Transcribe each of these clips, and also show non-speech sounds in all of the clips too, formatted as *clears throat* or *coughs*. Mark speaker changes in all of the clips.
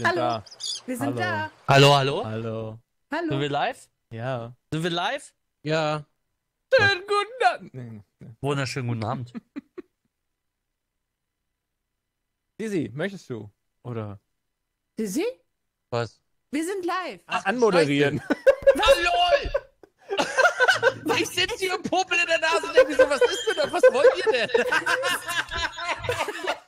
Speaker 1: Wir sind
Speaker 2: Hallo.
Speaker 1: da.
Speaker 2: Wir sind
Speaker 1: Hallo.
Speaker 2: da.
Speaker 3: Hallo, hallo?
Speaker 1: Hallo.
Speaker 3: Sind
Speaker 2: Hallo.
Speaker 3: wir live?
Speaker 1: Ja.
Speaker 3: Sind wir live?
Speaker 4: Ja.
Speaker 1: Schönen guten Abend. Nee, nee.
Speaker 3: Wunderschönen guten Abend.
Speaker 1: Sisi, möchtest du? Oder
Speaker 2: Sissi?
Speaker 4: Was?
Speaker 2: Wir sind live.
Speaker 4: Ach,
Speaker 1: anmoderieren?
Speaker 4: Hallo! *laughs* ich sitze hier und popel in der Nase und denke so, was ist denn da? Was wollt ihr denn? *laughs*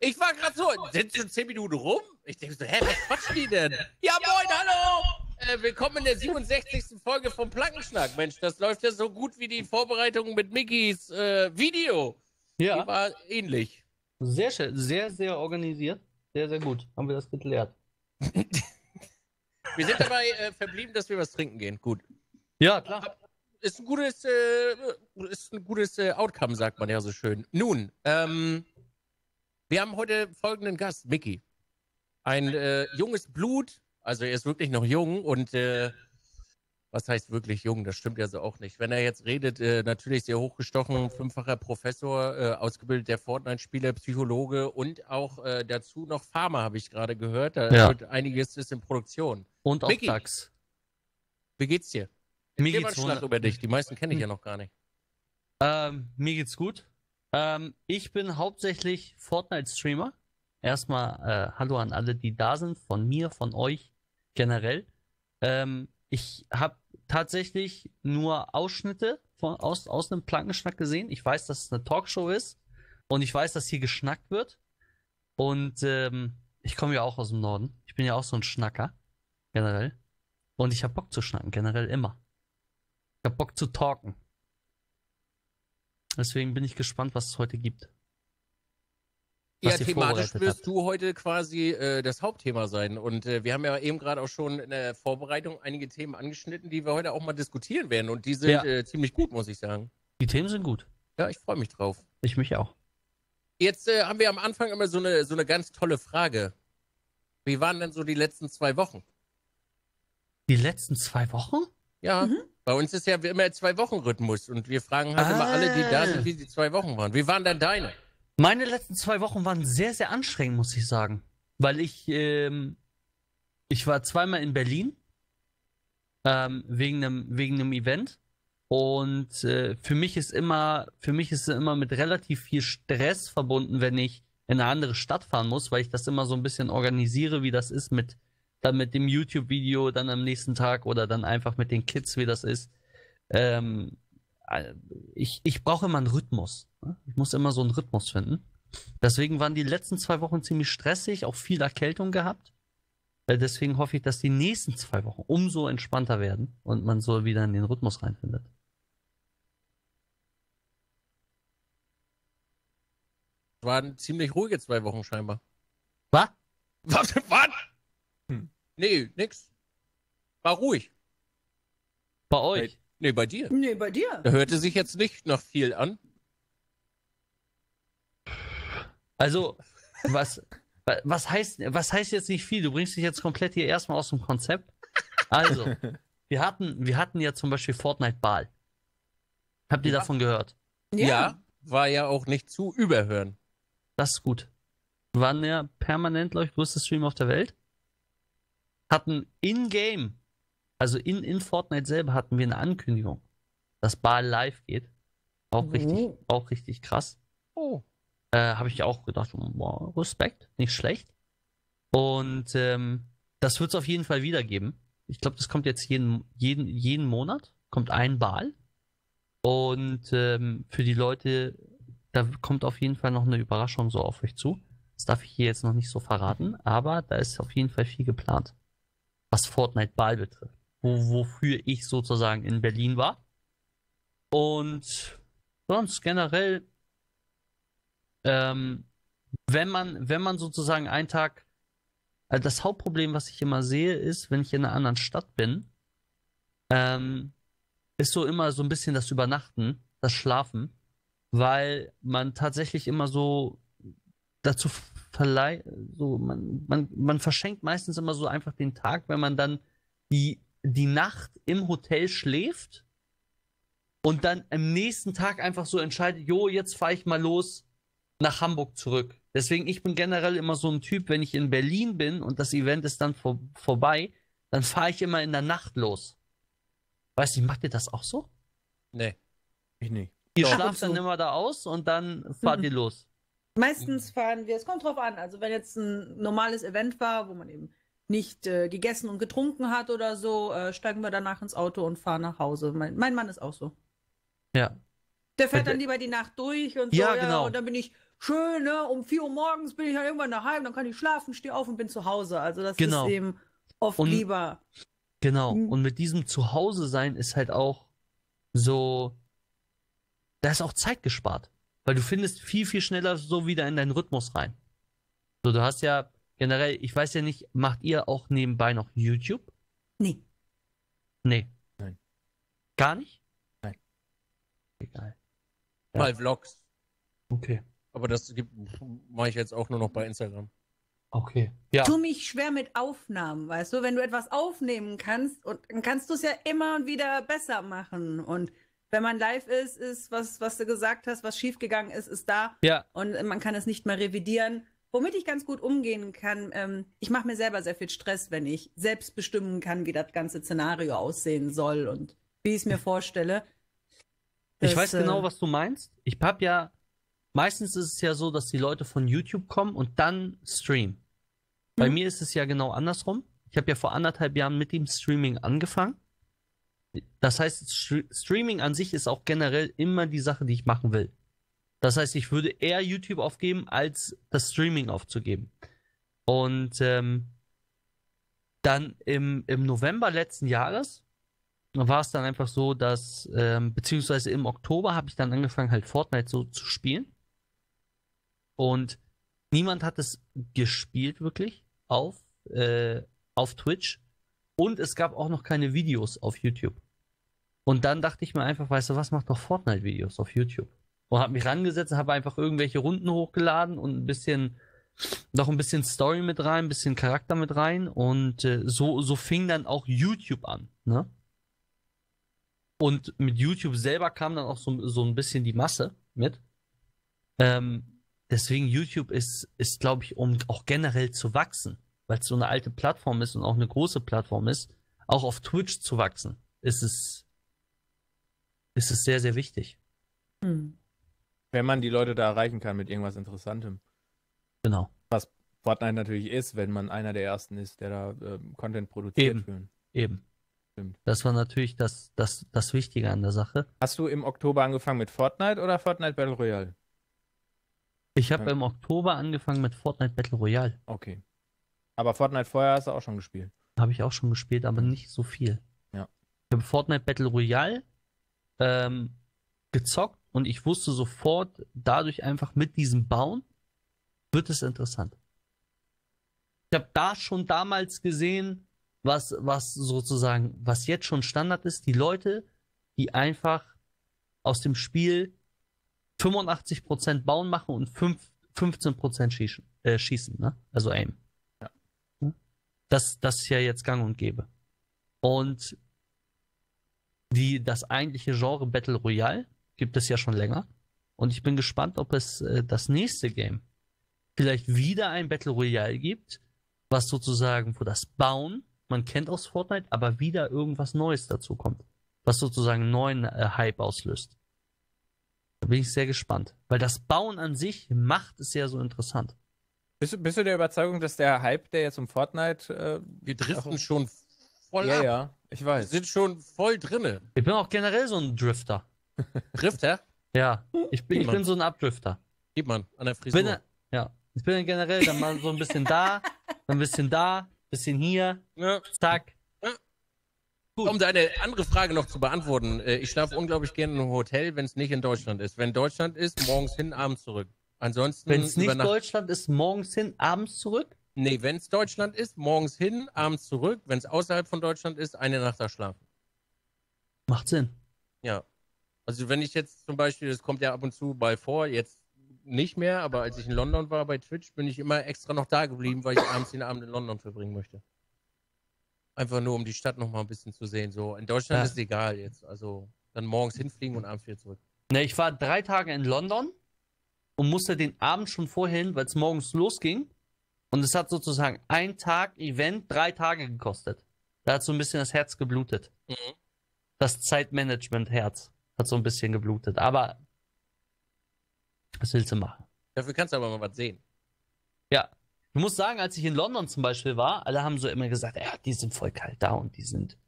Speaker 4: ich war gerade so, sind sie in 10 Minuten rum? Ich denke so, hä, was quatschen die denn? Ja, moin, hallo! Äh, willkommen in der 67. Folge vom Plankenschnack. Mensch, das läuft ja so gut wie die Vorbereitung mit Mickys äh, Video. Die
Speaker 3: Ja,
Speaker 4: war ähnlich.
Speaker 3: sehr schön. Sehr, sehr organisiert. Sehr, sehr gut. Haben wir das geklärt.
Speaker 4: Wir sind dabei äh, verblieben, dass wir was trinken gehen. Gut.
Speaker 3: Ja, klar.
Speaker 4: ist ein gutes, äh, ist ein gutes äh, Outcome, sagt man ja so schön. Nun, ähm, wir haben heute folgenden Gast, Mickey. Ein äh, junges Blut, also er ist wirklich noch jung und äh, was heißt wirklich jung? Das stimmt ja so auch nicht. Wenn er jetzt redet, äh, natürlich sehr hochgestochen, fünffacher Professor, äh, ausgebildeter Fortnite-Spieler, Psychologe und auch äh, dazu noch Farmer, habe ich gerade gehört. Da
Speaker 3: Ja.
Speaker 4: wird einiges ist in Produktion.
Speaker 3: Und auch
Speaker 4: Micky.
Speaker 3: DAX.
Speaker 4: Wie geht's dir?
Speaker 3: Mir geht's
Speaker 4: Schlag über dich. Die meisten kenne ich ja noch gar nicht.
Speaker 3: Ähm, mir geht's gut. Ähm, ich bin hauptsächlich Fortnite-Streamer. Erstmal äh, Hallo an alle, die da sind, von mir, von euch generell. Ähm, ich habe tatsächlich nur Ausschnitte von, aus, aus einem Plankenschnack gesehen. Ich weiß, dass es eine Talkshow ist und ich weiß, dass hier geschnackt wird. Und ähm, ich komme ja auch aus dem Norden. Ich bin ja auch so ein Schnacker, generell. Und ich habe Bock zu schnacken, generell immer. Ich habe Bock zu talken. Deswegen bin ich gespannt, was es heute gibt.
Speaker 4: Ja, thematisch wirst du heute quasi äh, das Hauptthema sein. Und äh, wir haben ja eben gerade auch schon in der Vorbereitung einige Themen angeschnitten, die wir heute auch mal diskutieren werden. Und die sind
Speaker 3: Ja.
Speaker 4: äh, ziemlich gut, muss ich sagen.
Speaker 3: Die Themen sind gut.
Speaker 4: Ja, ich freue mich drauf.
Speaker 3: Ich mich auch.
Speaker 4: Jetzt äh, haben wir am Anfang immer so eine, so eine ganz tolle Frage. Wie waren denn so die letzten zwei Wochen?
Speaker 3: Die letzten zwei Wochen?
Speaker 4: Ja,
Speaker 2: Mhm.
Speaker 4: Bei uns ist ja immer zwei Wochen Rhythmus und wir fragen halt immer alle, die da
Speaker 3: Ah.
Speaker 4: sind, wie die zwei Wochen waren. Wie waren denn deine?
Speaker 3: Meine letzten zwei Wochen waren sehr, sehr anstrengend, muss ich sagen. Weil ich, ähm, ich war zweimal in Berlin ähm, wegen einem wegen einem Event und äh, für mich ist immer für mich ist es immer mit relativ viel Stress verbunden, wenn ich in eine andere Stadt fahren muss, weil ich das immer so ein bisschen organisiere, wie das ist mit dann mit dem YouTube-Video dann am nächsten Tag oder dann einfach mit den Kids, wie das ist. Ähm, äh, ich, ich brauche immer einen Rhythmus. ne? Ich muss immer so einen Rhythmus finden. Deswegen waren die letzten zwei Wochen ziemlich stressig, auch viel Erkältung gehabt. Äh, Deswegen hoffe ich, dass die nächsten zwei Wochen umso entspannter werden und man so wieder in den Rhythmus reinfindet.
Speaker 4: Waren ziemlich ruhige zwei Wochen scheinbar.
Speaker 3: Was? *laughs*
Speaker 4: Was? Nee, nix. War ruhig.
Speaker 3: Bei euch?
Speaker 4: Nee, bei dir.
Speaker 2: Nee, bei dir.
Speaker 4: Da hörte sich jetzt nicht noch viel an.
Speaker 3: Also, was, wa- was heißt, was heißt jetzt nicht viel? Du bringst dich jetzt komplett hier erstmal aus dem Konzept. Also, *laughs* wir hatten, wir hatten ja zum Beispiel Fortnite Ball. Habt ihr
Speaker 4: Ja.
Speaker 3: davon gehört?
Speaker 4: war ja auch nicht zu überhören.
Speaker 3: Das ist gut. Waren ja permanent, glaube ich, größter Stream auf der Welt. Hatten in-game, also in, in Fortnite selber, hatten wir eine Ankündigung, dass Ball live geht. Auch richtig,
Speaker 2: Oh.
Speaker 3: auch richtig krass.
Speaker 4: Oh.
Speaker 3: Äh, Habe ich auch gedacht, wow, Respekt, nicht schlecht. Und ähm, das wird es auf jeden Fall wiedergeben. Ich glaube, das kommt jetzt jeden, jeden, jeden Monat, kommt ein Ball. Und ähm, für die Leute, da kommt auf jeden Fall noch eine Überraschung so auf euch zu. Das darf ich hier jetzt noch nicht so verraten, aber da ist auf jeden Fall viel geplant, was Fortnite Ball betrifft. Wo, wofür ich sozusagen in Berlin war. Und sonst generell ähm, wenn man, wenn man sozusagen einen Tag, also das Hauptproblem, was ich immer sehe, ist, wenn ich in einer anderen Stadt bin, ähm, ist so immer so ein bisschen das Übernachten, das Schlafen, weil man tatsächlich immer so dazu verleiht, so man, man, man verschenkt meistens immer so einfach den Tag, wenn man dann die, die Nacht im Hotel schläft und dann am nächsten Tag einfach so entscheidet, jo, jetzt fahre ich mal los nach Hamburg zurück. Deswegen, ich bin generell immer so ein Typ, wenn ich in Berlin bin und das Event ist dann vor, vorbei, dann fahre ich immer in der Nacht los. Weißt du, macht ihr das auch so?
Speaker 4: Nee.
Speaker 1: Ich nicht.
Speaker 3: Ihr
Speaker 2: Doch.
Speaker 3: schlaft dann immer da aus und dann fahrt
Speaker 2: Mhm.
Speaker 3: ihr los.
Speaker 2: Meistens fahren wir, es kommt drauf an. Also wenn jetzt ein normales Event war, wo man eben nicht äh, gegessen und getrunken hat oder so, äh, steigen wir danach ins Auto und fahren nach Hause. Mein, mein Mann ist auch so.
Speaker 3: Ja.
Speaker 2: Der fährt dann lieber die Nacht durch und so.
Speaker 3: Ja, genau.
Speaker 2: Und dann bin ich schön, ne? Um 4 Uhr morgens bin ich dann irgendwann daheim, dann kann ich schlafen, stehe auf und bin zu Hause. Also das
Speaker 3: Genau.
Speaker 2: ist eben oft
Speaker 3: Und-
Speaker 2: lieber.
Speaker 3: Genau.
Speaker 2: Mhm.
Speaker 3: Und mit diesem Zuhause sein ist halt auch so, da ist auch Zeit gespart. Weil du findest viel, viel schneller so wieder in deinen Rhythmus rein. So, du hast ja generell, ich weiß ja nicht, macht ihr auch nebenbei noch YouTube?
Speaker 2: Nee.
Speaker 3: Nee.
Speaker 1: Nein.
Speaker 3: Gar nicht?
Speaker 1: Nein.
Speaker 3: Egal. Ja.
Speaker 4: Mal Vlogs.
Speaker 3: Okay.
Speaker 4: Aber das gibt mache ich jetzt auch nur noch bei Instagram.
Speaker 3: Okay. Ja.
Speaker 2: Tu mich schwer mit Aufnahmen, weißt du? Wenn du etwas aufnehmen kannst, und dann kannst du es ja immer und wieder besser machen. Und wenn man live ist, ist was, was du gesagt hast, was schiefgegangen ist, ist da.
Speaker 3: Ja.
Speaker 2: Und man kann es nicht mehr revidieren. Womit ich ganz gut umgehen kann, ähm, ich mache mir selber sehr viel Stress, wenn ich selbst bestimmen kann, wie das ganze Szenario aussehen soll und wie ich es mir vorstelle.
Speaker 3: Ich
Speaker 2: Das,
Speaker 3: weiß genau,
Speaker 2: äh,
Speaker 3: was du meinst. Ich hab ja, meistens ist es ja so, dass die Leute von YouTube kommen und dann streamen. Bei
Speaker 2: Mhm.
Speaker 3: mir ist es ja genau andersrum. Ich habe ja vor anderthalb Jahren mit dem Streaming angefangen. Das heißt, Stre- Streaming an sich ist auch generell immer die Sache, die ich machen will. Das heißt, ich würde eher YouTube aufgeben, als das Streaming aufzugeben. Und ähm, dann im, im November letzten Jahres war es dann einfach so, dass, ähm, beziehungsweise im Oktober habe ich dann angefangen, halt Fortnite so zu spielen. Und niemand hat es gespielt wirklich auf, äh, auf Twitch. Und es gab auch noch keine Videos auf YouTube. Und dann dachte ich mir einfach, weißt du was, mach doch Fortnite-Videos auf YouTube. Und habe mich rangesetzt, habe einfach irgendwelche Runden hochgeladen und ein bisschen, noch ein bisschen Story mit rein, ein bisschen Charakter mit rein. Und äh, so, so fing dann auch YouTube an, ne? Und mit YouTube selber kam dann auch so, so ein bisschen die Masse mit. Ähm, deswegen YouTube ist, ist glaube ich, um auch generell zu wachsen, weil es so eine alte Plattform ist und auch eine große Plattform ist, auch auf Twitch zu wachsen, ist es, ist es sehr, sehr wichtig.
Speaker 2: hm.
Speaker 1: Wenn man die Leute da erreichen kann mit irgendwas Interessantem.
Speaker 3: Genau.
Speaker 1: Fortnite natürlich ist, wenn man einer der ersten ist, der da ähm, Content produziert
Speaker 3: Eben.
Speaker 1: für.
Speaker 3: Eben.
Speaker 1: Stimmt.
Speaker 3: Das war natürlich das, das, das Wichtige an der Sache.
Speaker 1: Hast du im Oktober angefangen mit Fortnite oder Fortnite Battle Royale?
Speaker 3: Ich habe
Speaker 1: Ja.
Speaker 3: im Oktober angefangen mit Fortnite Battle Royale.
Speaker 1: Okay. Aber Fortnite vorher hast du auch schon gespielt.
Speaker 3: Habe ich auch schon gespielt, aber nicht so viel.
Speaker 1: Ja.
Speaker 3: Ich habe Fortnite Battle Royale ähm, gezockt und ich wusste sofort, dadurch einfach mit diesem Bauen wird es interessant. Ich habe da schon damals gesehen, was, was sozusagen, was jetzt schon Standard ist, die Leute, die einfach aus dem Spiel 85% bauen machen und 5, 15% schießen, äh, schießen, ne? Also aim.
Speaker 1: Ja.
Speaker 3: Das, das ist ja jetzt gang und gäbe. Und die, das eigentliche Genre Battle Royale gibt es ja schon länger. Und ich bin gespannt, ob es äh, das nächste Game vielleicht wieder ein Battle Royale gibt, was sozusagen, wo das Bauen, man kennt aus Fortnite, aber wieder irgendwas Neues dazu kommt. Was sozusagen einen neuen äh, Hype auslöst. Da bin ich sehr gespannt. Weil das Bauen an sich macht es ja so interessant.
Speaker 1: Bist du, bist du der Überzeugung, dass der Hype, der jetzt um Fortnite. Äh,
Speaker 4: Wir driften schon voll
Speaker 1: ja,
Speaker 4: ab.
Speaker 1: ja, ich
Speaker 4: Wir
Speaker 1: weiß.
Speaker 4: sind schon voll drinne.
Speaker 3: Ich bin auch generell so ein Drifter. *laughs*
Speaker 4: Drifter?
Speaker 3: Ja, ich bin, ich bin so ein Abdrifter.
Speaker 4: Gib man an der Frisur.
Speaker 3: bin, ja, ich bin generell dann mal so ein bisschen da, dann ein bisschen da, bisschen hier,
Speaker 4: Ja.
Speaker 3: zack. Gut.
Speaker 4: Um deine andere Frage noch zu beantworten, äh, ich schlafe unglaublich gerne in einem Hotel, wenn es nicht in Deutschland ist. Wenn Deutschland ist, morgens hin, abends zurück. Ansonsten
Speaker 3: Wenn es nicht Deutschland ist, morgens hin, abends zurück.
Speaker 4: Nee, wenn es Deutschland ist, morgens hin, abends zurück. Wenn es außerhalb von Deutschland ist, eine Nacht da schlafen.
Speaker 3: Macht Sinn.
Speaker 4: Ja. Also wenn ich jetzt zum Beispiel, das kommt ja ab und zu bei vor, jetzt nicht mehr, aber als ich in London war bei Twitch, bin ich immer extra noch da geblieben, weil ich abends den Abend in London verbringen möchte. Einfach nur, um die Stadt noch mal ein bisschen zu sehen. So, in Deutschland
Speaker 3: Ja.
Speaker 4: ist es egal jetzt. Also dann morgens hinfliegen und abends wieder zurück.
Speaker 3: Ne, ich war drei Tage in London und musste den Abend schon vorher hin, weil es morgens losging. Und es hat sozusagen ein Tag Event drei Tage gekostet. Da hat so ein bisschen das Herz geblutet.
Speaker 4: Mhm.
Speaker 3: Das Zeitmanagement-Herz hat so ein bisschen geblutet. Aber was willst du machen?
Speaker 4: Dafür kannst du aber mal was sehen.
Speaker 3: Ja. Du musst sagen, als ich in London zum Beispiel war, alle haben so immer gesagt, ja, die sind voll kalt da und die sind,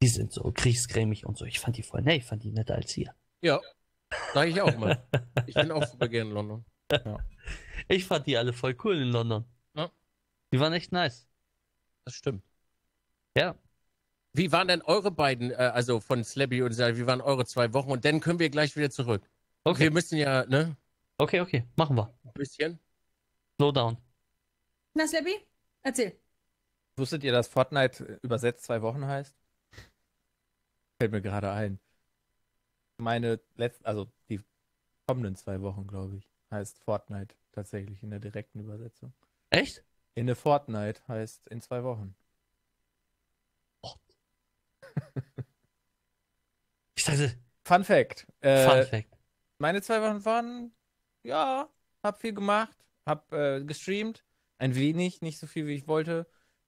Speaker 3: die sind so kriegsgrämig und so. Ich fand die voll, ne, ich fand die netter als hier.
Speaker 4: Ja, sag ich auch mal. *laughs* Ich bin auch super gerne in London.
Speaker 3: Ich fand die alle voll cool in London. Die waren echt nice.
Speaker 4: Das stimmt.
Speaker 3: Ja.
Speaker 4: Wie waren denn eure beiden, äh, also von Slabby und Sal, wie waren eure zwei Wochen? Und dann können wir gleich wieder zurück.
Speaker 3: Okay,
Speaker 4: Wir müssen ja, ne,
Speaker 3: okay, okay. Machen wir.
Speaker 4: ein bisschen.
Speaker 3: Slow down.
Speaker 2: Na, Slappy? Erzähl.
Speaker 1: Wusstet ihr, dass Fortnite äh, übersetzt zwei Wochen heißt? Fällt mir gerade ein. Meine letzten, also die kommenden zwei Wochen, glaube ich, heißt Fortnite tatsächlich in der direkten Übersetzung.
Speaker 3: Echt?
Speaker 1: In a Fortnite heißt in zwei Wochen. *laughs*
Speaker 3: Ich dachte,
Speaker 1: Fun Fact. Äh,
Speaker 3: Fun Fact.
Speaker 1: Meine zwei Wochen waren, ja, hab viel gemacht, hab äh, gestreamt, ein wenig, nicht so viel wie ich wollte,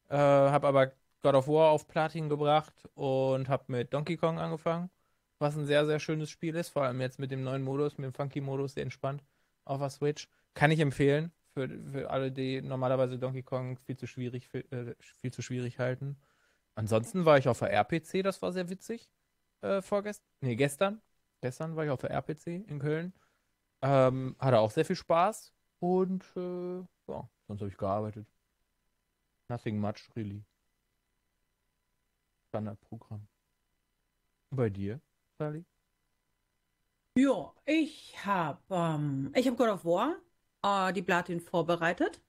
Speaker 1: äh, hab aber God of War auf Platin gebracht und hab mit Donkey Kong angefangen, was ein sehr, sehr schönes Spiel ist, vor allem jetzt mit dem neuen Modus, mit dem Funky-Modus, sehr entspannt auf der Switch. Kann ich empfehlen für, für alle, die normalerweise Donkey Kong viel zu schwierig, fi- äh, viel zu schwierig halten. Ansonsten war ich auf der RPC, das war sehr witzig. Äh, vorgestern, nee, gestern. Gestern war ich auf der RPC in Köln. Ähm, hatte auch sehr viel Spaß. Und äh, ja, sonst habe ich gearbeitet. Nothing much, really. Standardprogramm. Bei dir, Sally?
Speaker 2: Ja, ich habe ähm, ich hab God of War, äh, die Platin vorbereitet.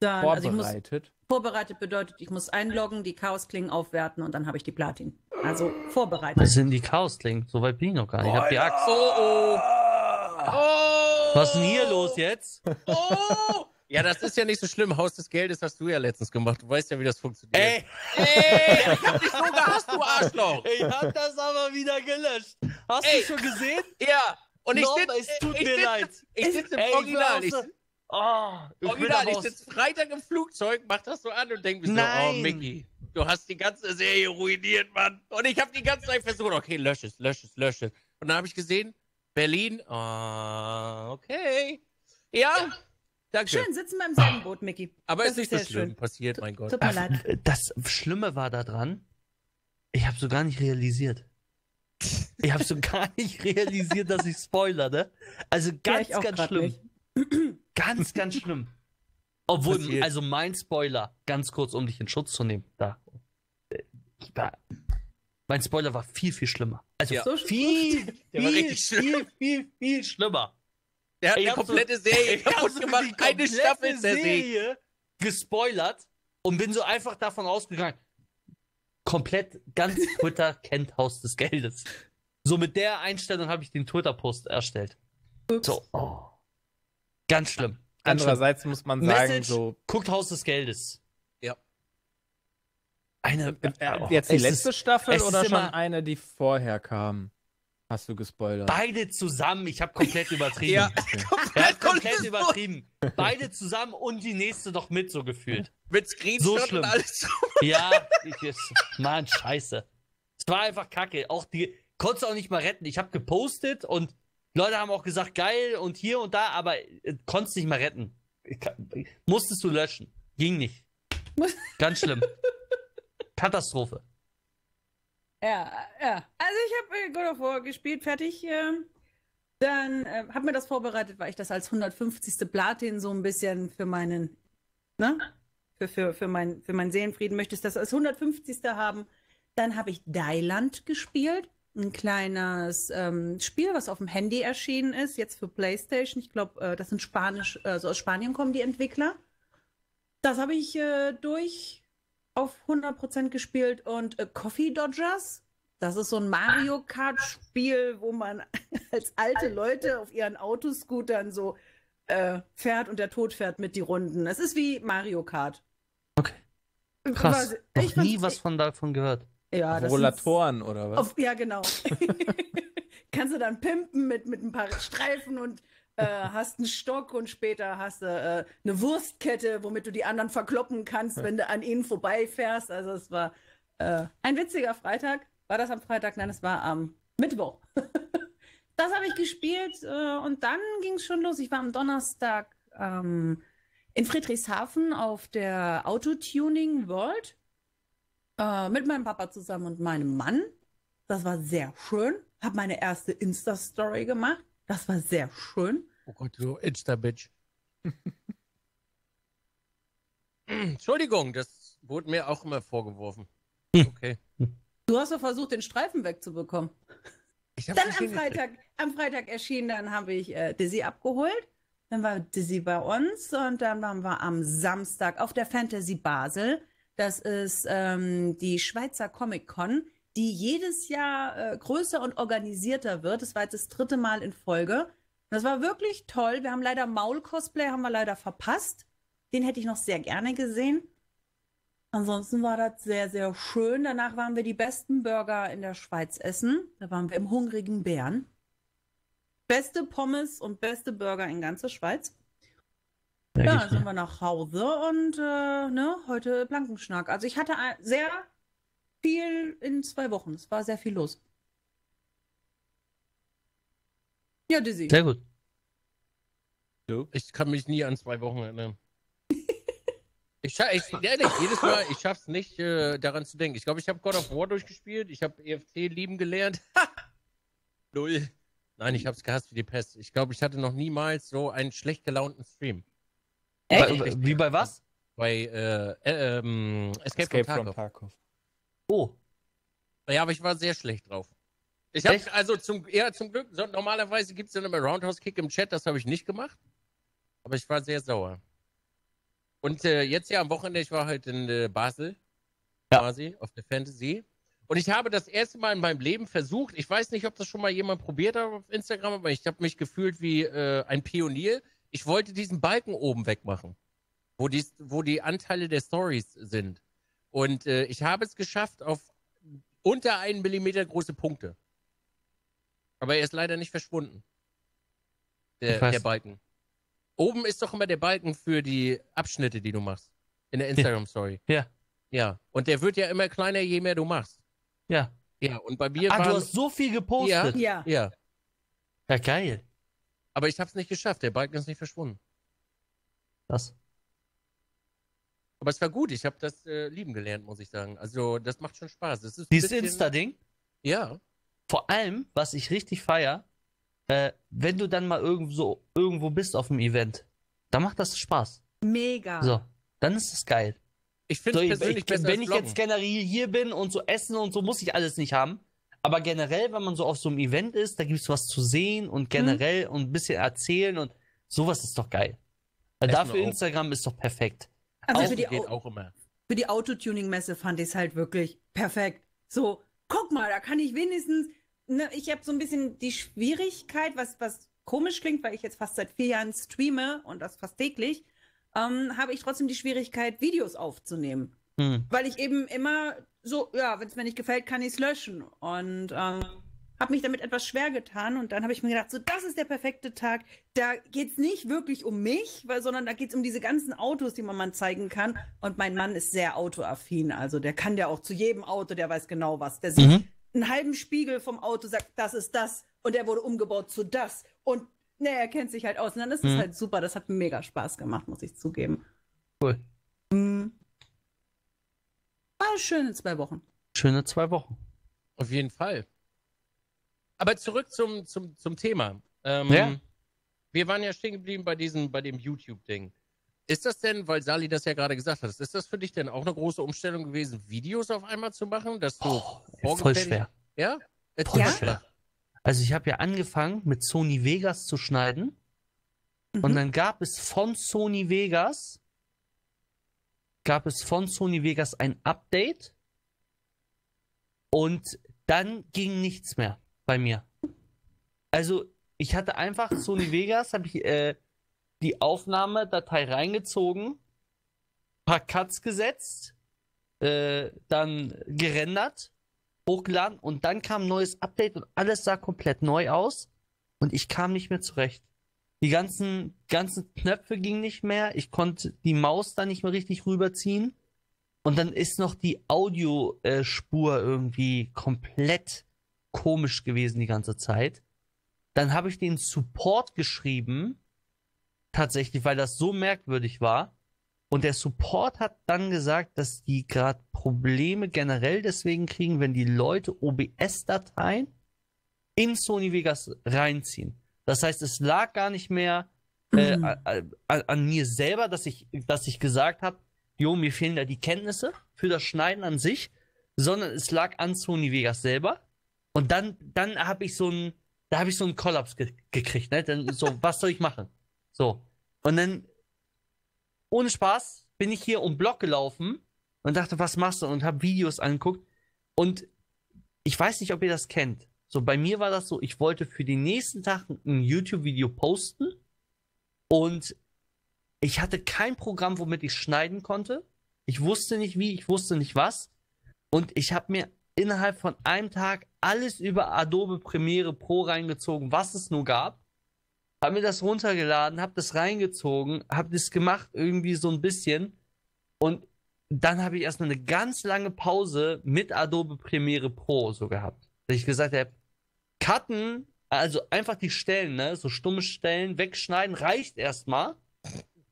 Speaker 2: Dann, also ich muss,
Speaker 1: Vorbereitet.
Speaker 2: vorbereitet bedeutet, ich muss einloggen, die Chaosklingen aufwerten und dann habe ich die Platin. Also vorbereitet.
Speaker 3: Was sind die Chaos-Klingen? So weit bin ich noch gar nicht. Ich hab die Axt.
Speaker 4: Oh, oh. Oh!
Speaker 3: Was ist denn hier los jetzt?
Speaker 4: Oh! Ja, das ist ja nicht so schlimm. Haus des Geldes hast du ja letztens gemacht. Du weißt ja, wie das funktioniert.
Speaker 3: Ey,
Speaker 4: Ey, ich hab dich so gehasst, du Arschloch.
Speaker 3: ich hab das aber wieder gelöscht. Hast
Speaker 4: Ey.
Speaker 3: du schon gesehen?
Speaker 4: Ja, und ich sitze
Speaker 3: es tut
Speaker 4: ich
Speaker 3: mir
Speaker 4: sitz-
Speaker 3: leid.
Speaker 4: Ich sitze im Original. Ich,
Speaker 3: Oh, ich
Speaker 4: Original, ich sitze Freitag im Flugzeug, mach das so an und denke mir so, oh
Speaker 3: Nein.
Speaker 4: Mickey, du hast die ganze Serie ruiniert, Mann. Und ich habe die ganze Zeit versucht, okay, lösch es, lösch es, lösch es. Und dann habe ich gesehen, Berlin, ah, okay. Ja, danke.
Speaker 2: Schön, sitzen wir im selben Boot, Mickey.
Speaker 4: Aber
Speaker 2: das
Speaker 4: ist nicht
Speaker 2: ist
Speaker 4: so
Speaker 2: sehr
Speaker 4: schlimm,
Speaker 2: schön.
Speaker 4: passiert, mein Gott.
Speaker 2: Tut mir leid.
Speaker 3: Das Schlimme war daran, ich habe so gar nicht realisiert. Ich habe so gar nicht realisiert, dass ich spoiler, ne? Also
Speaker 2: Ja,
Speaker 3: ganz,
Speaker 2: auch
Speaker 3: ganz schlimm.
Speaker 2: nicht.
Speaker 3: Ganz, ganz schlimm. Obwohl,
Speaker 4: Passiert.
Speaker 3: also mein Spoiler, ganz kurz, um dich in Schutz zu nehmen, da. äh, da mein Spoiler war viel, viel schlimmer. Also
Speaker 4: Ja.
Speaker 2: So
Speaker 3: viel, *laughs*
Speaker 4: Der war
Speaker 3: viel, viel, viel, viel schlimmer.
Speaker 4: Der hat
Speaker 3: Ich
Speaker 4: die
Speaker 3: hab so-
Speaker 4: komplette Serie *laughs* kaputt gemacht, eine
Speaker 3: komplette
Speaker 4: Staffel zersägt.
Speaker 3: Serie gespoilert und bin so einfach davon ausgegangen. Komplett ganz *laughs* Twitter kennt Haus des Geldes. So mit der Einstellung habe ich den Twitter-Post erstellt. So, oh. Ganz schlimm. Ganz schlimm.
Speaker 1: Andererseits muss man sagen,
Speaker 3: Message,
Speaker 1: so.
Speaker 3: guckt Haus des Geldes.
Speaker 4: Ja.
Speaker 3: Eine.
Speaker 1: Äh,
Speaker 3: oh,
Speaker 1: jetzt die letzte
Speaker 3: ist
Speaker 1: Staffel oder schon
Speaker 3: immer-
Speaker 1: eine, die vorher kam? Hast du gespoilert?
Speaker 3: Beide zusammen. Ich habe komplett *laughs* übertrieben.
Speaker 4: Ja. *laughs*
Speaker 3: Er hat komplett
Speaker 4: Komplett
Speaker 3: übertrieben. Beide zusammen und die nächste noch mit so gefühlt.
Speaker 4: Mit Screenshot
Speaker 3: So schlimm.
Speaker 4: und alles.
Speaker 3: Ja, ich Mann, scheiße. Es war einfach kacke. Auch die, konntest du auch nicht mal retten. Ich habe gepostet und Leute haben auch gesagt, geil und hier und da, aber äh, konntest nicht mal retten. Ich Musstest du löschen. Ging nicht. *laughs* Ganz schlimm. Katastrophe.
Speaker 2: Ja, ja. Also ich habe äh, God of War gespielt, fertig. ähm. dann äh, habe mir das vorbereitet, weil ich das als 150. Platin so ein bisschen für meinen, ne? Für, für, für, mein, für meinen Seelenfrieden möchte ich das als 150. haben. Dann habe ich Dailand gespielt. Ein kleines ähm, Spiel, was auf dem Handy erschienen ist, jetzt für PlayStation. Ich glaube, äh, das sind Spanisch, also aus Spanien kommen die Entwickler. Das habe ich äh, durch auf 100% gespielt und äh, Coffee Dodgers. Das ist so ein Mario Kart Spiel, wo man *laughs* als alte Leute auf ihren Autoscootern so äh, fährt und der Tod fährt mit die Runden. Es ist wie Mario Kart.
Speaker 3: Okay. Krass. Noch
Speaker 2: ich
Speaker 3: nie was von davon gehört.
Speaker 2: Ja,
Speaker 1: Rollatoren oder was?
Speaker 2: auf, ja, genau. *laughs* Kannst du dann pimpen mit, mit ein paar Streifen und äh, hast einen Stock und später hast du äh, eine Wurstkette, womit du die anderen verkloppen kannst, wenn du an ihnen vorbeifährst. Also es war äh, ein witziger Freitag. War das am Freitag? Nein, es war am Mittwoch. *laughs* das habe ich gespielt äh, und dann ging es schon los. Ich war am Donnerstag ähm, in Friedrichshafen auf der Autotuning World äh, mit meinem Papa zusammen und meinem Mann. Das war sehr schön. Habe meine erste Insta-Story gemacht. Das war sehr schön.
Speaker 4: Oh Gott, du Insta-Bitch. Entschuldigung, das wurde mir auch immer vorgeworfen. Okay.
Speaker 2: Du hast doch versucht, den Streifen wegzubekommen.
Speaker 4: Ich
Speaker 2: Dann
Speaker 4: nicht
Speaker 2: am. Freitag, am Freitag erschien, dann habe ich äh, Dizzy abgeholt. Dann war Dizzy bei uns und dann waren wir am Samstag auf der Fantasy Basel. Das ist ähm, die Schweizer Comic Con, die jedes Jahr äh, größer und organisierter wird. Das war jetzt das dritte Mal in Folge. Das war wirklich toll. Wir haben leider Maul-Cosplay, haben wir leider verpasst. Den hätte ich noch sehr gerne gesehen. Ansonsten war das sehr, sehr schön. Danach waren wir die besten Burger in der Schweiz essen. Da waren wir im Hungrigen Bären. Beste Pommes und beste Burger in ganzer Schweiz. Ja, dann sind wir nach Hause und äh, ne, heute Blankenschnack. Also ich hatte ein- sehr viel in zwei Wochen. Es war sehr viel los. Ja, Dizzy.
Speaker 3: Sehr gut.
Speaker 4: Ich kann mich nie an zwei Wochen erinnern. *laughs* Ich, scha- ich ehrlich, jedes Mal, ich schaff's nicht, äh, daran zu denken. Ich glaube, ich habe God of War durchgespielt, ich habe EFT lieben gelernt. Null. Nein, ich hab's gehasst wie die Pest. Ich glaube, ich hatte noch niemals so einen schlecht gelaunten Stream.
Speaker 2: Echt?
Speaker 3: Bei, wie bei was?
Speaker 4: Bei äh, äh, ähm, Escape,
Speaker 1: Escape
Speaker 4: from
Speaker 1: from
Speaker 4: Tarkov.
Speaker 3: Oh.
Speaker 4: Ja, aber ich war sehr schlecht drauf. Ich habe also zum, ja, zum Glück, so, normalerweise gibt es dann immer Roundhouse-Kick im Chat, das habe ich nicht gemacht. Aber ich war sehr sauer. Und äh, jetzt ja am Wochenende, ich war halt in äh, Basel,
Speaker 3: Ja.
Speaker 4: quasi, auf der Fantasy. Und ich habe das erste Mal in meinem Leben versucht, ich weiß nicht, ob das schon mal jemand probiert hat auf Instagram, aber ich habe mich gefühlt wie äh, ein Pionier. Ich wollte diesen Balken oben wegmachen, wo die, wo die Anteile der Stories sind. Und äh, ich habe es geschafft auf unter einen Millimeter große Punkte. Aber er ist leider nicht verschwunden. Der, der Balken. Oben ist doch immer der Balken für die Abschnitte, die du machst. In der Instagram-Story.
Speaker 3: Ja.
Speaker 4: Ja. Und der wird ja immer kleiner, je mehr du machst.
Speaker 3: Ja.
Speaker 4: Ja, und bei mir
Speaker 3: Ah, du
Speaker 4: waren.
Speaker 3: hast so viel gepostet.
Speaker 2: Ja.
Speaker 4: Ja.
Speaker 3: Ja, geil.
Speaker 4: Aber ich habe es nicht geschafft. Der Balken ist nicht verschwunden.
Speaker 3: Das.
Speaker 4: Aber es war gut. Ich habe das äh, lieben gelernt, muss ich sagen. Also, das macht schon Spaß. Das ist ein
Speaker 3: Dieses
Speaker 4: bisschen-
Speaker 3: Insta-Ding.
Speaker 4: Ja.
Speaker 3: Vor allem, was ich richtig feier, äh, wenn du dann mal irgendwo, irgendwo bist auf dem Event, dann macht das Spaß.
Speaker 2: Mega.
Speaker 3: So, dann ist es geil.
Speaker 4: Ich finde
Speaker 3: So,
Speaker 4: persönlich
Speaker 3: ich,
Speaker 4: besser
Speaker 3: wenn
Speaker 4: als
Speaker 3: ich jetzt generell hier bin und so essen und so, muss ich alles nicht haben. Aber generell, wenn man so auf so einem Event ist, da gibt es was zu sehen und generell und ein bisschen erzählen und sowas ist doch geil.
Speaker 4: Essen
Speaker 3: Dafür
Speaker 4: auch.
Speaker 3: Instagram ist doch perfekt.
Speaker 2: Also für die,
Speaker 4: geht
Speaker 2: Au
Speaker 4: auch immer.
Speaker 2: für die Autotuning-Messe fand ich es halt wirklich perfekt. So, guck mal, da kann ich wenigstens. Ne, ich habe so ein bisschen die Schwierigkeit, was, was komisch klingt, weil ich jetzt fast seit vier Jahren streame und das fast täglich, ähm, habe ich trotzdem die Schwierigkeit, Videos aufzunehmen.
Speaker 3: Hm.
Speaker 2: Weil ich eben immer so, ja, wenn es mir nicht gefällt, kann ich es löschen. Und ähm, habe mich damit etwas schwer getan. Und dann habe ich mir gedacht, so, das ist der perfekte Tag. Da geht es nicht wirklich um mich, weil, sondern da geht es um diese ganzen Autos, die man mal zeigen kann. Und mein Mann ist sehr autoaffin. Also der kann ja auch zu jedem Auto, der weiß genau was. Der sieht
Speaker 3: Mhm.
Speaker 2: einen halben Spiegel vom Auto, sagt, das ist das. Und der wurde umgebaut zu das. Und ne, er kennt sich halt aus. Und dann ist es
Speaker 3: Mhm.
Speaker 2: halt super. Das hat mega Spaß gemacht, muss ich zugeben.
Speaker 3: Cool.
Speaker 2: War schön in zwei Wochen.
Speaker 3: Schöne zwei Wochen.
Speaker 4: Auf jeden Fall. Aber zurück zum, zum, zum Thema. Ähm,
Speaker 3: Ja.
Speaker 4: Wir waren ja stehen geblieben bei diesem, bei dem YouTube-Ding. Ist das denn, weil Sali das ja gerade gesagt hat, ist das für dich denn auch eine große Umstellung gewesen, Videos auf einmal zu machen? Dass du
Speaker 3: Oh, voll schwer.
Speaker 4: Ja?
Speaker 3: Voll
Speaker 2: Ja?
Speaker 3: schwer. Also ich habe ja angefangen mit Sony Vegas zu schneiden und
Speaker 2: Mhm.
Speaker 3: dann gab es von Sony Vegas gab es von Sony Vegas ein Update und dann ging nichts mehr bei mir. Also ich hatte einfach Sony Vegas, habe ich äh, die Aufnahmedatei reingezogen, paar Cuts gesetzt, äh, dann gerendert, hochgeladen und dann kam ein neues Update und alles sah komplett neu aus und ich kam nicht mehr zurecht. Die ganzen, ganzen Knöpfe gingen nicht mehr. Ich konnte die Maus da nicht mehr richtig rüberziehen. Und dann ist noch die Audiospur irgendwie komplett komisch gewesen die ganze Zeit. Dann habe ich den Support geschrieben, tatsächlich, weil das so merkwürdig war. Und der Support hat dann gesagt, dass die gerade Probleme generell deswegen kriegen, wenn die Leute OBS-Dateien in Sony Vegas reinziehen. Das heißt, es lag gar nicht mehr äh,
Speaker 2: Mhm.
Speaker 3: an, an mir selber, dass ich, dass ich gesagt habe, jo, mir fehlen da die Kenntnisse für das Schneiden an sich, sondern es lag an Sony Vegas selber. Und dann, dann habe ich so einen, da habe ich so einen Kollaps ge gekriegt, ne? Dann so, *laughs* was soll ich machen? So. Und dann, ohne Spaß, bin ich hier um Block gelaufen und dachte, was machst du? Und habe Videos angeguckt. Und ich weiß nicht, ob ihr das kennt. So, bei mir war das so, ich wollte für den nächsten Tag ein YouTube-Video posten und ich hatte kein Programm, womit ich schneiden konnte. Ich wusste nicht wie, ich wusste nicht was. Und ich habe mir innerhalb von einem Tag alles über Adobe Premiere Pro reingezogen, was es nur gab. Habe mir das runtergeladen, habe das reingezogen, habe das gemacht irgendwie so ein bisschen. Und dann habe ich erstmal eine ganz lange Pause mit Adobe Premiere Pro so gehabt. Dass ich gesagt habe, cutten, also einfach die Stellen, ne, so stumme Stellen wegschneiden, reicht erstmal.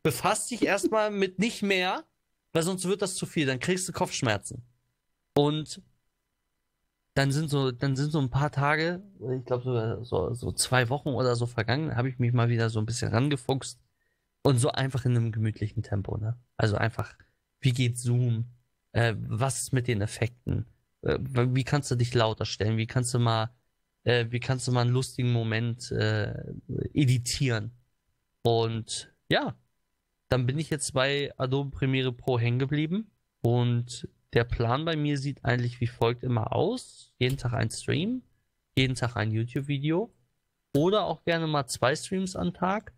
Speaker 3: Befasst dich erstmal mit nicht mehr, weil sonst wird das zu viel, dann kriegst du Kopfschmerzen. Und dann sind so, dann sind so ein paar Tage, ich glaube so, so, so zwei Wochen oder so vergangen, habe ich mich mal wieder so ein bisschen rangefuchst und so einfach in einem gemütlichen Tempo, ne? Also einfach, wie geht Zoom? Äh, was ist mit den Effekten? Äh, wie kannst du dich lauter stellen? Wie kannst du mal, äh, wie kannst du mal einen lustigen Moment äh, editieren? Und ja, dann bin ich jetzt bei Adobe Premiere Pro hängen geblieben und der Plan bei mir sieht eigentlich wie folgt immer aus. Jeden Tag ein Stream, jeden Tag ein YouTube-Video oder auch gerne mal zwei Streams am Tag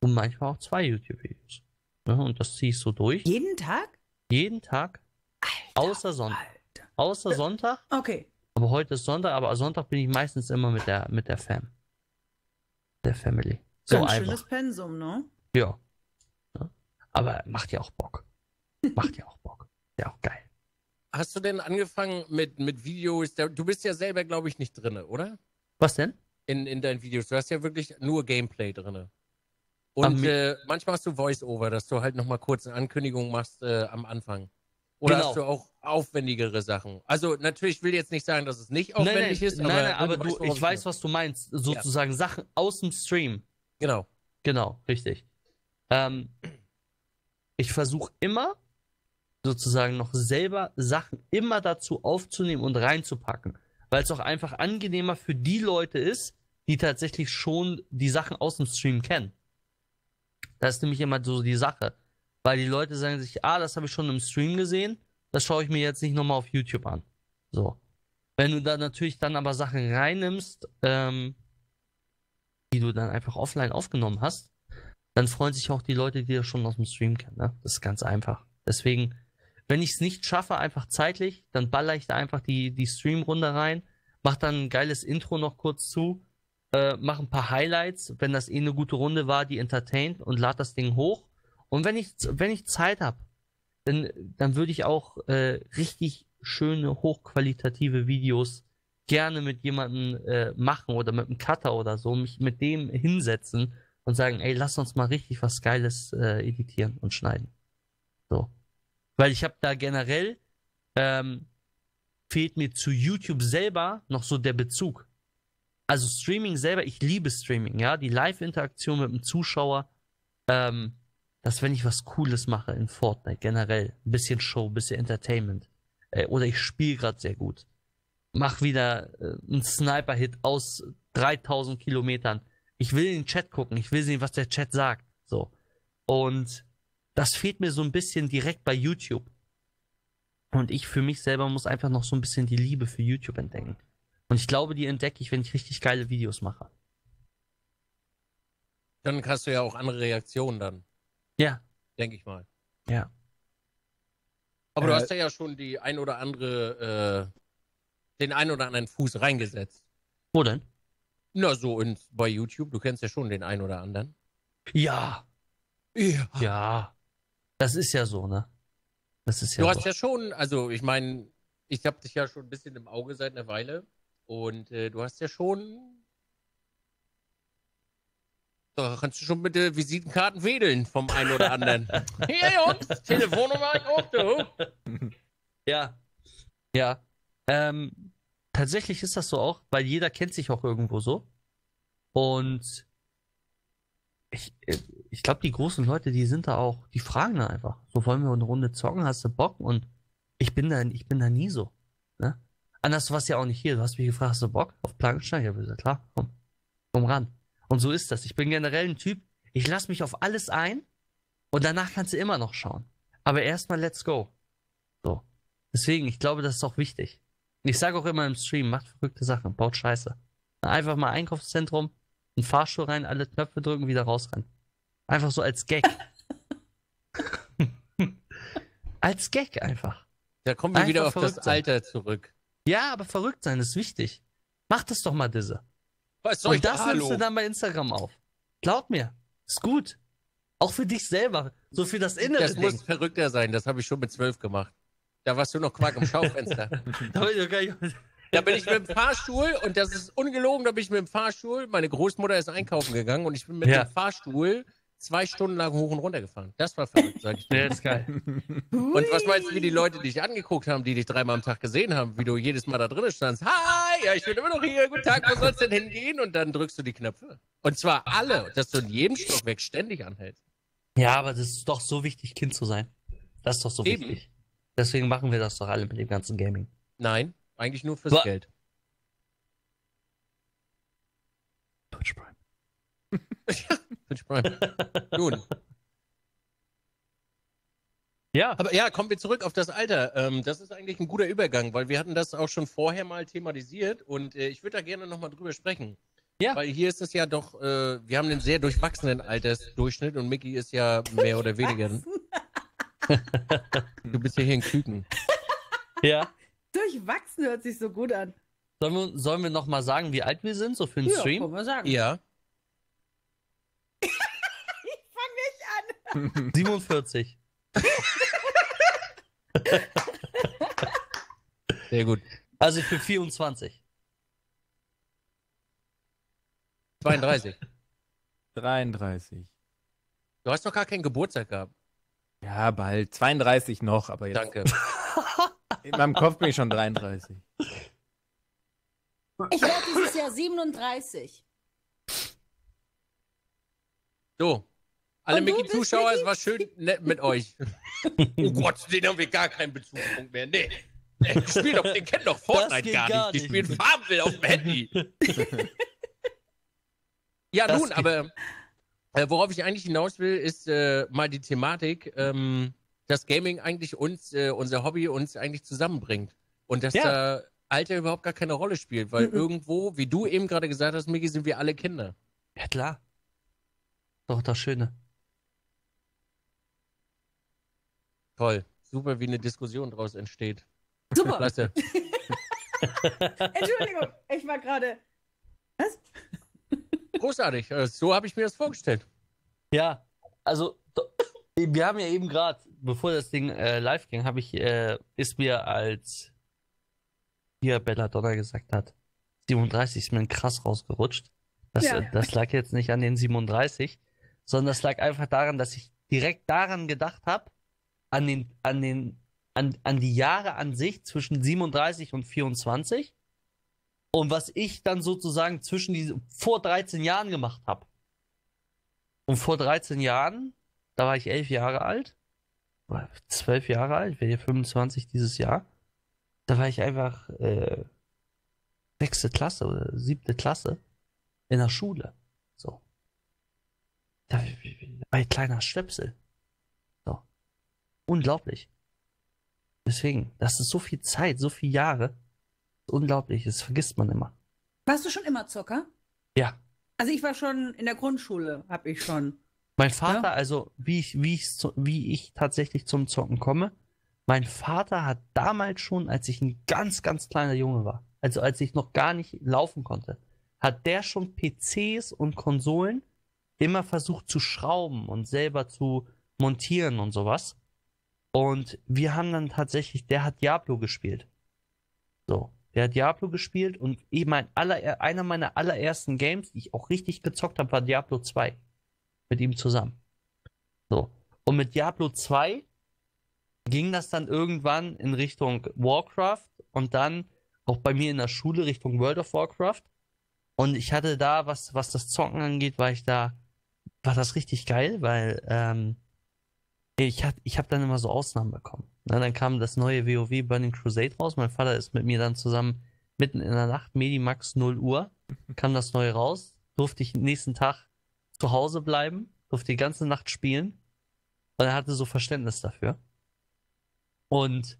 Speaker 3: und manchmal auch zwei YouTube-Videos. Ja, und das ziehe ich so durch.
Speaker 2: Jeden Tag?
Speaker 3: Jeden Tag,
Speaker 2: Alter,
Speaker 3: außer Sonntag.
Speaker 2: Alter.
Speaker 3: Außer Sonntag,
Speaker 2: Okay.
Speaker 3: aber heute ist Sonntag, aber Sonntag bin ich meistens immer mit der, mit der Fam. Der Family. So
Speaker 2: Ganz
Speaker 3: einfach.
Speaker 2: schönes Pensum, ne?
Speaker 3: Ja. ja. Aber macht ja auch Bock. Macht ja auch Bock. Ja, auch geil.
Speaker 4: Hast du denn angefangen mit, mit Videos? Du bist ja selber, glaube ich, nicht drin, oder?
Speaker 3: Was denn?
Speaker 4: In, in deinen Videos. Du hast ja wirklich nur Gameplay drin. Und äh, manchmal hast du Voice-Over, dass du halt nochmal kurz eine Ankündigung machst äh, am Anfang. Oder
Speaker 3: Genau.
Speaker 4: hast du auch aufwendigere Sachen? Also natürlich ich will jetzt nicht sagen, dass es nicht aufwendig ist,
Speaker 3: nein,
Speaker 4: aber,
Speaker 3: nein, aber
Speaker 4: du weißt,
Speaker 3: ich weiß, was du meinst. Sozusagen Sachen aus dem Stream.
Speaker 4: Genau.
Speaker 3: Genau, richtig. Ähm, ich versuche immer, sozusagen noch selber Sachen immer dazu aufzunehmen und reinzupacken. Weil es auch einfach angenehmer für die Leute ist, die tatsächlich schon die Sachen aus dem Stream kennen. Das ist nämlich immer so die Sache. Weil die Leute sagen sich, ah, das habe ich schon im Stream gesehen, das schaue ich mir jetzt nicht nochmal auf YouTube an. So. Wenn du da natürlich dann aber Sachen reinnimmst, ähm, die du dann einfach offline aufgenommen hast, dann freuen sich auch die Leute, die das schon aus dem Stream kennen. Ne? Das ist ganz einfach. Deswegen, wenn ich es nicht schaffe, einfach zeitlich, dann baller ich da einfach die, die Stream-Runde rein, mach dann ein geiles Intro noch kurz zu, äh, mach ein paar Highlights, wenn das eh eine gute Runde war, die entertaint und lad das Ding hoch. Und wenn ich, wenn ich Zeit habe, dann, dann würde ich auch äh, richtig schöne, hochqualitative Videos gerne mit jemandem äh, machen oder mit einem Cutter oder so, mich mit dem hinsetzen und sagen, ey, lass uns mal richtig was Geiles äh, editieren und schneiden. So. Weil ich habe da generell, ähm, fehlt mir zu YouTube selber noch so der Bezug. Also Streaming selber, ich liebe Streaming, ja, die Live-Interaktion mit dem Zuschauer, ähm, dass wenn ich was Cooles mache in Fortnite generell, ein bisschen Show, ein bisschen Entertainment, äh, oder ich spiele gerade sehr gut, mach wieder äh, einen Sniper-Hit aus 3000 Kilometern. Ich will in den Chat gucken, ich will sehen, was der Chat sagt. So. Und das fehlt mir so ein bisschen direkt bei YouTube. Und ich für mich selber muss einfach noch so ein bisschen die Liebe für YouTube entdecken. Und ich glaube, die entdecke ich, wenn ich richtig geile Videos mache.
Speaker 4: Dann hast du ja auch andere Reaktionen dann,
Speaker 3: Ja,
Speaker 4: denke ich mal.
Speaker 3: ja.
Speaker 4: Aber du
Speaker 1: Äh,
Speaker 4: hast da ja schon die ein oder andere, äh, den ein oder anderen Fuß reingesetzt.
Speaker 3: Wo denn?
Speaker 4: Na, so in, bei YouTube, du kennst ja schon den einen oder anderen.
Speaker 3: Ja,
Speaker 4: Ja.
Speaker 3: ja. Das ist ja so, ne? Das ist ja
Speaker 4: Du
Speaker 3: so.
Speaker 4: hast ja schon, also ich meine, ich habe dich ja schon ein bisschen im Auge seit einer Weile und äh, du hast ja schon. Da kannst du schon mit den Visitenkarten wedeln vom einen oder anderen. *laughs* Hier, Jungs, Telefonnummer auch, du. *laughs*
Speaker 3: Ja. Ja. Ähm, tatsächlich ist das so auch, weil jeder kennt sich auch irgendwo so. Und ich, äh, ich glaube, die großen Leute, die sind da auch, die fragen da einfach. So wollen wir eine Runde zocken, hast du Bock? Und ich bin da, ich bin da nie so. Ne? Anders warst ja auch nicht hier. Du hast mich gefragt, hast du Bock auf Plankenstein? Ja, gesagt, klar, komm, komm ran. Und so ist das. Ich bin generell ein Typ, ich lasse mich auf alles ein und danach kannst du immer noch schauen. Aber erstmal let's go. So. Deswegen, ich glaube, das ist auch wichtig. Ich sage auch immer im Stream, macht verrückte Sachen, baut Scheiße. Einfach mal Einkaufszentrum, einen Fahrstuhl rein, alle Knöpfe drücken, wieder rausrennen. Einfach so als Gag. *laughs* als Gag einfach.
Speaker 4: Da kommen wir
Speaker 3: Einfach
Speaker 4: wieder auf das
Speaker 3: sein.
Speaker 4: Alter zurück.
Speaker 3: Ja, aber verrückt sein ist wichtig. Mach das doch mal, Disse.
Speaker 4: Was soll
Speaker 3: Und das nimmst
Speaker 4: Hallo?
Speaker 3: du dann bei Instagram auf. Glaub mir, ist gut. Auch für dich selber. So für das innere
Speaker 4: Das
Speaker 3: Ding.
Speaker 4: muss verrückter sein, das habe ich schon mit zwölf gemacht. Da warst du noch Quark im Schaufenster. *laughs*
Speaker 3: Da will ich
Speaker 4: Da bin ich mit dem Fahrstuhl und das ist ungelogen, da bin ich mit dem Fahrstuhl. Meine Großmutter ist einkaufen gegangen und ich bin mit
Speaker 3: Ja.
Speaker 4: dem Fahrstuhl zwei Stunden lang hoch und runter gefahren. Das war verrückt, sag ich dir.
Speaker 3: Ja, ist geil. *laughs*
Speaker 4: Und was meinst du, wie die Leute dich angeguckt haben, die dich dreimal am Tag gesehen haben, wie du jedes Mal da drinnen standst? Hi, ja, ich bin immer noch hier. Guten Tag, wo soll's denn hingehen? Und dann drückst du die Knöpfe. Und zwar alle, dass du in jedem Stockwerk ständig anhältst.
Speaker 3: Ja, aber das ist doch so wichtig, Kind zu sein. Das ist doch so
Speaker 4: Eben.
Speaker 3: wichtig. Deswegen machen wir das doch alle mit dem ganzen Gaming.
Speaker 4: Nein, eigentlich nur fürs
Speaker 3: Wa-
Speaker 4: Geld.
Speaker 3: Twitch Prime. *laughs*
Speaker 4: Twitch Prime. Nun,
Speaker 3: Ja,
Speaker 4: aber ja, kommen wir zurück auf das Alter. Ähm, das ist eigentlich ein guter Übergang, weil wir hatten das auch schon vorher mal thematisiert und äh, ich würde da gerne nochmal drüber sprechen.
Speaker 3: Ja.
Speaker 4: Weil hier ist es ja doch, äh, wir haben einen sehr durchwachsenen Altersdurchschnitt und Mickey ist ja mehr oder weniger. Du bist ja hier ein Küken.
Speaker 3: ja.
Speaker 2: Durchwachsen hört sich so gut an.
Speaker 3: Sollen wir, sollen wir noch mal sagen, wie alt wir sind, so für den
Speaker 2: Ja,
Speaker 3: Stream?
Speaker 2: kann man sagen.
Speaker 4: Ja.
Speaker 2: Fang nicht an.
Speaker 3: 47.
Speaker 4: Sehr gut.
Speaker 3: Also ich bin 24.
Speaker 4: 32.
Speaker 1: 33.
Speaker 4: Du hast doch gar keinen Geburtstag gehabt.
Speaker 1: Ja, bald. 32 noch, aber jetzt.
Speaker 4: Danke. *laughs*
Speaker 1: In meinem Kopf bin ich schon 33.
Speaker 2: Ich werde dieses Jahr 37.
Speaker 4: So. Alle Mickey-Zuschauer, es war schön nett mit euch. *laughs* oh Gott, den haben wir gar keinen Bezugspunkt mehr. Nee. Die spielen doch, den kennen doch Fortnite gar,
Speaker 3: gar
Speaker 4: nicht. Die spielen Farmville auf dem Handy. *laughs* ja,
Speaker 3: Das
Speaker 4: nun, aber äh, worauf ich eigentlich hinaus will, ist äh, mal die Thematik, ähm, dass Gaming eigentlich uns, äh, unser Hobby uns eigentlich zusammenbringt. Und dass
Speaker 3: Ja.
Speaker 4: da Alter überhaupt gar keine Rolle spielt, weil
Speaker 2: Mhm.
Speaker 4: irgendwo, wie du eben gerade gesagt hast, Micky, sind wir alle Kinder.
Speaker 3: Ja, klar. Doch, das Schöne.
Speaker 4: Toll. Super, wie eine Diskussion daraus entsteht.
Speaker 2: Super.
Speaker 4: Klasse. *laughs* *laughs*
Speaker 2: Entschuldigung, ich war gerade. Was?
Speaker 4: Großartig. Äh, So habe ich mir das vorgestellt.
Speaker 3: Ja, also wir haben ja eben gerade, bevor das Ding äh, live ging, habe ich, äh, ist mir als hier Belladonna gesagt hat, 37 ist mir krass rausgerutscht. Das,
Speaker 2: Ja.
Speaker 3: äh, das lag jetzt nicht an den 37, sondern das lag einfach daran, dass ich direkt daran gedacht habe, an den, an den, an, an die Jahre an sich zwischen 37 und 24 und was ich dann sozusagen zwischen diese, vor 13 Jahren gemacht habe. Und vor 13 Jahren, da war ich elf Jahre alt, oder zwölf Jahre alt, ich werde ja 25 dieses Jahr, da war ich einfach äh, sechste Klasse oder siebte Klasse in der Schule. So. Da war ich ein kleiner Stöpsel. Unglaublich. Deswegen, das ist so viel Zeit, so viele Jahre. Unglaublich, das vergisst man immer.
Speaker 2: Warst du schon immer Zocker?
Speaker 3: Ja.
Speaker 2: Also ich war schon in der Grundschule, hab ich schon.
Speaker 3: Mein Vater,
Speaker 2: Ja.
Speaker 3: also wie ich, wie ich, wie ich tatsächlich zum Zocken komme, mein Vater hat damals schon, als ich ein ganz, ganz kleiner Junge war, also als ich noch gar nicht laufen konnte, hat der schon PCs und Konsolen immer versucht zu schrauben und selber zu montieren und sowas. Und wir haben dann tatsächlich, der hat Diablo gespielt. So, der hat Diablo gespielt und ich mein aller, einer meiner allerersten Games, die ich auch richtig gezockt habe, war Diablo 2. Mit ihm zusammen. So. Und mit Diablo 2 ging das dann irgendwann in Richtung Warcraft und dann auch bei mir in der Schule Richtung World of Warcraft. Und ich hatte da, was, was das Zocken angeht, war ich da, war das richtig geil, weil ähm, ich, hat, ich habe dann immer so Ausnahmen bekommen. Na, dann kam das neue WoW Burning Crusade raus. Mein Vater ist mit mir dann zusammen mitten in der Nacht, Medimax 0 Uhr, kam das neue raus. Durfte ich nächsten Tag zu Hause bleiben, durfte die ganze Nacht spielen. Und er hatte so Verständnis dafür. Und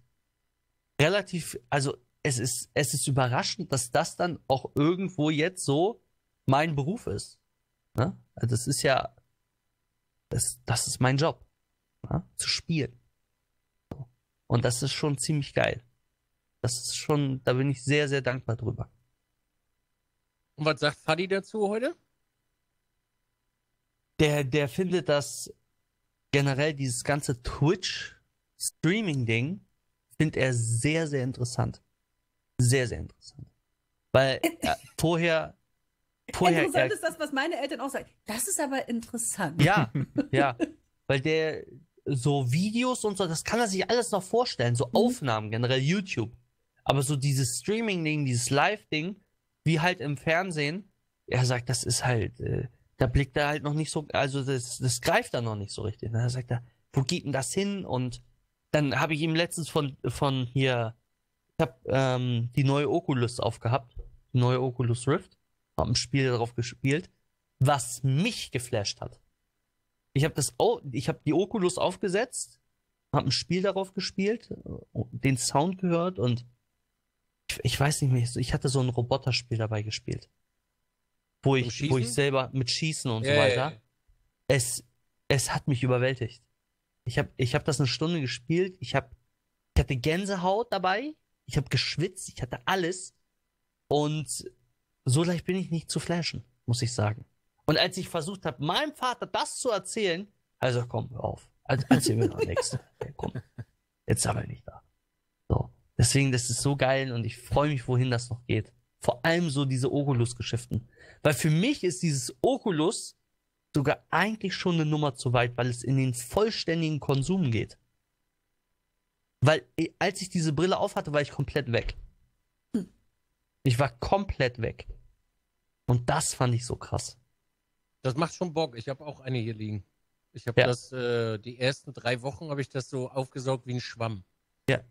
Speaker 3: relativ, also es ist, es ist überraschend, dass das dann auch irgendwo jetzt so mein Beruf ist. Ne? Also das ist ja, das, das ist mein Job, ne? zu spielen. Und das ist schon ziemlich geil. Das ist schon, da bin ich sehr, sehr dankbar drüber.
Speaker 4: Und was sagt Fadi dazu heute?
Speaker 3: Der, der findet das generell dieses ganze Twitch-Streaming-Ding, findet er sehr, sehr interessant. Sehr, sehr interessant. Weil äh, *laughs* vorher, vorher.
Speaker 2: Interessant ist das, was meine Eltern auch sagen. Das ist aber interessant.
Speaker 3: Ja, *laughs* ja. Weil der so Videos und so, das kann er sich alles noch vorstellen. So
Speaker 2: Mhm.
Speaker 3: Aufnahmen, generell YouTube. Aber so dieses Streaming-Ding, dieses Live-Ding, wie halt im Fernsehen, er sagt, das ist halt, äh, da blickt er halt noch nicht so, also das, das greift er noch nicht so richtig. Dann sagt er, wo geht denn das hin? Und dann habe ich ihm letztens von, von hier, ich habe ähm, die neue Oculus aufgehabt, die neue Oculus Rift, habe ein Spiel darauf gespielt, was mich geflasht hat. Ich habe das, ich habe die Oculus aufgesetzt, habe ein Spiel darauf gespielt, den Sound gehört und ich, ich weiß nicht mehr, ich hatte so ein Roboterspiel dabei gespielt, wo ich, wo ich selber mit Schießen und so
Speaker 4: Ja, ja,
Speaker 3: weiter.
Speaker 4: ja.
Speaker 3: Es, es hat mich überwältigt. Ich habe, ich habe das eine Stunde gespielt. Ich habe, ich hatte Gänsehaut dabei. Ich habe geschwitzt. Ich hatte alles. Und so leicht bin ich nicht zu flashen, muss ich sagen. Und als ich versucht habe, meinem Vater das zu erzählen, also komm, hör auf. Er- Erzähl mir noch *laughs* nichts. Ja, komm. Jetzt aber nicht da. So. Deswegen, das ist so geil und ich freue mich, wohin das noch geht. Vor allem so diese Oculus-Geschäften. Weil für mich ist dieses Oculus sogar eigentlich schon eine Nummer zu weit, weil es in den vollständigen Konsum geht. Weil als ich diese Brille aufhatte, war ich komplett weg. Ich war komplett weg. Und das fand ich so krass.
Speaker 4: Das macht schon Bock. Ich habe auch eine hier liegen. Ich habe
Speaker 3: Ja.
Speaker 4: das, äh, die ersten drei Wochen habe ich das so aufgesaugt wie ein Schwamm.
Speaker 3: Ja.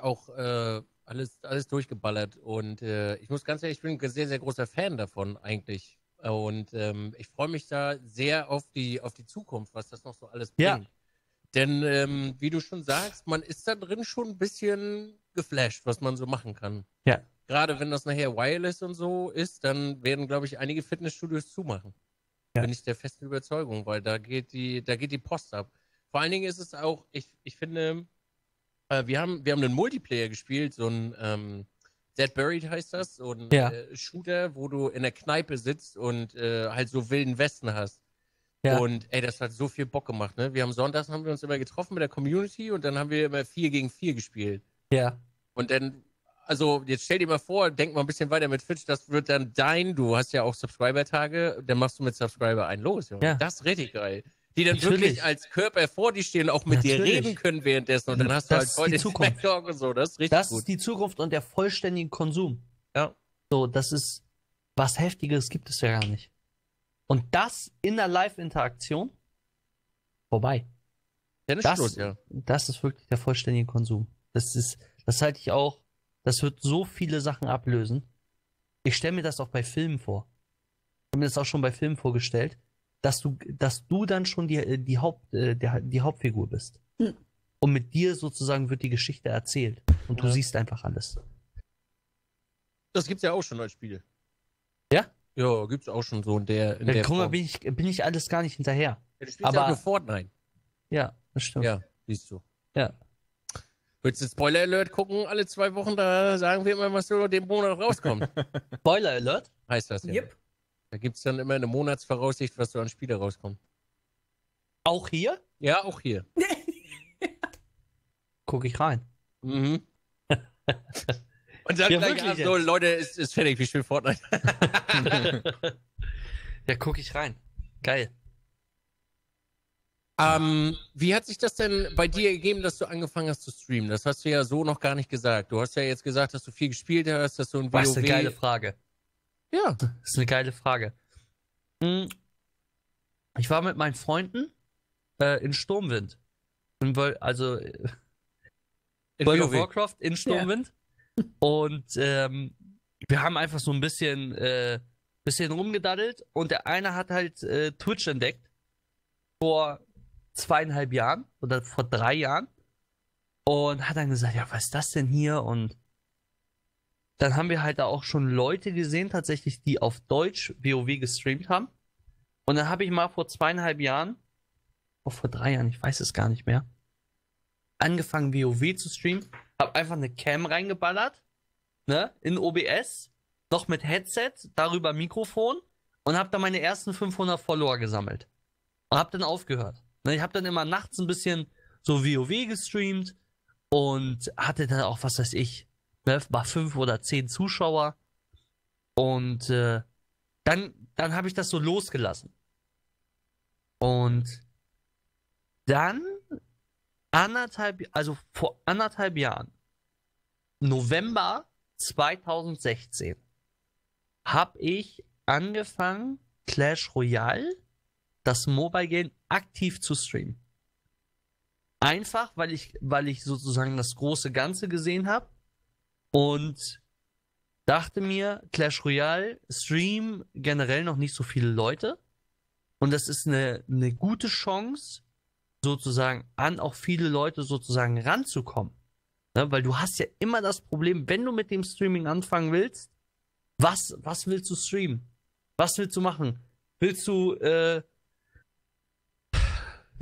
Speaker 4: Auch äh, alles, alles durchgeballert. Und äh, ich muss ganz ehrlich, ich bin ein sehr, sehr großer Fan davon eigentlich. Und ähm, ich freue mich da sehr auf die, auf die Zukunft, was das noch so alles
Speaker 3: Ja.
Speaker 4: bringt. Denn ähm, wie du schon sagst, man ist da drin schon ein bisschen geflasht, was man so machen kann.
Speaker 3: Ja.
Speaker 4: Gerade wenn das nachher wireless und so ist, dann werden, glaube ich, einige Fitnessstudios zumachen.
Speaker 3: Ja.
Speaker 4: Bin ich der festen Überzeugung, weil da geht die, da geht die Post ab. Vor allen Dingen ist es auch, ich, ich finde, äh, wir haben, wir haben einen Multiplayer gespielt, so ein ähm, Dead Buried heißt das, so ein
Speaker 3: Ja.
Speaker 4: äh, Shooter, wo du in der Kneipe sitzt und äh, halt so wilden Westen hast.
Speaker 3: Ja.
Speaker 4: Und ey, das hat so viel Bock gemacht, ne? Wir haben sonntags haben wir uns immer getroffen mit der Community und dann haben wir immer vier gegen vier gespielt.
Speaker 3: Ja.
Speaker 4: Und dann, also jetzt stell dir mal vor, denk mal ein bisschen weiter mit Twitch, das wird dann dein, du hast ja auch Subscriber-Tage, dann machst du mit Subscriber einen los, Junge.
Speaker 3: Ja.
Speaker 4: Das ist richtig geil. Die dann
Speaker 3: Natürlich.
Speaker 4: wirklich als Körper vor dir stehen, auch mit dir
Speaker 3: Natürlich.
Speaker 4: reden können währenddessen und dann hast du
Speaker 3: Das
Speaker 4: halt
Speaker 3: ist
Speaker 4: voll den
Speaker 3: Zukunft.
Speaker 4: Und so, das ist richtig
Speaker 3: Das
Speaker 4: gut.
Speaker 3: ist die Zukunft und der vollständige Konsum.
Speaker 4: Ja.
Speaker 3: So, das ist was Heftiges gibt es ja gar nicht. Und das in der Live-Interaktion vorbei.
Speaker 4: Ist
Speaker 3: Das,
Speaker 4: Schluss, ja.
Speaker 3: das ist wirklich der vollständige Konsum. Das ist, das halte ich auch, das wird so viele Sachen ablösen. Ich stelle mir das auch bei Filmen vor. Ich habe mir das auch schon bei Filmen vorgestellt, dass du, dass du dann schon die, die, Haupt, äh, der, die Hauptfigur bist.
Speaker 2: Hm.
Speaker 3: Und mit dir sozusagen wird die Geschichte erzählt. Und du
Speaker 4: Ja.
Speaker 3: siehst einfach alles.
Speaker 4: Das gibt's ja auch schon als Spiel.
Speaker 3: Ja?
Speaker 4: Ja, gibt's auch schon so in der, in
Speaker 3: Ja,
Speaker 4: der
Speaker 3: guck mal, bin ich, bin ich alles gar nicht hinterher.
Speaker 4: Ja, du spielst
Speaker 3: aber-
Speaker 4: ja auch nur Fortnite.
Speaker 3: Ja, das stimmt.
Speaker 4: Ja, siehst du.
Speaker 3: Ja.
Speaker 4: Willst du Spoiler Alert gucken? Alle zwei Wochen, da sagen wir immer, was so den Monat rauskommt. *laughs*
Speaker 3: Spoiler Alert.
Speaker 4: heißt das ja.
Speaker 2: Yep.
Speaker 4: Da gibt es dann immer eine Monatsvoraussicht, was so an Spiele rauskommt.
Speaker 3: Auch hier?
Speaker 4: Ja, auch hier. *laughs*
Speaker 3: Gucke ich rein.
Speaker 4: Mhm. *laughs* Und dann
Speaker 3: Ja,
Speaker 4: gleich ab, so. Leute, ist, ist fertig, wie spielen Fortnite.
Speaker 3: ja, gucke ich rein. Geil.
Speaker 4: Ähm, wie hat sich das denn bei dir ergeben, dass du angefangen hast zu streamen? Das hast du ja so noch gar nicht gesagt. Du hast ja jetzt gesagt, dass du viel gespielt hast, dass du ein
Speaker 3: Was
Speaker 4: WoW...
Speaker 3: eine geile Frage.
Speaker 4: Ja.
Speaker 3: Das ist eine geile Frage. Hm. Ich war mit meinen Freunden äh, in Sturmwind. In Also äh,
Speaker 4: In
Speaker 3: World of
Speaker 4: WoW.
Speaker 3: Warcraft in Sturmwind. Und ähm, wir haben einfach so ein bisschen, äh, bisschen rumgedaddelt und der eine hat halt äh, Twitch entdeckt vor zweieinhalb Jahren oder vor drei Jahren und hat dann gesagt, ja, was ist das denn hier? Und dann haben wir halt da auch schon Leute gesehen, tatsächlich, die auf Deutsch WoW gestreamt haben. Und dann habe ich mal vor zweieinhalb Jahren, oh, vor drei Jahren, ich weiß es gar nicht mehr, angefangen WoW zu streamen, hab einfach eine Cam reingeballert, ne, in OBS, noch mit Headset, darüber Mikrofon und hab dann meine ersten 500 Follower gesammelt. Und hab dann aufgehört. Ne, ich hab dann immer nachts ein bisschen so WoW gestreamt und hatte dann auch, was weiß ich, ne, mal fünf oder zehn Zuschauer und äh, dann, dann habe ich das so losgelassen. Und dann anderthalb, also vor anderthalb Jahren, November 2016, habe ich angefangen, Clash Royale, das Mobile Game, aktiv zu streamen. Einfach, weil ich, weil ich sozusagen das große Ganze gesehen habe und dachte mir, Clash Royale streamen generell noch nicht so viele Leute. Und das ist eine, eine gute Chance, sozusagen an auch viele Leute sozusagen ranzukommen. Ne? Weil du hast ja immer das Problem, wenn du mit dem Streaming anfangen willst, was, was willst du streamen? Was willst du machen? Willst du, äh,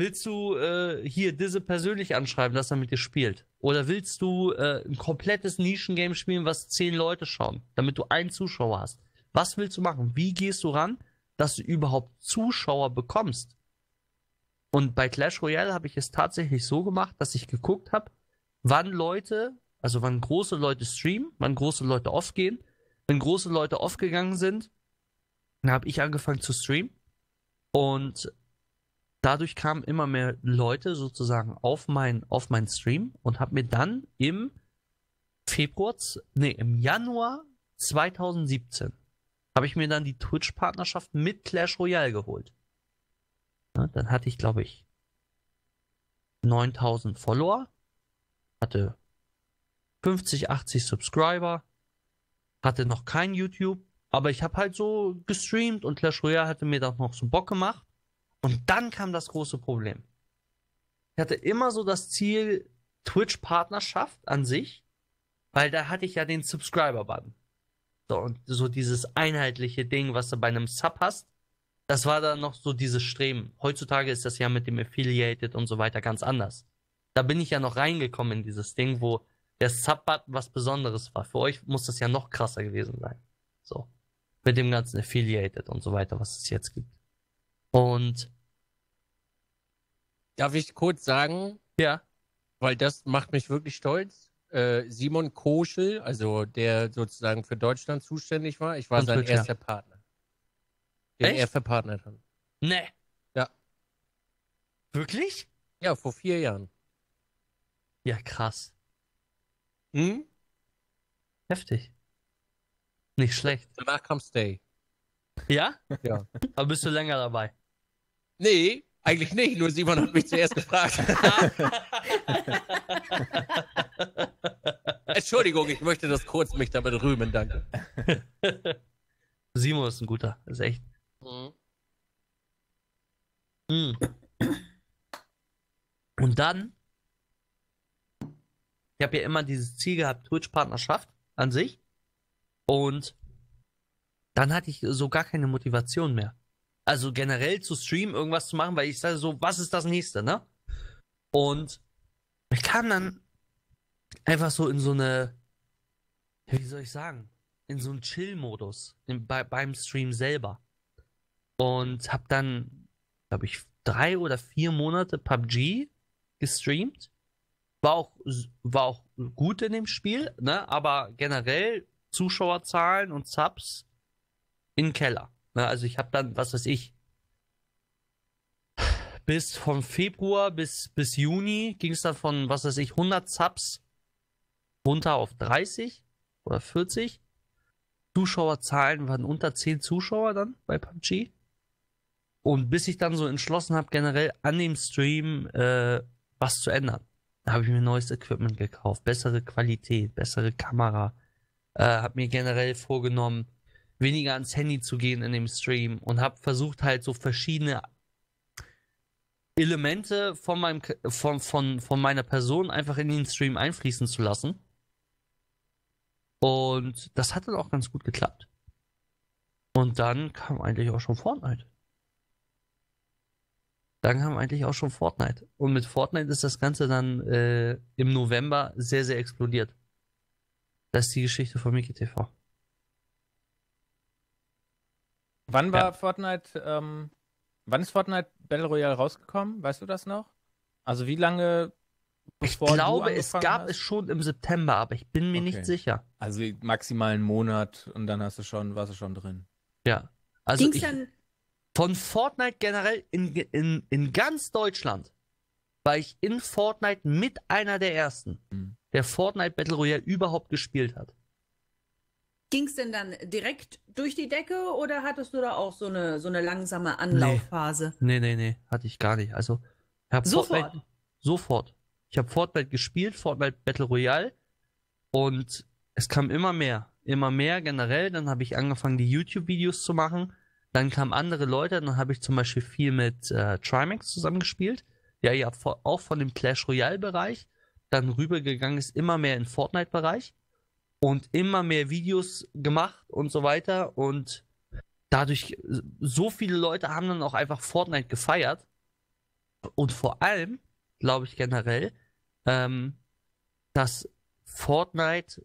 Speaker 3: willst du äh, hier diese persönlich anschreiben, dass er mit dir spielt? Oder willst du äh, ein komplettes Nischengame spielen, was zehn Leute schauen, damit du einen Zuschauer hast? Was willst du machen? Wie gehst du ran, dass du überhaupt Zuschauer bekommst? Und bei Clash Royale habe ich es tatsächlich so gemacht, dass ich geguckt habe, wann Leute, also wann große Leute streamen, wann große Leute aufgehen. Wenn große Leute aufgegangen sind, dann habe ich angefangen zu streamen. Und dadurch kamen immer mehr Leute sozusagen auf mein, auf mein Stream und habe mir dann im Februar, nee, im Januar 2017 habe ich mir dann die Twitch-Partnerschaft mit Clash Royale geholt. Ja, dann hatte ich, glaube ich, 9000 Follower, hatte 50, 80 Subscriber, hatte noch kein YouTube, aber ich habe halt so gestreamt und Clash Royale hatte mir dann noch so Bock gemacht. Und dann kam das große Problem. Ich hatte immer so das Ziel Twitch-Partnerschaft an sich, weil da hatte ich ja den Subscriber-Button. So, und so dieses einheitliche Ding, was du bei einem Sub hast, das war dann noch so dieses Streben. Heutzutage ist das ja mit dem Affiliated und so weiter ganz anders. Da bin ich ja noch reingekommen in dieses Ding, wo der Sub-Button was Besonderes war. Für euch muss das ja noch krasser gewesen sein. So. Mit dem ganzen Affiliated und so weiter, was es jetzt gibt. Und
Speaker 4: Darf ich kurz sagen,
Speaker 3: ja,
Speaker 4: weil das macht mich wirklich stolz. Äh, Simon Koschel, also der sozusagen für Deutschland zuständig war, ich war
Speaker 3: Von
Speaker 4: sein
Speaker 3: Twitch, ja.
Speaker 4: erster Partner. Den
Speaker 3: Echt?
Speaker 4: er verpartnert hat.
Speaker 3: ne.
Speaker 4: Ja.
Speaker 3: Wirklich?
Speaker 4: Ja, vor vier Jahren.
Speaker 3: Ja, krass.
Speaker 4: Hm?
Speaker 3: Heftig. Nicht schlecht.
Speaker 4: Danach kam Stay.
Speaker 3: Ja?
Speaker 4: Ja.
Speaker 3: Aber bist du länger dabei?
Speaker 4: Nee, eigentlich nicht, nur Simon hat mich zuerst gefragt. *laughs* Entschuldigung, ich möchte das kurz mich damit rühmen, danke.
Speaker 3: Simon ist ein guter. Ist echt.
Speaker 4: Mhm.
Speaker 3: Mm. Und dann, ich habe ja immer dieses Ziel gehabt, Twitch-Partnerschaft an sich. Und dann hatte ich so gar keine Motivation mehr. Also generell zu streamen, irgendwas zu machen, weil ich sage so, was ist das nächste, ne? Und ich kam dann einfach so in so eine, wie soll ich sagen, in so einen Chill-Modus bei, beim Stream selber. und habe dann, glaube ich, drei oder vier Monate PUBG gestreamt. War auch, war auch gut in dem Spiel, ne? aber generell Zuschauerzahlen und Subs in Keller. Ne? Also ich habe dann, was weiß ich, bis vom Februar bis, bis Juni ging es dann von, was weiß ich, 100 Subs runter auf 30 oder 40. Zuschauerzahlen waren unter 10 Zuschauer dann bei PUBG. Und bis ich dann so entschlossen habe, generell an dem Stream äh, was zu ändern. Habe ich mir neues Equipment gekauft, bessere Qualität, bessere Kamera. Äh, habe mir generell vorgenommen, weniger ans Handy zu gehen in dem Stream und habe versucht halt so verschiedene Elemente von, meinem, von, von, von meiner Person einfach in den Stream einfließen zu lassen. Und das hat dann auch ganz gut geklappt. Und dann kam eigentlich auch schon Fortnite. Dann kam eigentlich auch schon Fortnite. Und mit Fortnite ist das Ganze dann äh, im November sehr, sehr explodiert. Das ist die Geschichte von Mickey TV.
Speaker 1: Wann war
Speaker 3: Ja.
Speaker 1: Fortnite, ähm, wann ist Fortnite Battle Royale rausgekommen? Weißt du das noch? Also wie lange
Speaker 3: Ich
Speaker 1: bevor du
Speaker 3: glaube, es gab
Speaker 1: hast?
Speaker 3: es schon im September, aber ich bin mir
Speaker 1: Okay.
Speaker 3: nicht sicher.
Speaker 1: Also maximal einen Monat und dann hast du schon, warst du schon drin.
Speaker 3: Ja. Also
Speaker 2: Ging's
Speaker 3: ich,
Speaker 2: dann,
Speaker 3: von Fortnite generell in, in, in ganz Deutschland war ich in Fortnite mit einer der ersten,
Speaker 1: Mhm.
Speaker 3: der Fortnite Battle Royale überhaupt gespielt hat.
Speaker 2: Ging's denn dann direkt durch die Decke oder hattest du da auch so eine, so eine langsame Anlaufphase?
Speaker 3: Nee, nee, nee, hatte ich gar nicht. Also, ich hab
Speaker 2: Sofort.
Speaker 3: Fortnite, sofort. Ich habe Fortnite gespielt, Fortnite Battle Royale und es kam immer mehr, immer mehr generell. Dann habe ich angefangen, die YouTube-Videos zu machen. Dann kamen andere Leute, dann habe ich zum Beispiel viel mit äh, Trimax zusammengespielt, ja vo- auch von dem Clash Royale-Bereich dann rübergegangen ist, immer mehr in Fortnite-Bereich und immer mehr Videos gemacht und so weiter und dadurch so viele Leute haben dann auch einfach Fortnite gefeiert und vor allem glaube ich generell, ähm, dass Fortnite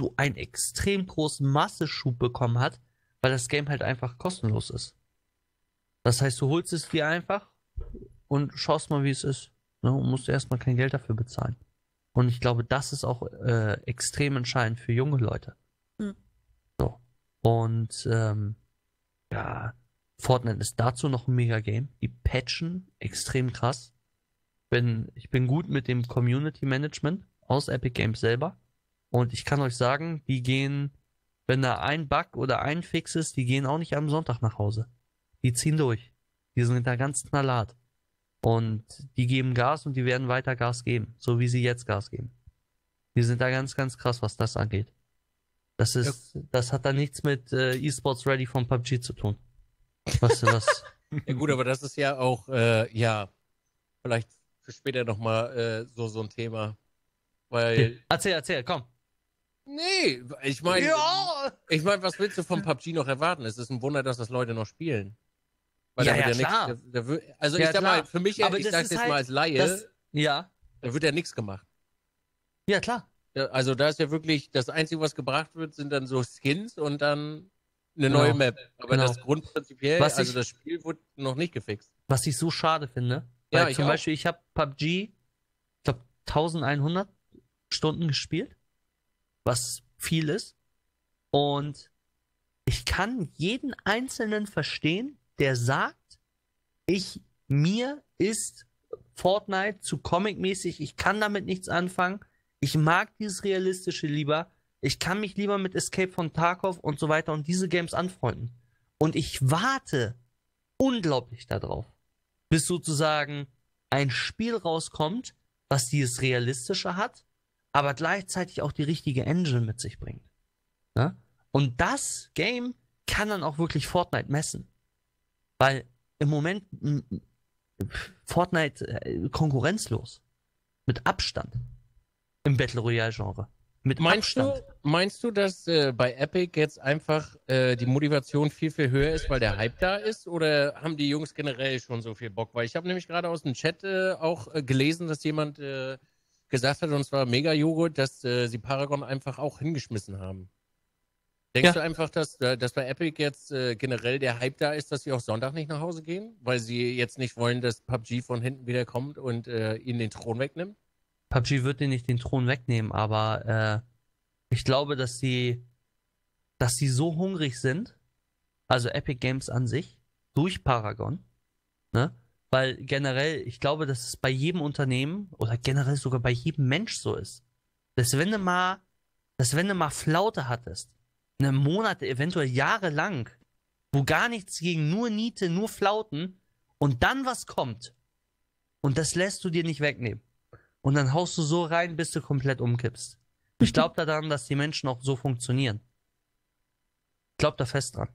Speaker 3: so einen extrem großen Masseschub bekommen hat, weil das Game halt einfach kostenlos ist. Das heißt, du holst es dir einfach und schaust mal, wie es ist. Ne? Und musst erstmal kein Geld dafür bezahlen. Und ich glaube, das ist auch äh, extrem entscheidend für junge Leute.
Speaker 2: Hm.
Speaker 3: So. Und ähm, ja, Fortnite ist dazu noch ein mega Game. Die patchen extrem krass. Bin, ich bin gut mit dem Community Management aus Epic Games selber. Und ich kann euch sagen, die gehen, wenn da ein Bug oder ein Fix ist, die gehen auch nicht am Sonntag nach Hause. Die ziehen durch. Die sind da ganz knallhart. Und die geben Gas und die werden weiter Gas geben. So wie sie jetzt Gas geben. Die sind da ganz, ganz krass, was das angeht. Das ist, das hat da nichts mit äh, eSports Ready von PUBG zu tun. Was, was, *laughs*
Speaker 4: Ja gut, aber das ist ja auch, äh, ja, vielleicht für später nochmal äh, so, so ein Thema. Weil,
Speaker 3: erzähl, erzähl, komm.
Speaker 4: nee, ich meine,
Speaker 3: Ja!
Speaker 4: ich meine, was willst du vom PUBG noch erwarten? Es ist ein Wunder, dass das Leute noch spielen. Weil
Speaker 3: Ja,
Speaker 4: da wird
Speaker 3: ja,
Speaker 4: ja,
Speaker 3: klar.
Speaker 4: nichts, da, da wird, also
Speaker 3: Ja,
Speaker 4: ich sag
Speaker 3: klar.
Speaker 4: mal, für mich,
Speaker 3: Aber
Speaker 4: ich
Speaker 3: das
Speaker 4: sag jetzt
Speaker 3: halt-
Speaker 4: mal als Laie,
Speaker 3: Das, ja,
Speaker 4: da wird ja nichts gemacht.
Speaker 3: ja, klar.
Speaker 4: Ja, Also da ist ja wirklich, das Einzige, was gebracht wird, sind dann so Skins und dann eine
Speaker 3: Genau.
Speaker 4: neue Map. Aber
Speaker 3: Genau.
Speaker 4: das Grundprinzipiell,
Speaker 3: Was
Speaker 4: also
Speaker 3: ich-
Speaker 4: das Spiel wurde noch nicht gefixt.
Speaker 3: Was ich so schade finde.
Speaker 4: Ja,
Speaker 3: Weil
Speaker 4: ich
Speaker 3: zum
Speaker 4: auch.
Speaker 3: Beispiel, ich habe PUBG, ich glaube, 1100 Stunden gespielt. Was viel ist. Und ich kann jeden Einzelnen verstehen, der sagt, ich, mir ist Fortnite zu comic-mäßig, ich kann damit nichts anfangen. Ich mag dieses Realistische lieber. Ich kann mich lieber mit Escape von Tarkov und so weiter und diese Games anfreunden. Und ich warte unglaublich darauf, bis sozusagen ein Spiel rauskommt, was dieses Realistische hat, aber gleichzeitig auch die richtige Engine mit sich bringt. Ne? Und das Game kann dann auch wirklich Fortnite messen. Weil im Moment Fortnite äh, konkurrenzlos. Mit Abstand. Im Battle Royale Genre. Mit
Speaker 4: Meinst
Speaker 3: Abstand.
Speaker 4: du, meinst du, dass äh, bei Epic jetzt einfach äh, die Motivation viel, viel höher ist, weil der Hype da ist? Oder haben die Jungs generell schon so viel Bock? Weil ich habe nämlich gerade aus dem Chat äh, auch äh, gelesen, dass jemand äh, gesagt hat, und zwar Mega Joghurt, dass sie Paragon einfach auch hingeschmissen haben. Denkst
Speaker 3: Ja.
Speaker 4: du einfach, dass, äh, dass bei Epic jetzt äh, generell der Hype da ist, dass sie auch Sonntag nicht nach Hause gehen? Weil sie jetzt nicht wollen, dass PUBG von hinten wieder kommt und äh, ihnen den Thron wegnimmt?
Speaker 3: PUBG wird dir nicht den Thron wegnehmen, aber äh, ich glaube, dass sie, dass sie so hungrig sind, also Epic Games an sich, durch Paragon, ne? Weil generell, ich glaube, dass es bei jedem Unternehmen oder generell sogar bei jedem Mensch so ist, dass wenn du mal, dass wenn du mal Flaute hattest, eine Monate, eventuell jahrelang, wo gar nichts gegen nur Niete, nur Flauten und dann was kommt und das lässt du dir nicht wegnehmen. Und dann haust du so rein, bis du komplett umkippst. Ich glaube daran, dass die Menschen auch so funktionieren. Ich glaube da fest dran.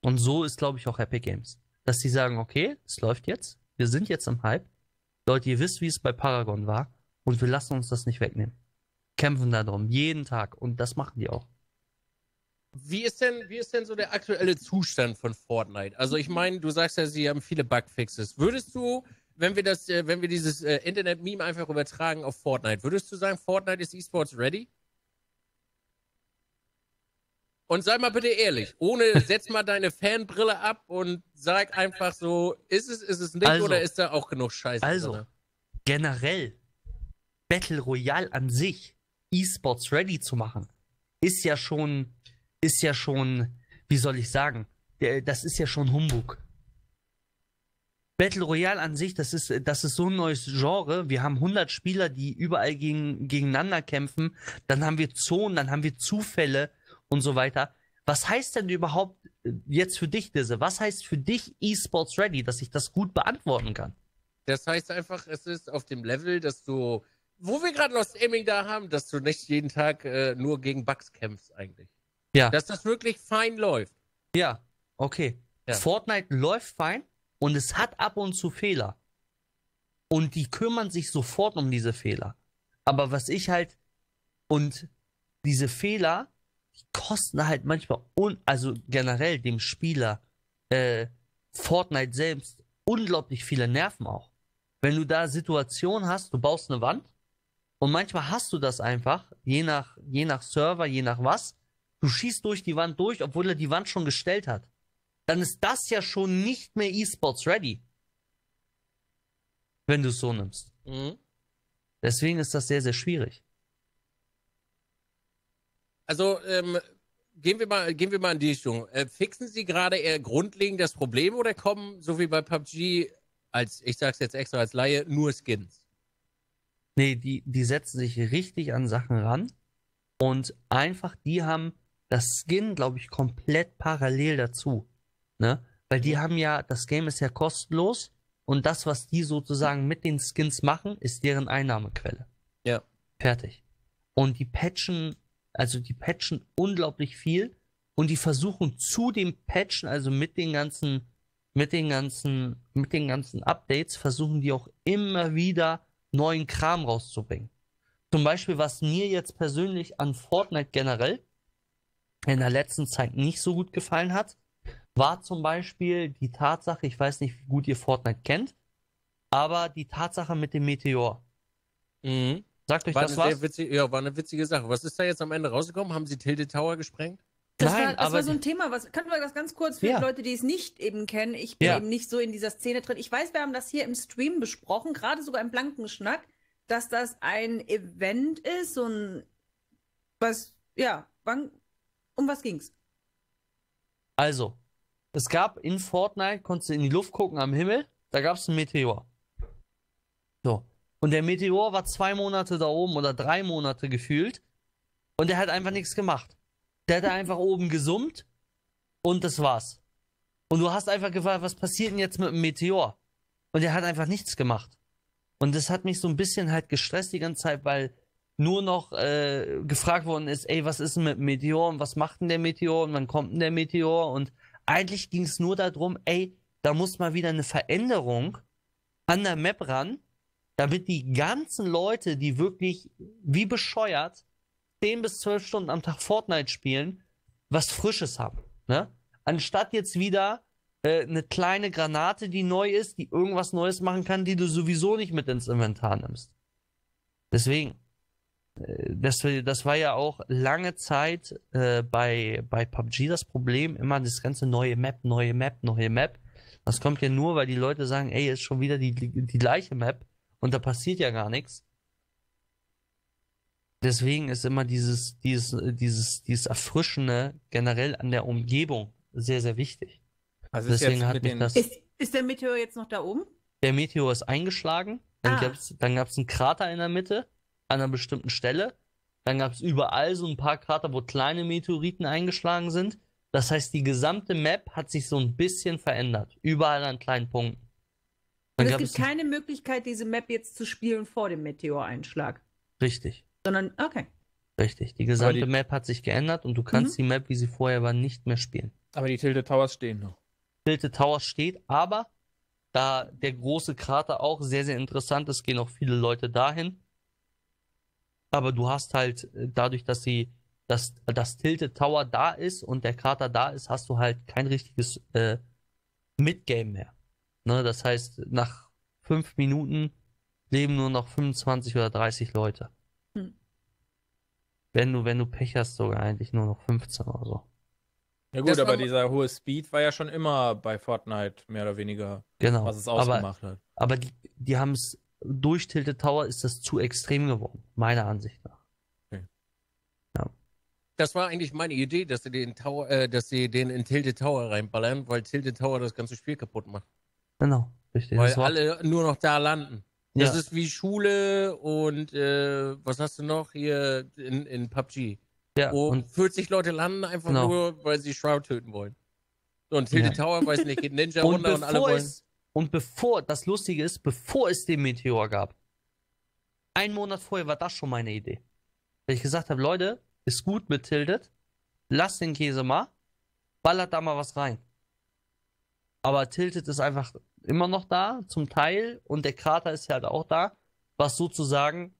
Speaker 3: Und so ist, glaube ich, auch Epic Games. Dass die sagen, okay, es läuft jetzt, wir sind jetzt im Hype. Leute, ihr wisst, wie es bei Paragon war. Und wir lassen uns das nicht wegnehmen. Kämpfen darum, jeden Tag. Und das machen die auch.
Speaker 4: Wie ist denn, wie ist denn so der aktuelle Zustand von Fortnite? Also ich meine, du sagst ja, sie haben viele Bugfixes. Würdest du, wenn wir das, äh, wenn wir dieses äh, Internet-Meme einfach übertragen auf Fortnite, würdest du sagen, Fortnite ist eSports ready? Und sei mal bitte ehrlich, ohne setz mal deine Fanbrille ab und sag einfach so, ist es, ist es nicht
Speaker 3: Also-
Speaker 4: oder ist da auch genug Scheiße
Speaker 3: Also,
Speaker 4: drin?
Speaker 3: generell Battle Royale an sich E-Sports ready zu machen, ist ja schon, ist ja schon, wie soll ich sagen, das ist ja schon Humbug. Battle Royale an sich, das ist, das ist so ein neues Genre. Wir haben 100 Spieler, die überall gegen, gegeneinander kämpfen. Dann haben wir Zonen, dann haben wir Zufälle und so weiter. Was heißt denn überhaupt äh, jetzt für dich, Disse? Was heißt für dich E-Sports ready, dass ich das gut beantworten kann?
Speaker 4: Das heißt einfach, es ist auf dem Level, dass du, wo wir gerade noch Aiming da haben, dass du nicht jeden Tag äh, nur gegen Bugs kämpfst eigentlich.
Speaker 3: Ja.
Speaker 4: Dass das wirklich fein läuft.
Speaker 3: Ja, okay.
Speaker 4: Ja.
Speaker 3: Fortnite läuft fein und es hat ab und zu Fehler. Und die kümmern sich sofort um diese Fehler. Aber was ich halt, und diese Fehler, die kosten halt manchmal, un, also generell dem Spieler, äh, Fortnite selbst, unglaublich viele Nerven auch. Wenn du da Situationen hast, du baust eine Wand und manchmal hast du das einfach, je nach, je nach Server, je nach was, du schießt durch die Wand durch, obwohl er die Wand schon gestellt hat. Dann ist das ja schon nicht mehr E-Sports ready. Wenn du es so nimmst.
Speaker 4: Mhm.
Speaker 3: Deswegen ist das sehr, sehr schwierig.
Speaker 4: Also, ähm, gehen wir mal, gehen wir mal in die Richtung. Äh, fixen Sie gerade eher grundlegend das Problem oder kommen, so wie bei PUBG, als, ich sag's jetzt extra als Laie, nur Skins?
Speaker 3: Nee, die, die setzen sich richtig an Sachen ran. Und einfach, die haben das Skin, glaube ich, komplett parallel dazu. Ne? Weil die haben ja, das Game ist ja kostenlos. Und das, was die sozusagen mit den Skins machen, ist deren Einnahmequelle.
Speaker 4: Ja.
Speaker 3: Fertig. Und die patchen, also die patchen unglaublich viel. Und die versuchen zu dem Patchen, also mit den ganzen, mit den ganzen, mit den ganzen Updates, versuchen die auch immer wieder neuen Kram rauszubringen. Zum Beispiel, was mir jetzt persönlich an Fortnite generell in der letzten Zeit nicht so gut gefallen hat, war zum Beispiel die Tatsache, ich weiß nicht, wie gut ihr Fortnite kennt, aber die Tatsache mit dem Meteor.
Speaker 4: Mhm.
Speaker 3: Sagt euch
Speaker 4: War
Speaker 3: das was?
Speaker 4: witzige, ja, war eine witzige Sache. Was ist da jetzt am Ende rausgekommen? Haben Sie Tilted Tower gesprengt?
Speaker 2: Das,
Speaker 3: Nein,
Speaker 2: war, das
Speaker 3: aber
Speaker 2: war so ein Thema, was können wir das ganz kurz für
Speaker 3: Ja.
Speaker 2: die Leute, die es nicht eben kennen. Ich bin
Speaker 3: Ja.
Speaker 2: eben nicht so in dieser Szene drin. Ich weiß, wir haben das hier im Stream besprochen, gerade sogar im blanken Schnack, dass das ein Event ist, so ein was, ja, wann, um was ging's?
Speaker 3: Also, es gab in Fortnite, konntest du in die Luft gucken am Himmel, da gab es einen Meteor. So. Und der Meteor war zwei Monate da oben oder drei Monate gefühlt. Und der hat einfach nichts gemacht. Der hat einfach oben gesummt und das war's. Und du hast einfach gefragt, was passiert denn jetzt mit dem Meteor? Und der hat einfach nichts gemacht. Und das hat mich so ein bisschen halt gestresst die ganze Zeit, weil nur noch äh, gefragt worden ist, ey, was ist denn mit Meteor und was macht denn der Meteor und wann kommt denn der Meteor? Und eigentlich ging es nur darum, ey, da muss mal wieder eine Veränderung an der Map ran, damit die ganzen Leute, die wirklich wie bescheuert 10 bis 12 Stunden am Tag Fortnite spielen, was Frisches haben. Ne? Anstatt jetzt wieder äh, eine kleine Granate, die neu ist, die irgendwas Neues machen kann, die du sowieso nicht mit ins Inventar nimmst. Deswegen, das, das war ja auch lange Zeit äh, bei, bei PUBG das Problem, immer das ganze neue Map, neue Map, neue Map. Das kommt ja nur, weil die Leute sagen, ey, ist schon wieder die, die, die gleiche Map und da passiert ja gar nichts. Deswegen ist immer dieses, dieses, dieses, dieses Erfrischende generell an der Umgebung sehr, sehr wichtig.
Speaker 1: Also ist
Speaker 3: Deswegen hat mich das.
Speaker 2: Ist, ist der Meteor jetzt noch da oben?
Speaker 3: Der Meteor ist eingeschlagen, dann
Speaker 2: Ah.
Speaker 3: gab's, dann gab's einen Krater in der Mitte, an einer bestimmten Stelle. Dann gab's überall so ein paar Krater, wo kleine Meteoriten eingeschlagen sind. Das heißt, die gesamte Map hat sich so ein bisschen verändert. Überall an kleinen Punkten. Dann
Speaker 2: Und es
Speaker 3: gab
Speaker 2: gibt
Speaker 3: es
Speaker 2: keine Möglichkeit, diese Map jetzt zu spielen vor dem Meteoreinschlag.
Speaker 3: richtig,
Speaker 2: Sondern, okay.
Speaker 3: richtig. Die gesamte
Speaker 1: die-
Speaker 3: Map hat sich geändert und du kannst die Map, wie sie vorher war, nicht mehr spielen.
Speaker 1: aber die Tilted Towers stehen noch.
Speaker 3: Tilted Towers steht, aber da der große Krater auch sehr, sehr interessant ist, gehen auch viele Leute dahin. Aber du hast halt äh, dadurch, dass sie, dass das Tilted Tower da ist und der Krater da ist, hast du halt kein richtiges äh, Midgame mehr. Ne, das heißt, nach fünf Minuten leben nur noch 25 oder 30 Leute.
Speaker 2: Hm.
Speaker 3: Wenn du, wenn du Pech hast, sogar eigentlich nur noch 15 oder so.
Speaker 1: Ja gut,
Speaker 4: Das
Speaker 1: aber dieser hohe Speed war ja schon immer bei Fortnite mehr oder weniger,
Speaker 3: Genau.
Speaker 1: was es
Speaker 3: Aber
Speaker 1: ausgemacht hat.
Speaker 3: Aber die, die haben es durch Tilted Tower ist das zu extrem geworden, meiner Ansicht nach.
Speaker 4: Das war eigentlich meine Idee, dass sie den Tower, äh, dass sie den in Tilted Tower reinballern, weil Tilted Tower das ganze Spiel kaputt macht.
Speaker 3: Genau, richtig.
Speaker 4: Weil alle nur noch da landen.
Speaker 3: ja,
Speaker 4: Das ist wie Schule und äh, was hast du noch hier in, in PUBG?
Speaker 3: ja,
Speaker 4: Wo
Speaker 3: und
Speaker 4: 40 Leute landen einfach
Speaker 3: Genau.
Speaker 4: nur, weil sie Shroud töten wollen. So, und Tilted Tower, weiß nicht, geht Ninja *laughs*
Speaker 3: und
Speaker 4: runter und alle wollen.
Speaker 3: es, und bevor, das Lustige ist, bevor es den Meteor gab, ein Monat vorher war das schon meine Idee. Weil ich gesagt habe, Leute, ist gut mit Tilted, lasst den Käse mal, ballert da mal was rein. Aber Tilted ist einfach immer noch da, zum Teil, und der Krater ist halt auch da, was sozusagen,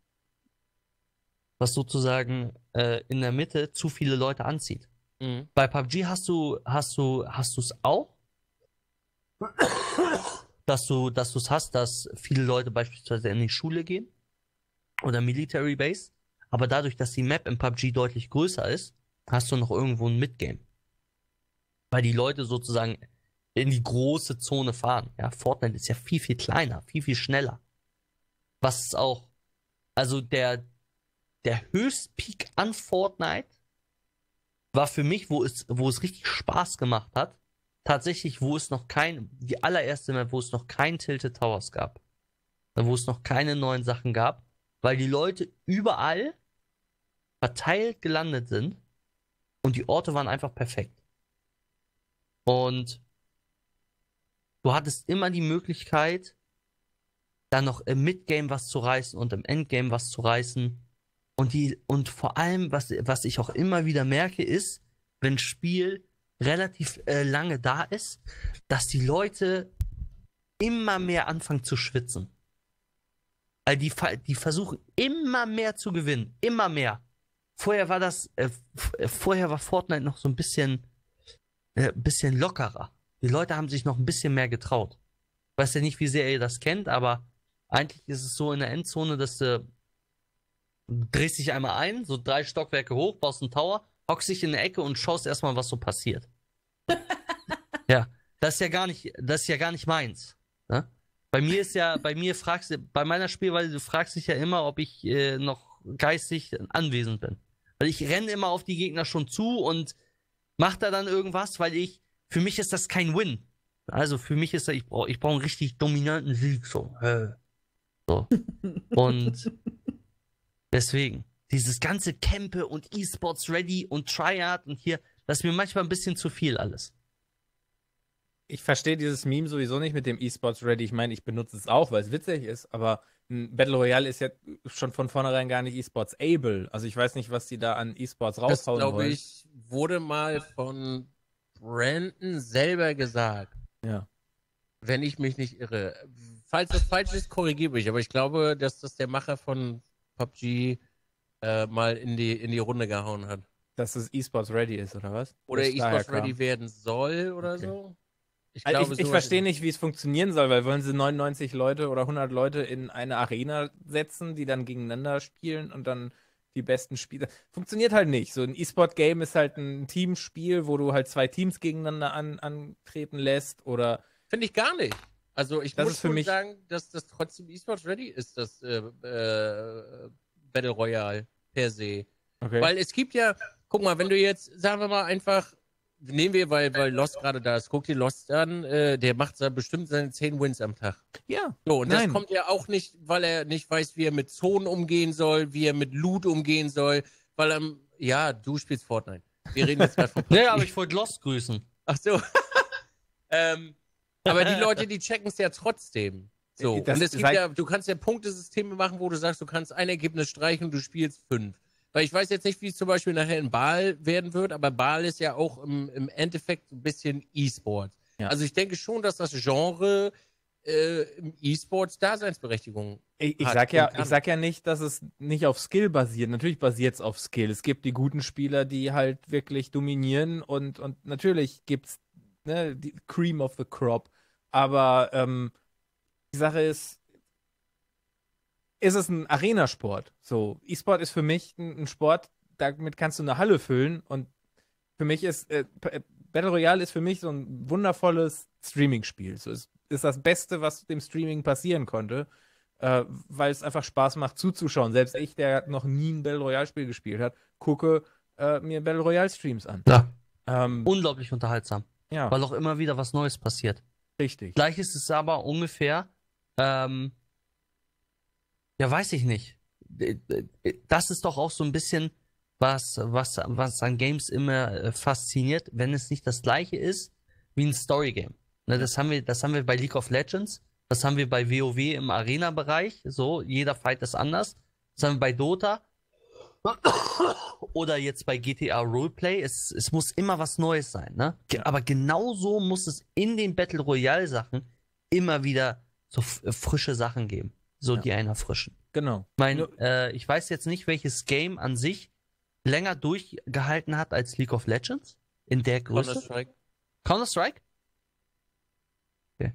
Speaker 3: was sozusagen äh, in der Mitte zu viele Leute anzieht.
Speaker 4: Mhm.
Speaker 3: Bei PUBG hast du, hast du, hast du es auch, *coughs* dass du, dass du es hast, dass viele Leute beispielsweise in die Schule gehen oder Military Base, aber dadurch, dass die Map im PUBG deutlich größer ist, hast du noch irgendwo ein Midgame. Weil die Leute sozusagen in die große Zone fahren. Ja, Fortnite ist ja viel, viel kleiner, viel, viel schneller. Was auch, also der, der Höchstpeak an Fortnite war für mich, wo es, wo es richtig Spaß gemacht hat, tatsächlich, wo es noch kein, die allererste Map, wo es noch kein Tilted Towers gab. Wo es noch keine neuen Sachen gab, weil die Leute überall verteilt gelandet sind und die Orte waren einfach perfekt. Und du hattest immer die Möglichkeit, dann noch im Midgame was zu reißen und im Endgame was zu reißen. Und die, und vor allem, was, was ich auch immer wieder merke, ist, wenn Spiel relativ äh, lange da ist, dass die Leute immer mehr anfangen zu schwitzen. Also die, die versuchen immer mehr zu gewinnen, immer mehr. Vorher war das, äh, äh, vorher war Fortnite noch so ein bisschen, äh, bisschen lockerer. Die Leute haben sich noch ein bisschen mehr getraut. Ich weiß ja nicht, wie sehr ihr das kennt, aber eigentlich ist es so in der Endzone, dass du drehst dich einmal ein, so drei Stockwerke hoch, baust einen Tower, hockst dich in eine Ecke und schaust erstmal, was so passiert. *laughs* ja, das ist ja gar nicht, das ist ja gar nicht meins. Ne? Bei mir ist ja, bei mir fragst du, bei meiner Spielweise, du fragst dich ja immer, ob ich äh, noch geistig anwesend bin. Weil ich renne immer auf die Gegner schon zu und mach da dann irgendwas, weil ich, für mich ist das kein Win. Also für mich ist das, ich brauche ich brauch einen richtig dominanten Sieg, so. Äh. so. Und *laughs* deswegen, dieses ganze Campe und E-Sports Ready und Triad und hier, das ist mir manchmal ein bisschen zu viel alles.
Speaker 1: Ich verstehe dieses Meme sowieso nicht mit dem E-Sports Ready. Ich meine, ich benutze es auch, weil es witzig ist, aber ein Battle Royale ist ja schon von vornherein gar nicht E-Sports able. Also ich weiß nicht, was die da an E-Sports
Speaker 4: Das,
Speaker 1: raushauen
Speaker 4: glaube
Speaker 1: wollen.
Speaker 4: ich, wurde mal von Brandon selber gesagt.
Speaker 1: Ja.
Speaker 4: Wenn ich mich nicht irre. Falls das falsch ist, korrigiere mich. Aber ich glaube, dass das der Macher von PUBG äh, mal in die, in die Runde gehauen hat.
Speaker 1: Dass es E-Sports Ready ist, oder was?
Speaker 4: Oder E-Sports
Speaker 1: kam.
Speaker 4: Ready werden soll oder
Speaker 1: Okay.
Speaker 4: so. Ich,
Speaker 1: Also
Speaker 4: glaube,
Speaker 1: ich, ich verstehe nicht, wie es funktionieren soll, weil wollen sie 99 Leute oder 100 Leute in eine Arena setzen, die dann gegeneinander spielen und dann die besten Spieler. Funktioniert halt nicht. So ein E-Sport-Game ist halt ein Teamspiel, wo du halt zwei Teams gegeneinander an, antreten lässt oder.
Speaker 4: Finde ich gar nicht. Also ich
Speaker 1: Das
Speaker 4: muss
Speaker 1: für mich-
Speaker 4: sagen, dass das trotzdem E-Sports ready ist, das äh, äh, Battle Royale per se.
Speaker 1: Okay.
Speaker 4: Weil es gibt ja, guck mal, wenn du jetzt, sagen wir mal einfach, nehmen wir, weil, weil Lost gerade da ist, guck dir Lost an, äh, der macht da bestimmt seine 10 Wins am Tag.
Speaker 1: ja.
Speaker 4: So, und
Speaker 1: Nein.
Speaker 4: das kommt ja auch nicht, weil er nicht weiß, wie er mit Zonen umgehen soll, wie er mit Loot umgehen soll, weil er, ja, du spielst Fortnite. Wir reden jetzt gerade von *laughs*
Speaker 3: Naja, aber ich wollte Lost grüßen.
Speaker 4: Ach so. *laughs* ähm, aber die Leute, die checken es ja trotzdem. So,
Speaker 1: Das
Speaker 4: und es gibt ja, du kannst ja Punktesysteme machen, wo du sagst, du kannst ein Ergebnis streichen und du spielst fünf. Weil ich weiß jetzt nicht, wie es zum Beispiel nachher in Baal werden wird, aber Baal ist ja auch im, im Endeffekt ein bisschen E-Sport.
Speaker 1: Ja.
Speaker 4: Also ich denke schon, dass das Genre äh, im E-Sports Daseinsberechtigung
Speaker 1: Ich, ich,
Speaker 4: hat
Speaker 1: sag ja, ich sag ja nicht, dass es nicht auf Skill basiert. Natürlich basiert es auf Skill. Es gibt die guten Spieler, die halt wirklich dominieren und, und natürlich gibt es ne, die Cream of the Crop. Aber ähm, die Sache ist, ist es ein Arenasport. So, E-Sport ist für mich ein, ein Sport, damit kannst du eine Halle füllen und für mich ist äh, äh, Battle Royale ist für mich so ein wundervolles Streaming-Spiel. So, es ist das Beste, was dem Streaming passieren konnte äh, weil es einfach Spaß macht zuzuschauen. Selbst ich, der noch nie ein Battle Royale-Spiel gespielt hat, gucke äh, mir Battle Royale-Streams an.
Speaker 3: Ja.
Speaker 1: Ähm,
Speaker 3: Unglaublich unterhaltsam.
Speaker 1: ja,
Speaker 3: Weil auch immer wieder was Neues passiert.
Speaker 1: richtig.
Speaker 3: Gleich ist es aber ungefähr, ähm, ja, weiß ich nicht. Das ist doch auch so ein bisschen, was, was, was an Games immer äh, fasziniert, wenn es nicht das gleiche ist wie ein Story-Game. Ne, das haben wir, das haben wir bei League of Legends, das haben wir bei WoW im Arena-Bereich, so, jeder Fight ist anders. Das haben wir bei Dota. Oder jetzt bei GTA Roleplay, es, es muss immer was Neues sein, ne? Aber genauso muss es in den Battle Royale Sachen immer wieder so äh, frische Sachen geben. So
Speaker 1: Ja.
Speaker 3: die einer frischen.
Speaker 1: Genau.
Speaker 3: Ich meine,
Speaker 1: Nur-
Speaker 3: äh, ich weiß jetzt nicht, welches Game an sich länger durchgehalten hat als League of Legends. In der Größe.
Speaker 4: Counter-Strike.
Speaker 3: Counter-Strike? Okay.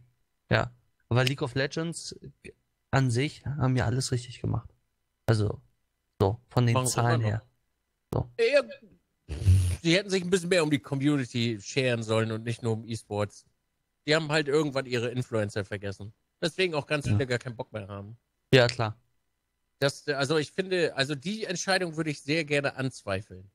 Speaker 3: Ja. Aber League of Legends an sich haben ja alles richtig gemacht. Also, so, von den
Speaker 4: sie
Speaker 3: Zahlen her.
Speaker 4: Ja, sie hätten sich ein bisschen mehr um die Community scheren sollen und nicht nur um E-Sports. Die haben halt irgendwann ihre Influencer vergessen. Deswegen auch ganz
Speaker 3: Ja.
Speaker 4: viele gar keinen Bock mehr haben.
Speaker 3: Ja, klar.
Speaker 4: Das, also ich finde, also die Entscheidung würde ich sehr gerne anzweifeln.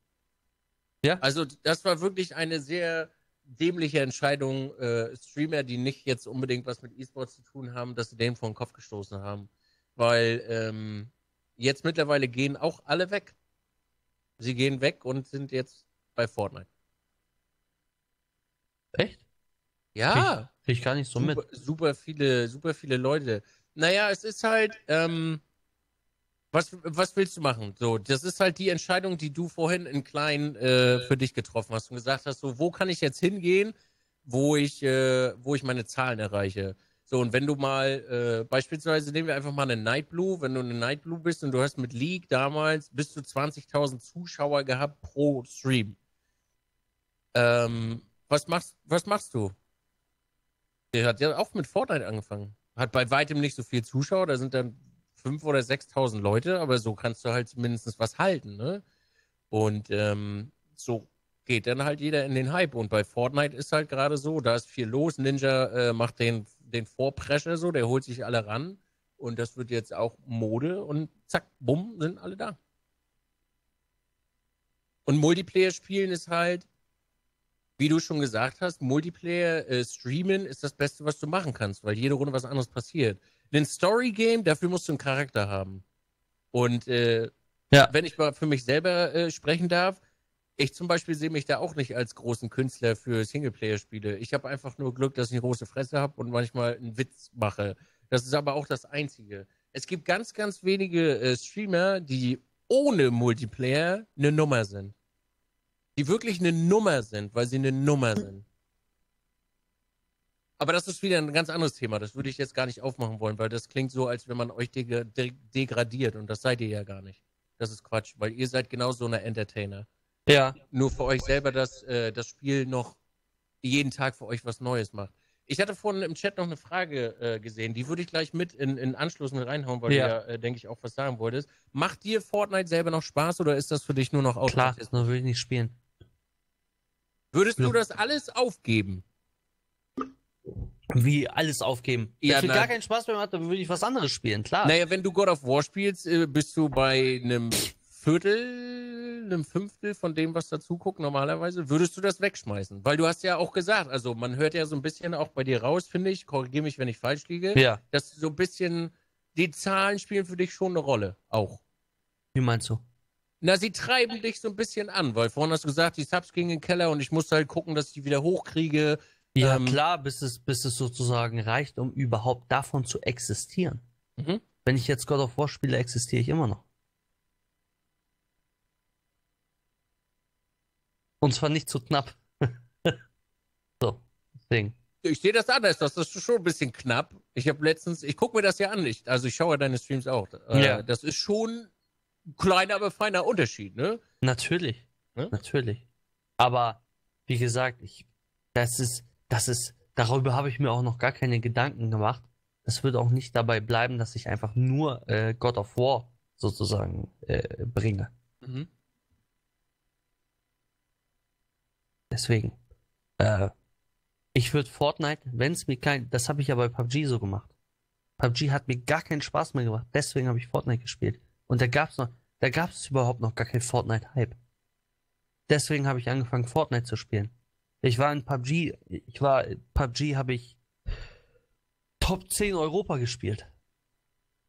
Speaker 3: Ja.
Speaker 4: Also das war wirklich eine sehr dämliche Entscheidung, äh, Streamer, die nicht jetzt unbedingt was mit E-Sports zu tun haben, dass sie dem vor den Kopf gestoßen haben. Weil ähm, jetzt mittlerweile gehen auch alle weg. Sie gehen weg und sind jetzt bei Fortnite.
Speaker 3: Echt?
Speaker 4: Ja.
Speaker 3: Ich gar nicht so mit.
Speaker 4: super, super viele, super viele Leute. Naja, es ist halt, ähm, was, was willst du machen? So, das ist halt die Entscheidung, die du vorhin in klein äh, für dich getroffen hast und gesagt hast, so, wo kann ich jetzt hingehen, wo ich, äh, wo ich meine Zahlen erreiche? So, und wenn du mal, äh, beispielsweise nehmen wir einfach mal eine Night Blue, wenn du eine Night Blue bist und du hast mit League damals bis zu 20.000 Zuschauer gehabt pro Stream. Ähm, was machst, was machst du? Der hat ja auch mit Fortnite angefangen. Hat bei weitem nicht so viel Zuschauer, da sind dann 5.000 oder 6.000 Leute, aber so kannst du halt zumindest was halten, ne? Und ähm, so geht dann halt jeder in den Hype. Und bei Fortnite ist halt gerade so, da ist viel los. Ninja äh, macht den, den Vorprescher so, der holt sich alle ran. Und das wird jetzt auch Mode und zack, bumm, sind alle da. Und Multiplayer spielen ist halt, wie du schon gesagt hast, Multiplayer äh, streamen ist das Beste, was du machen kannst, weil jede Runde was anderes passiert. Ein Story-Game, dafür musst du einen Charakter haben. Und äh,
Speaker 3: Ja.
Speaker 4: wenn ich mal für mich selber äh, sprechen darf, ich zum Beispiel sehe mich da auch nicht als großen Künstler für Singleplayer-Spiele. Ich habe einfach nur Glück, dass ich eine große Fresse habe und manchmal einen Witz mache. Das ist aber auch das Einzige. Es gibt ganz, ganz wenige äh, Streamer, die ohne Multiplayer eine Nummer sind. Die wirklich eine Nummer sind, weil sie eine Nummer sind. Aber das ist wieder ein ganz anderes Thema. Das würde ich jetzt gar nicht aufmachen wollen, weil das klingt so, als wenn man euch deg de degradiert und das seid ihr ja gar nicht. Das ist Quatsch, weil ihr seid genau so eine Entertainer.
Speaker 3: Ja.
Speaker 4: Nur für euch selber, dass äh, das Spiel noch jeden Tag für euch was Neues macht. ich hatte vorhin im Chat noch eine Frage äh, gesehen, die würde ich gleich mit in, in Anschluss mit reinhauen, weil
Speaker 3: Ja.
Speaker 4: du ja, äh, denke ich, auch was sagen wolltest. Macht dir Fortnite selber noch Spaß oder ist das für dich nur noch
Speaker 3: Klar,
Speaker 4: Automatismus?
Speaker 3: nur will ich nicht spielen.
Speaker 4: Würdest du das alles aufgeben?
Speaker 3: Wie alles aufgeben.
Speaker 4: Ja,
Speaker 3: Wenn
Speaker 4: na-
Speaker 3: gar keinen Spaß mehr macht, dann würde ich was anderes spielen, klar.
Speaker 4: Naja, wenn du God of War spielst, äh, bist du bei einem Viertel, einem Fünftel von dem, was dazu guckt normalerweise. Würdest du das wegschmeißen? Weil du hast ja auch gesagt, also man hört ja so ein bisschen auch bei dir raus, finde ich, korrigiere mich, wenn ich falsch liege,
Speaker 3: Ja,
Speaker 4: dass so ein bisschen die Zahlen spielen für dich schon eine Rolle, auch.
Speaker 3: wie meinst du?
Speaker 4: Na, sie treiben dich so ein bisschen an, weil vorhin hast du gesagt, die Subs gingen in den Keller und ich musste halt gucken, dass ich die wieder hochkriege.
Speaker 3: Ja,
Speaker 4: Ähm,
Speaker 3: klar, bis es, bis es sozusagen reicht, um überhaupt davon zu existieren.
Speaker 4: Mhm.
Speaker 3: Wenn ich jetzt God of War spiele, existiere ich immer noch. Und zwar nicht zu knapp. *laughs* so, deswegen.
Speaker 4: Ich sehe das anders, das ist schon ein bisschen knapp. Ich habe letztens, ich gucke mir das ja an, ich, also ich schaue ja deine Streams auch. Äh,
Speaker 3: Ja.
Speaker 4: Das ist schon kleiner, aber feiner Unterschied, ne?
Speaker 3: Natürlich.
Speaker 4: Ne?
Speaker 3: Natürlich. Aber wie gesagt, ich, das ist, das ist, darüber habe ich mir auch noch gar keine Gedanken gemacht. Es wird auch nicht dabei bleiben, dass ich einfach nur äh, God of War sozusagen äh, bringe.
Speaker 4: Mhm.
Speaker 3: Deswegen. Äh, ich würde Fortnite, wenn es mir kein, das habe ich ja bei PUBG so gemacht. PUBG hat mir gar keinen Spaß mehr gemacht. Deswegen habe ich Fortnite gespielt. Und da gab's noch, da gab es überhaupt noch gar keinen Fortnite-Hype. Deswegen habe ich angefangen, Fortnite zu spielen. Ich war in PUBG, ich war, PUBG habe ich Top 10 Europa gespielt.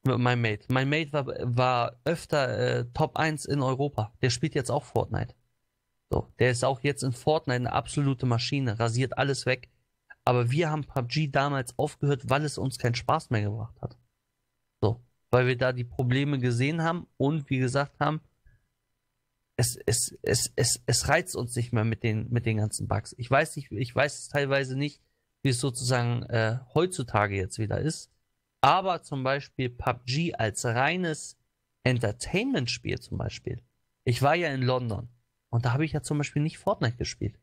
Speaker 3: Meinem Mate. Mein Mate war, war öfter äh, Top 1 in Europa. Der spielt jetzt auch Fortnite. So, der ist auch jetzt in Fortnite eine absolute Maschine, rasiert alles weg. Aber wir haben PUBG damals aufgehört, weil es uns keinen Spaß mehr gebracht hat. Weil wir da die Probleme gesehen haben und wie gesagt haben, es, es, es, es, es reizt uns nicht mehr mit den, mit den ganzen Bugs. Ich weiß nicht, ich weiß es teilweise nicht, wie es sozusagen äh, heutzutage jetzt wieder ist. Aber zum Beispiel PUBG als reines Entertainment-Spiel zum Beispiel. Ich war ja in London und da habe ich ja zum Beispiel nicht Fortnite gespielt.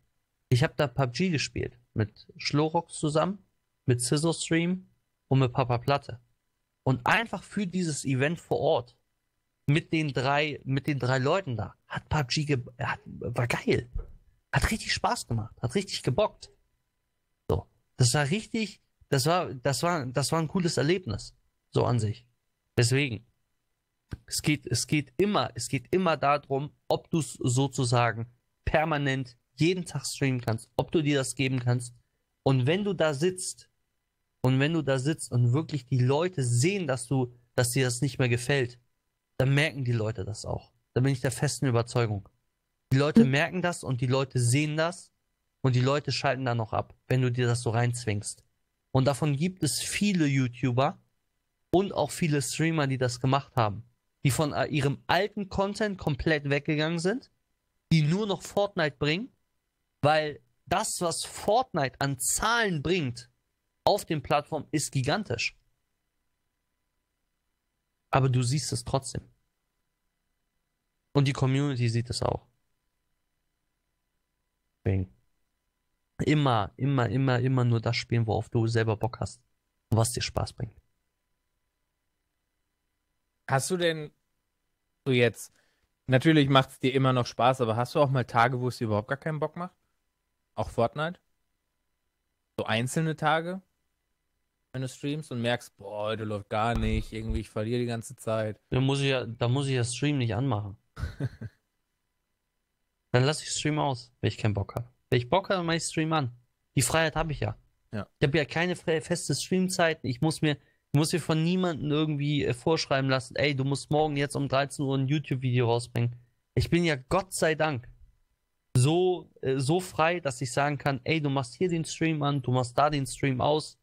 Speaker 3: Ich habe da PUBG gespielt mit Schlorox zusammen, mit Scissor Stream und mit Papa Platte. Und einfach für dieses Event vor Ort mit den drei, mit den drei Leuten da, hat PUBG ge hat, war geil. Hat richtig Spaß gemacht, hat richtig gebockt. So, das war richtig, das war, das war, das war ein cooles Erlebnis, so an sich. Deswegen, es geht, es geht immer, es geht immer darum, ob du es sozusagen permanent jeden Tag streamen kannst, ob du dir das geben kannst. Und wenn du da sitzt und wenn du da sitzt und wirklich die Leute sehen, dass du, dass dir das nicht mehr gefällt, dann merken die Leute das auch. Da bin ich der festen Überzeugung. Die Leute merken das und die Leute sehen das und die Leute schalten da noch ab, wenn du dir das so reinzwingst. Und davon gibt es viele YouTuber und auch viele Streamer, die das gemacht haben, die von äh, ihrem alten Content komplett weggegangen sind, die nur noch Fortnite bringen, weil das, was Fortnite an Zahlen bringt auf den Plattformen, ist gigantisch. Aber du siehst es trotzdem. Und die Community sieht es auch. Deswegen. Immer, immer, immer, immer nur das spielen, worauf du selber Bock hast. Und was dir Spaß bringt.
Speaker 1: Hast du denn so jetzt, natürlich macht es dir immer noch Spaß, aber hast du auch mal Tage, wo es dir überhaupt gar keinen Bock macht? Auch Fortnite? So einzelne Tage, wenn du streamst und merkst, boah, heute läuft gar nicht, irgendwie ich verliere die ganze Zeit.
Speaker 3: Da muss ich ja, da muss ich ja Stream nicht anmachen. *laughs* Dann lasse ich Stream aus, wenn ich keinen Bock habe. Wenn ich Bock habe, mache ich Stream an. Die Freiheit habe ich ja.
Speaker 1: Ja.
Speaker 3: Ich habe ja keine feste Streamzeit. Ich muss mir, ich muss mir von niemandem irgendwie äh, vorschreiben lassen, ey, du musst morgen jetzt um 13 Uhr ein YouTube-Video rausbringen. Ich bin ja Gott sei Dank so, äh, so frei, dass ich sagen kann, ey, du machst hier den Stream an, du machst da den Stream aus.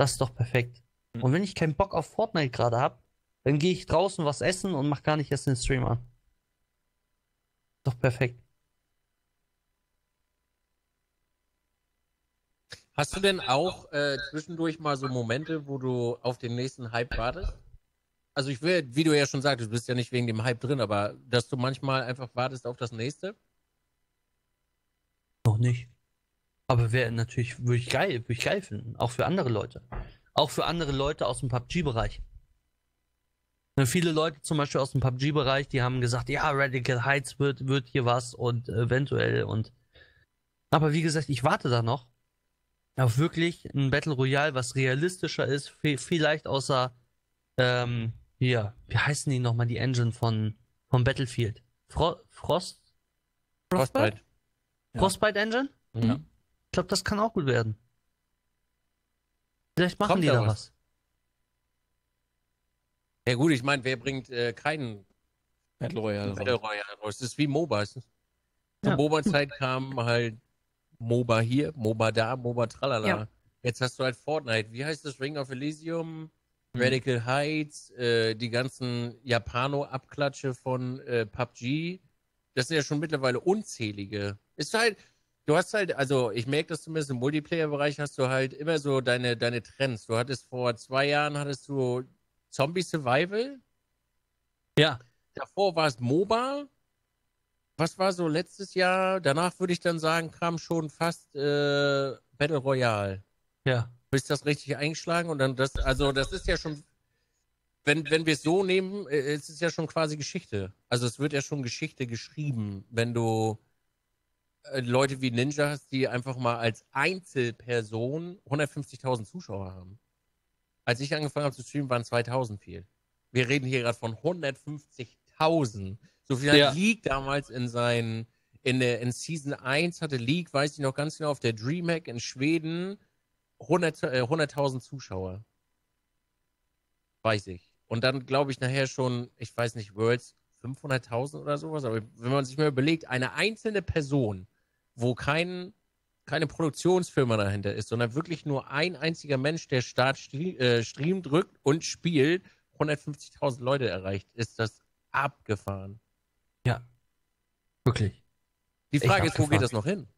Speaker 3: Das ist doch perfekt.
Speaker 1: Mhm.
Speaker 3: Und wenn ich keinen Bock auf Fortnite gerade habe, dann gehe ich draußen was essen und mach gar nicht erst den Stream an. Doch perfekt.
Speaker 4: Hast du denn auch äh, zwischendurch mal so Momente, wo du auf den nächsten Hype wartest? Also ich will, wie du ja schon sagtest, du bist ja nicht wegen dem Hype drin, aber dass du manchmal einfach wartest auf das nächste?
Speaker 3: Noch nicht. Aber wäre natürlich, würde ich geil, würde ich geil finden. Auch für andere Leute. Auch für andere Leute aus dem PUBG-Bereich. Ne, Viele Leute zum Beispiel aus dem PUBG-Bereich, die haben gesagt, ja, Radical Heights wird, wird hier was und eventuell und. Aber wie gesagt, ich warte da noch auf wirklich ein Battle Royale, was realistischer ist, vi- vielleicht außer, ähm, hier, wie heißen die nochmal, die Engine von, von Battlefield? Fro Frost?
Speaker 4: Frostbite.
Speaker 1: Ja.
Speaker 3: Frostbite Engine?
Speaker 4: Mhm.
Speaker 3: Ich glaube, das kann auch gut werden. Vielleicht machen
Speaker 4: Kommt
Speaker 3: die
Speaker 4: da was?
Speaker 3: was.
Speaker 4: Ja gut, ich meine, wer bringt äh, keinen
Speaker 1: Battle Royale.
Speaker 4: Battle
Speaker 1: raus.
Speaker 4: Royale raus? Das ist wie MOBAs. Zur
Speaker 3: Ja.
Speaker 4: MOBA-Zeit kam halt MOBA hier, MOBA da, MOBA tralala.
Speaker 2: Ja.
Speaker 4: Jetzt hast du halt Fortnite. Wie heißt das? Ring of Elysium,
Speaker 1: Hm.
Speaker 4: Radical Heights, äh, die ganzen Japano-Abklatsche von äh, PUBG. Das sind ja schon mittlerweile unzählige. Ist halt, du hast halt, also ich merke das zumindest im Multiplayer-Bereich, hast du halt immer so deine, deine Trends. Du hattest vor zwei Jahren, hattest du Zombie Survival.
Speaker 3: Ja.
Speaker 4: Davor war es MOBA. Was war so letztes Jahr? Danach würde ich dann sagen, kam schon fast äh, Battle Royale.
Speaker 3: Ja.
Speaker 4: Bis das richtig eingeschlagen und dann das, also das ist ja schon, wenn, wenn wir es so nehmen, äh, es ist ja schon quasi Geschichte. Also es wird ja schon Geschichte geschrieben, wenn du Leute wie Ninja hast, die einfach mal als Einzelperson 150.000 Zuschauer haben. Als ich angefangen habe zu streamen, waren 2000 viel. Wir reden hier gerade von 150.000. So viel
Speaker 3: Ja.
Speaker 4: hat League damals in seinen, in der, in Season 1 hatte League, weiß ich noch ganz genau, auf der DreamHack in Schweden 100 äh, 100.000 Zuschauer. Weiß ich. Und dann glaube ich nachher schon, ich weiß nicht, Worlds 500.000 oder sowas. Aber wenn man sich mal überlegt, eine einzelne Person, wo kein, keine Produktionsfirma dahinter ist, sondern wirklich nur ein einziger Mensch, der Start äh, Stream drückt und spielt, 150.000 Leute erreicht, ist das abgefahren.
Speaker 3: Wirklich.
Speaker 4: Die Frage ist, wo geht das noch hin?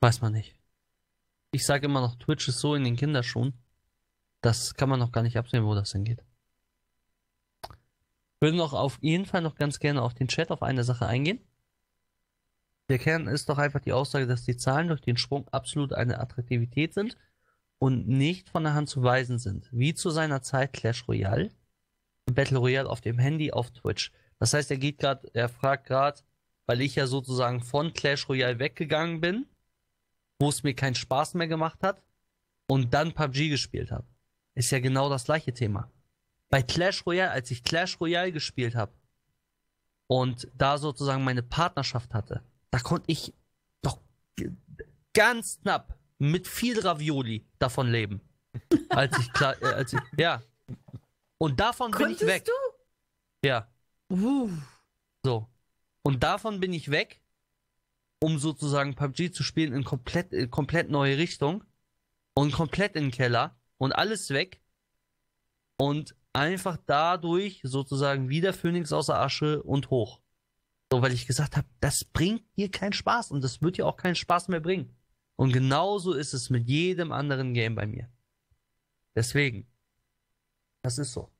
Speaker 3: Weiß man nicht. Ich sage immer noch, Twitch ist so in den Kinderschuhen. Das kann man noch gar nicht absehen, wo das hingeht. Würde noch auf jeden Fall noch ganz gerne auf den Chat auf eine Sache eingehen. Der Kern ist doch einfach die Aussage, dass die Zahlen durch den Sprung absolut eine Attraktivität sind und nicht von der Hand zu weisen sind. Wie zu seiner Zeit Clash Royale, Battle Royale auf dem Handy auf Twitch. Das heißt, er geht gerade, er fragt gerade, weil ich ja sozusagen von Clash Royale weggegangen bin, wo es mir keinen Spaß mehr gemacht hat und dann PUBG gespielt habe. Ist ja genau das gleiche Thema. Bei Clash Royale, als ich Clash Royale gespielt habe und da sozusagen meine Partnerschaft hatte, da konnte ich doch ganz knapp mit viel Ravioli davon leben. *laughs* Als ich klar, äh, als ich, ja. Und davon bin ich
Speaker 2: Konntest
Speaker 3: weg. Ja.
Speaker 2: du? Uh.
Speaker 3: So. Und davon bin ich weg, um sozusagen PUBG zu spielen in komplett, in komplett neue Richtung und komplett in den Keller und alles weg und einfach dadurch sozusagen wieder Phönix außer Asche und hoch. So, weil ich gesagt habe, das bringt dir keinen Spaß und das wird dir auch keinen Spaß mehr bringen. Und genauso ist es mit jedem anderen Game bei mir. Deswegen. Das ist so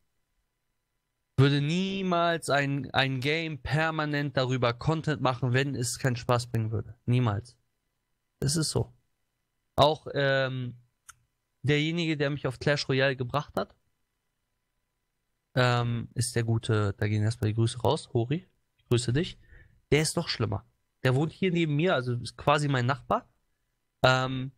Speaker 3: würde niemals ein, ein Game permanent darüber Content machen, wenn es keinen Spaß bringen würde. Niemals. Das ist so. Auch ähm, derjenige, der mich auf Clash Royale gebracht hat, ähm, ist der gute, da gehen erstmal die Grüße raus, Hori, ich grüße dich. Der ist noch schlimmer. Der wohnt hier neben mir, also ist quasi mein Nachbar. Ähm,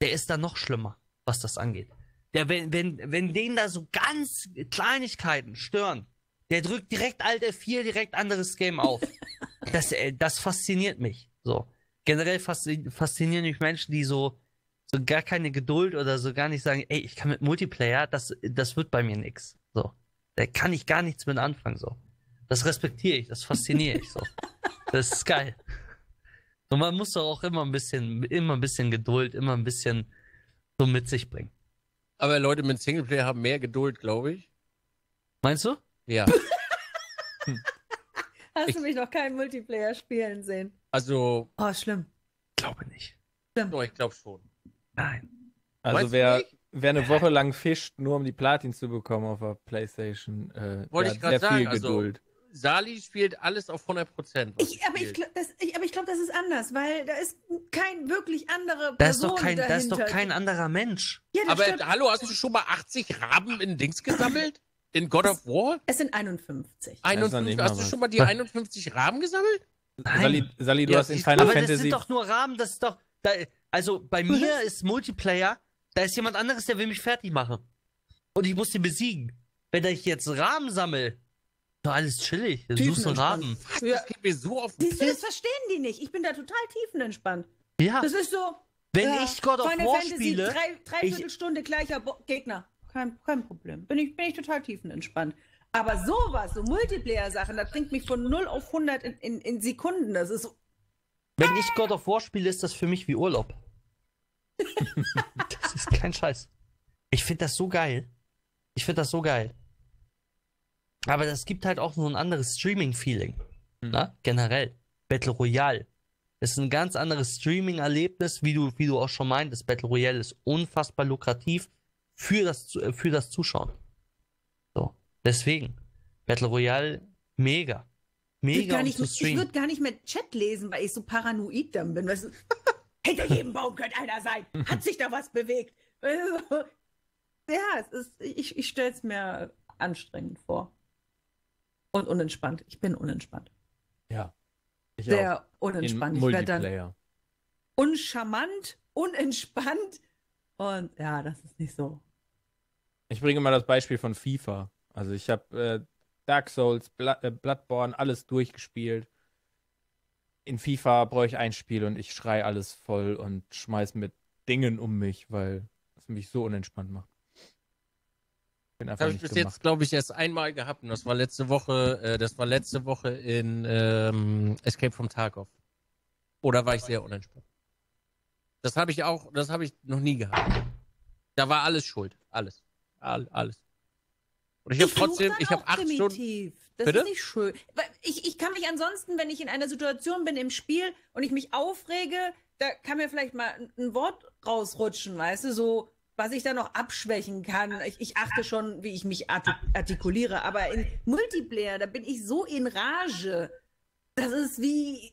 Speaker 3: der ist da noch schlimmer, was das angeht. Der, wenn, wenn, wenn den da so ganz Kleinigkeiten stören, der drückt direkt Alt F4, direkt anderes Game auf. *laughs* das, äh, das fasziniert mich. So. Generell faszi- faszinieren mich Menschen, die so, so gar keine Geduld oder so gar nicht sagen, ey, ich kann mit Multiplayer, das, das wird bei mir nix. Da kann ich gar nichts mit anfangen, so. Das respektiere ich, das fasziniere ich so. *laughs* Das ist geil. Und man muss doch auch immer ein bisschen, immer ein bisschen Geduld, immer ein bisschen so mit sich bringen.
Speaker 4: Aber Leute mit Singleplayer haben mehr Geduld, glaube ich.
Speaker 3: Meinst du?
Speaker 4: Ja. *laughs*
Speaker 2: Hast
Speaker 4: Ich-
Speaker 2: du mich noch keinen Multiplayer spielen sehen?
Speaker 4: Also,
Speaker 2: Oh, schlimm.
Speaker 3: Glaube nicht.
Speaker 4: doch, ich glaube schon.
Speaker 3: Nein.
Speaker 1: Also
Speaker 4: Meinst
Speaker 1: wer? Wer eine Woche lang fischt, nur um die Platin zu bekommen auf der Playstation, äh,
Speaker 4: Wollte
Speaker 1: der
Speaker 4: ich
Speaker 1: hat sehr
Speaker 4: grad
Speaker 1: viel
Speaker 4: sagen, also-
Speaker 1: Geduld.
Speaker 4: Sali spielt alles auf 100 Prozent.
Speaker 2: Aber ich, das, ich, aber ich glaube, das ist anders, weil da ist kein wirklich anderer
Speaker 3: Da ist,
Speaker 2: Person
Speaker 3: doch kein, da ist doch
Speaker 2: dahinter.
Speaker 3: kein anderer Mensch.
Speaker 2: Ja, das
Speaker 4: Aber
Speaker 2: stimmt.
Speaker 4: hallo, hast du schon mal 80 Raben in Dings gesammelt? In God of War?
Speaker 2: Es sind 51.
Speaker 4: 51,
Speaker 1: nicht mal
Speaker 4: hast du schon mal die *laughs* 51 Raben gesammelt?
Speaker 1: Sali, Sali, du
Speaker 4: Ja,
Speaker 1: hast in Final
Speaker 3: aber das
Speaker 1: Fantasy.
Speaker 3: sind doch nur Rahmen, das ist doch. Da, also bei mir ist Multiplayer, da ist jemand anderes, der will mich fertig machen. Und ich muss den besiegen. Wenn ich jetzt Rahmen sammel, doch alles chillig. Du suchst einen Rahmen.
Speaker 2: Ja.
Speaker 4: Das geht mir so auf den
Speaker 2: Siehst du, das verstehen die nicht. Ich bin da total tiefenentspannt.
Speaker 3: Ja,
Speaker 2: Das ist so.
Speaker 3: wenn
Speaker 2: ja,
Speaker 3: ich God of
Speaker 2: Final
Speaker 3: War
Speaker 2: Fantasy,
Speaker 3: spiele,
Speaker 2: drei, dreiviertel Stunde gleicher Bo Gegner. Kein, kein Problem. Bin ich, bin ich total tiefenentspannt. Aber sowas, so Multiplayer-Sachen, das bringt mich von 0 auf 100 in, in, in Sekunden. Das ist so.
Speaker 3: wenn ich God of War spiele, ist das für mich wie Urlaub. Das ist kein Scheiß. Ich finde das so geil. Ich finde das so geil. Aber das gibt halt auch so ein anderes Streaming-Feeling.
Speaker 1: Mhm.
Speaker 3: Ne? Generell. Battle Royale. Das ist ein ganz anderes Streaming-Erlebnis, wie du, wie du auch schon meintest. Battle Royale ist unfassbar lukrativ für das, für das Zuschauen. So. Deswegen. Battle Royale, mega.
Speaker 2: Ich
Speaker 3: Mega,
Speaker 2: gar
Speaker 3: um
Speaker 2: nicht,
Speaker 3: zu
Speaker 2: ich würde gar nicht mehr Chat lesen, weil ich so paranoid dann bin. Weißt du? Hinter jedem Baum könnte einer sein. Hat sich da was bewegt? *laughs* Ja, es ist, ich, ich stelle es mir anstrengend vor. Und unentspannt. Ich bin unentspannt.
Speaker 1: Ja. Ich
Speaker 2: Sehr
Speaker 1: auch. In
Speaker 2: unentspannt. Ich werde dann
Speaker 1: Multiplayer.
Speaker 2: uncharmant, unentspannt. Und ja, das ist nicht so.
Speaker 1: Ich bringe mal das Beispiel von FIFA. Also ich habe äh, Dark Souls, Bla äh, Bloodborne, alles durchgespielt. In FIFA brauche ich ein Spiel und ich schrei alles voll und schmeiß mit Dingen um mich, weil es mich so unentspannt macht. Bin
Speaker 4: Das habe ich bis
Speaker 1: gemacht.
Speaker 4: jetzt, glaube ich, erst einmal gehabt und das war letzte Woche, äh, das war letzte Woche in ähm, Escape from Tarkov. Oder war ich sehr unentspannt? Das habe ich auch, das habe ich noch nie gehabt. Da war alles schuld. Alles. All, alles. Und ich habe
Speaker 2: fluch
Speaker 4: trotzdem, ich habe acht Stunden.
Speaker 2: primitiv. Das
Speaker 4: Bitte?
Speaker 2: ist nicht schön. Ich, ich kann mich ansonsten, wenn ich in einer Situation bin im Spiel und ich mich aufrege, da kann mir vielleicht mal ein- Wort rausrutschen, weißt du, so, was ich da noch abschwächen kann. Ich, ich achte schon, wie ich mich arti artikuliere, aber in Multiplayer, da bin ich so in Rage. Das ist wie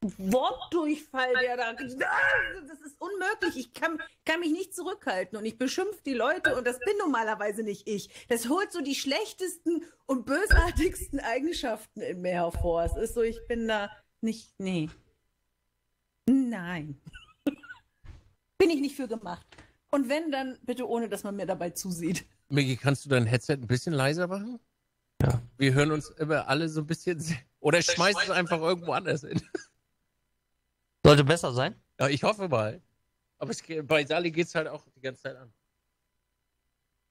Speaker 2: Wortdurchfall, der da. *laughs* Das ist unmöglich. Ich kann, kann mich nicht zurückhalten und ich beschimpfe die Leute und das bin normalerweise nicht ich. Das holt so die schlechtesten und bösartigsten Eigenschaften in mir hervor. Es ist so, ich bin da nicht. Nee. Nein. *laughs* bin ich nicht für gemacht. Und wenn, dann bitte ohne, dass man mir dabei zusieht.
Speaker 4: Migi, kannst du dein Headset ein bisschen leiser machen?
Speaker 3: Ja.
Speaker 4: Wir hören uns immer alle so ein bisschen. Oder schmeiß es einfach irgendwo anders hin.
Speaker 3: Sollte besser sein.
Speaker 4: Ja, ich hoffe mal. Aber es, bei Sali geht es halt auch die ganze Zeit an.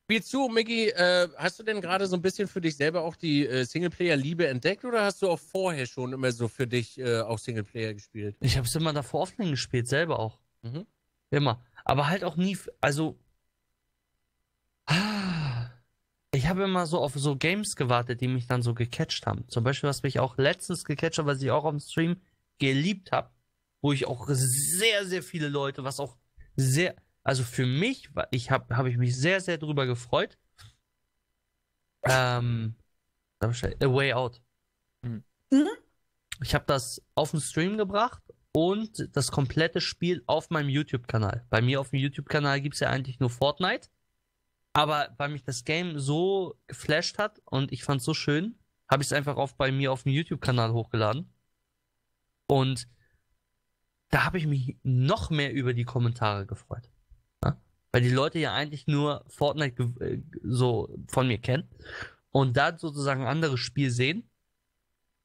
Speaker 4: Spielst du, Micky, äh, hast du denn gerade so ein bisschen für dich selber auch die äh, Singleplayer-Liebe entdeckt oder hast du auch vorher schon immer so für dich äh, auch Singleplayer gespielt?
Speaker 3: Ich habe es immer davor offline gespielt, selber auch.
Speaker 4: Mhm.
Speaker 3: Immer. Aber halt auch nie, also. Ah, Ich habe immer so auf so Games gewartet, die mich dann so gecatcht haben. Zum Beispiel, was mich auch letztens gecatcht hat, was ich auch auf dem Stream geliebt habe, wo ich auch sehr, sehr viele Leute, was auch sehr, also für mich, ich habe habe ich mich sehr, sehr drüber gefreut. Ähm, da hab ich- A Way Out.
Speaker 1: Mhm.
Speaker 2: Mhm.
Speaker 3: Ich habe das auf den Stream gebracht und das komplette Spiel auf meinem YouTube-Kanal. Bei mir auf dem YouTube-Kanal gibt es ja eigentlich nur Fortnite. Aber weil mich das Game so geflasht hat und ich fand es so schön, habe ich es einfach auf, bei mir auf dem YouTube-Kanal hochgeladen. Und da habe ich mich noch mehr über die Kommentare gefreut. Ja? Weil die Leute ja eigentlich nur Fortnite äh, so von mir kennen und dann sozusagen ein anderes Spiel sehen.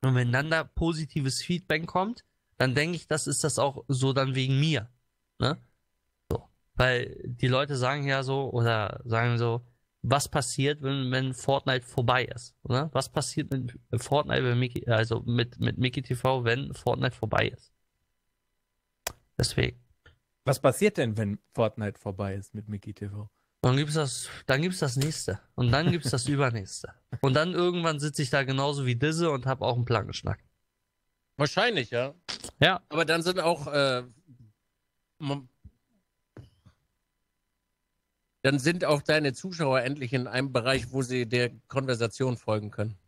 Speaker 3: Und wenn dann da positives Feedback kommt, dann denke ich, das ist das auch so dann wegen mir. Ne? So. Weil die Leute sagen ja so, oder sagen so, was passiert, wenn, wenn Fortnite vorbei ist? Oder? Was passiert mit Fortnite, wenn Mickey, also mit, mit Mickey TV, wenn Fortnite vorbei ist? Deswegen.
Speaker 1: Was passiert denn, wenn Fortnite vorbei ist mit Mickey TV?
Speaker 3: Dann gibt's das, dann gibt's das nächste. Und dann gibt's das *laughs* übernächste. Und dann irgendwann sitze ich da genauso wie Disse und habe auch einen Plankenschnack.
Speaker 4: Wahrscheinlich, ja.
Speaker 3: Ja.
Speaker 4: Aber dann sind auch. Äh, dann sind auch deine Zuschauer endlich in einem Bereich, wo sie der Konversation folgen können.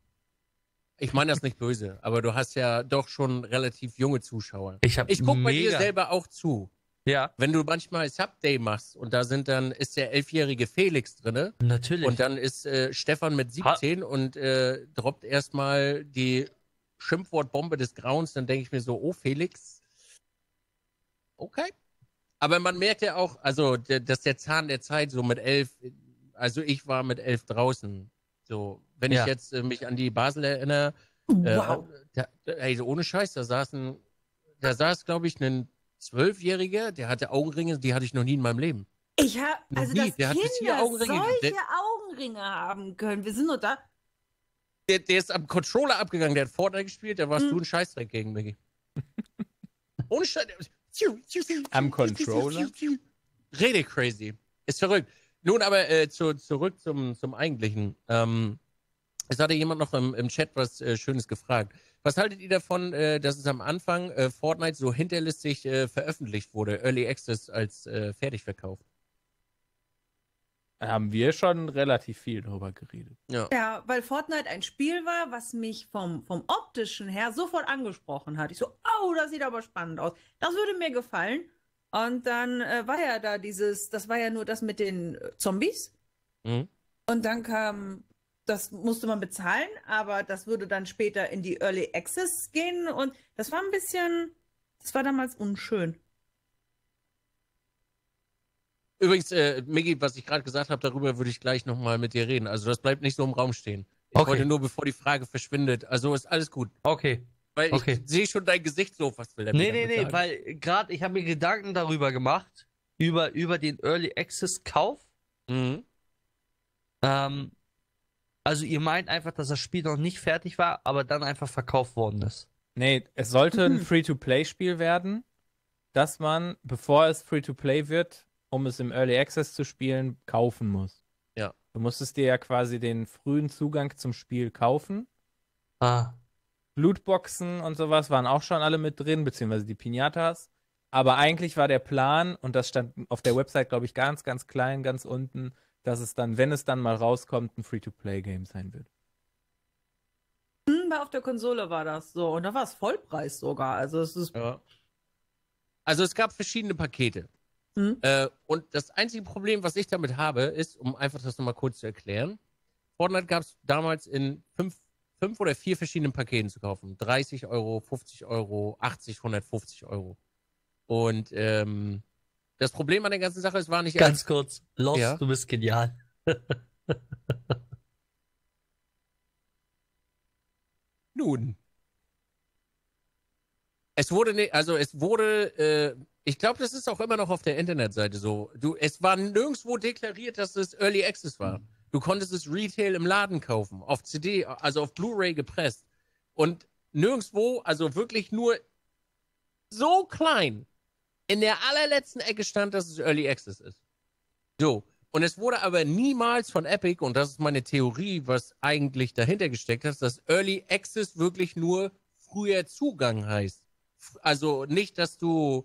Speaker 4: Ich meine das nicht böse, aber du hast ja doch schon relativ junge Zuschauer.
Speaker 3: Ich habe
Speaker 4: Ich gucke bei dir selber auch zu.
Speaker 3: Ja,
Speaker 4: Wenn du manchmal Subday machst und da sind dann, ist der elfjährige Felix drinne
Speaker 3: natürlich.
Speaker 4: und dann ist äh, Stefan mit 17 und äh, droppt erstmal die Schimpfwortbombe des Grauens, dann denke ich mir so, oh Felix, okay. Aber man merkt ja auch, also, dass der Zahn der Zeit so mit elf, also ich war mit elf draußen. So, wenn
Speaker 3: Ja.
Speaker 4: ich jetzt äh, mich an die Basel erinnere, äh,
Speaker 2: Wow.
Speaker 4: da, da, ey, so ohne Scheiß, da saß ein, da saß, glaube ich, ein Zwölfjähriger, der hatte Augenringe, die hatte ich noch nie in meinem Leben.
Speaker 2: Ich habe,
Speaker 4: Noch
Speaker 2: also
Speaker 4: nie.
Speaker 2: dass
Speaker 4: Der hat bis hier
Speaker 2: Kinder
Speaker 4: Augenringe.
Speaker 2: solche
Speaker 4: Der-
Speaker 2: Augenringe haben können. Wir sind nur da.
Speaker 4: Der, der ist am Controller abgegangen, der hat Fortnite gespielt, da warst
Speaker 2: Hm.
Speaker 4: du ein Scheißdreck gegen Mickey. *laughs* Ohne Scheiß.
Speaker 1: Am Controller?
Speaker 4: Rede crazy. Ist verrückt. Nun aber äh, zu, zurück zum, zum Eigentlichen. Ähm, es hatte jemand noch im, im Chat was äh, Schönes gefragt. Was haltet ihr davon, äh, dass es am Anfang äh, Fortnite so hinterlistig äh, veröffentlicht wurde, Early Access als äh, fertig verkauft?
Speaker 1: Da haben wir schon relativ viel drüber geredet.
Speaker 4: Ja.
Speaker 2: Ja, weil Fortnite ein Spiel war, was mich vom, vom optischen her sofort angesprochen hat. Ich so, oh, das sieht aber spannend aus. Das würde mir gefallen. Und dann äh, war ja da dieses, das war ja nur das mit den Zombies.
Speaker 4: Mhm.
Speaker 2: Und dann kam, das musste man bezahlen, aber das würde dann später in die Early Access gehen. Und das war ein bisschen, das war damals unschön.
Speaker 4: Übrigens, äh, Miggi, was ich gerade gesagt habe, darüber würde ich gleich nochmal mit dir reden. Also das bleibt nicht so im Raum stehen. Ich
Speaker 3: Okay.
Speaker 4: wollte nur, bevor die Frage verschwindet. Also ist alles gut.
Speaker 3: okay.
Speaker 4: Weil
Speaker 3: Okay.
Speaker 4: ich sehe schon dein Gesicht so, was will der
Speaker 3: Nee, nee, nee,
Speaker 4: sagen?
Speaker 3: weil gerade ich habe mir Gedanken darüber gemacht, über, über den Early Access Kauf.
Speaker 4: Mhm.
Speaker 3: Ähm, also ihr meint einfach, dass das Spiel noch nicht fertig war, aber dann einfach verkauft worden ist.
Speaker 1: Nee, es sollte ein
Speaker 2: Mhm.
Speaker 1: Free-to-Play-Spiel werden, dass man, bevor es Free-to-Play wird, um es im Early Access zu spielen, kaufen muss.
Speaker 4: Ja.
Speaker 1: Du musstest dir ja quasi den frühen Zugang zum Spiel kaufen.
Speaker 3: Ah,
Speaker 1: Lootboxen und sowas waren auch schon alle mit drin, beziehungsweise die Pinatas. Aber eigentlich war der Plan, und das stand auf der Website, glaube ich, ganz, ganz klein, ganz unten, dass es dann, wenn es dann mal rauskommt, ein Free-to-Play-Game sein wird.
Speaker 2: Hm, bei auf der Konsole war das so. Und da war es Vollpreis sogar. Also es ist.
Speaker 4: Ja. Also es gab verschiedene Pakete.
Speaker 2: Mhm.
Speaker 4: Äh, und das einzige Problem, was ich damit habe, ist, um einfach das nochmal kurz zu erklären, Fortnite gab es damals in fünf, fünf oder vier verschiedenen Paketen zu kaufen. 30 Euro, 50 Euro, 80, 150 Euro. Und ähm, das Problem an der ganzen Sache, es war nicht
Speaker 3: ganz kurz. Lost,
Speaker 4: Ja.
Speaker 3: du bist genial. *laughs*
Speaker 4: Nun. Es wurde, ne, also es wurde, äh, ich glaube, das ist auch immer noch auf der Internetseite so. Du, es war nirgendwo deklariert, dass es Early Access war. Du konntest es Retail im Laden kaufen, auf CD, also auf Blu-ray gepresst. Und nirgendwo, also wirklich nur so klein, in der allerletzten Ecke stand, dass es Early Access ist. So. Und es wurde aber niemals von Epic, und das ist meine Theorie, was eigentlich dahinter gesteckt hat, dass Early Access wirklich nur früher Zugang heißt. Also nicht, dass du,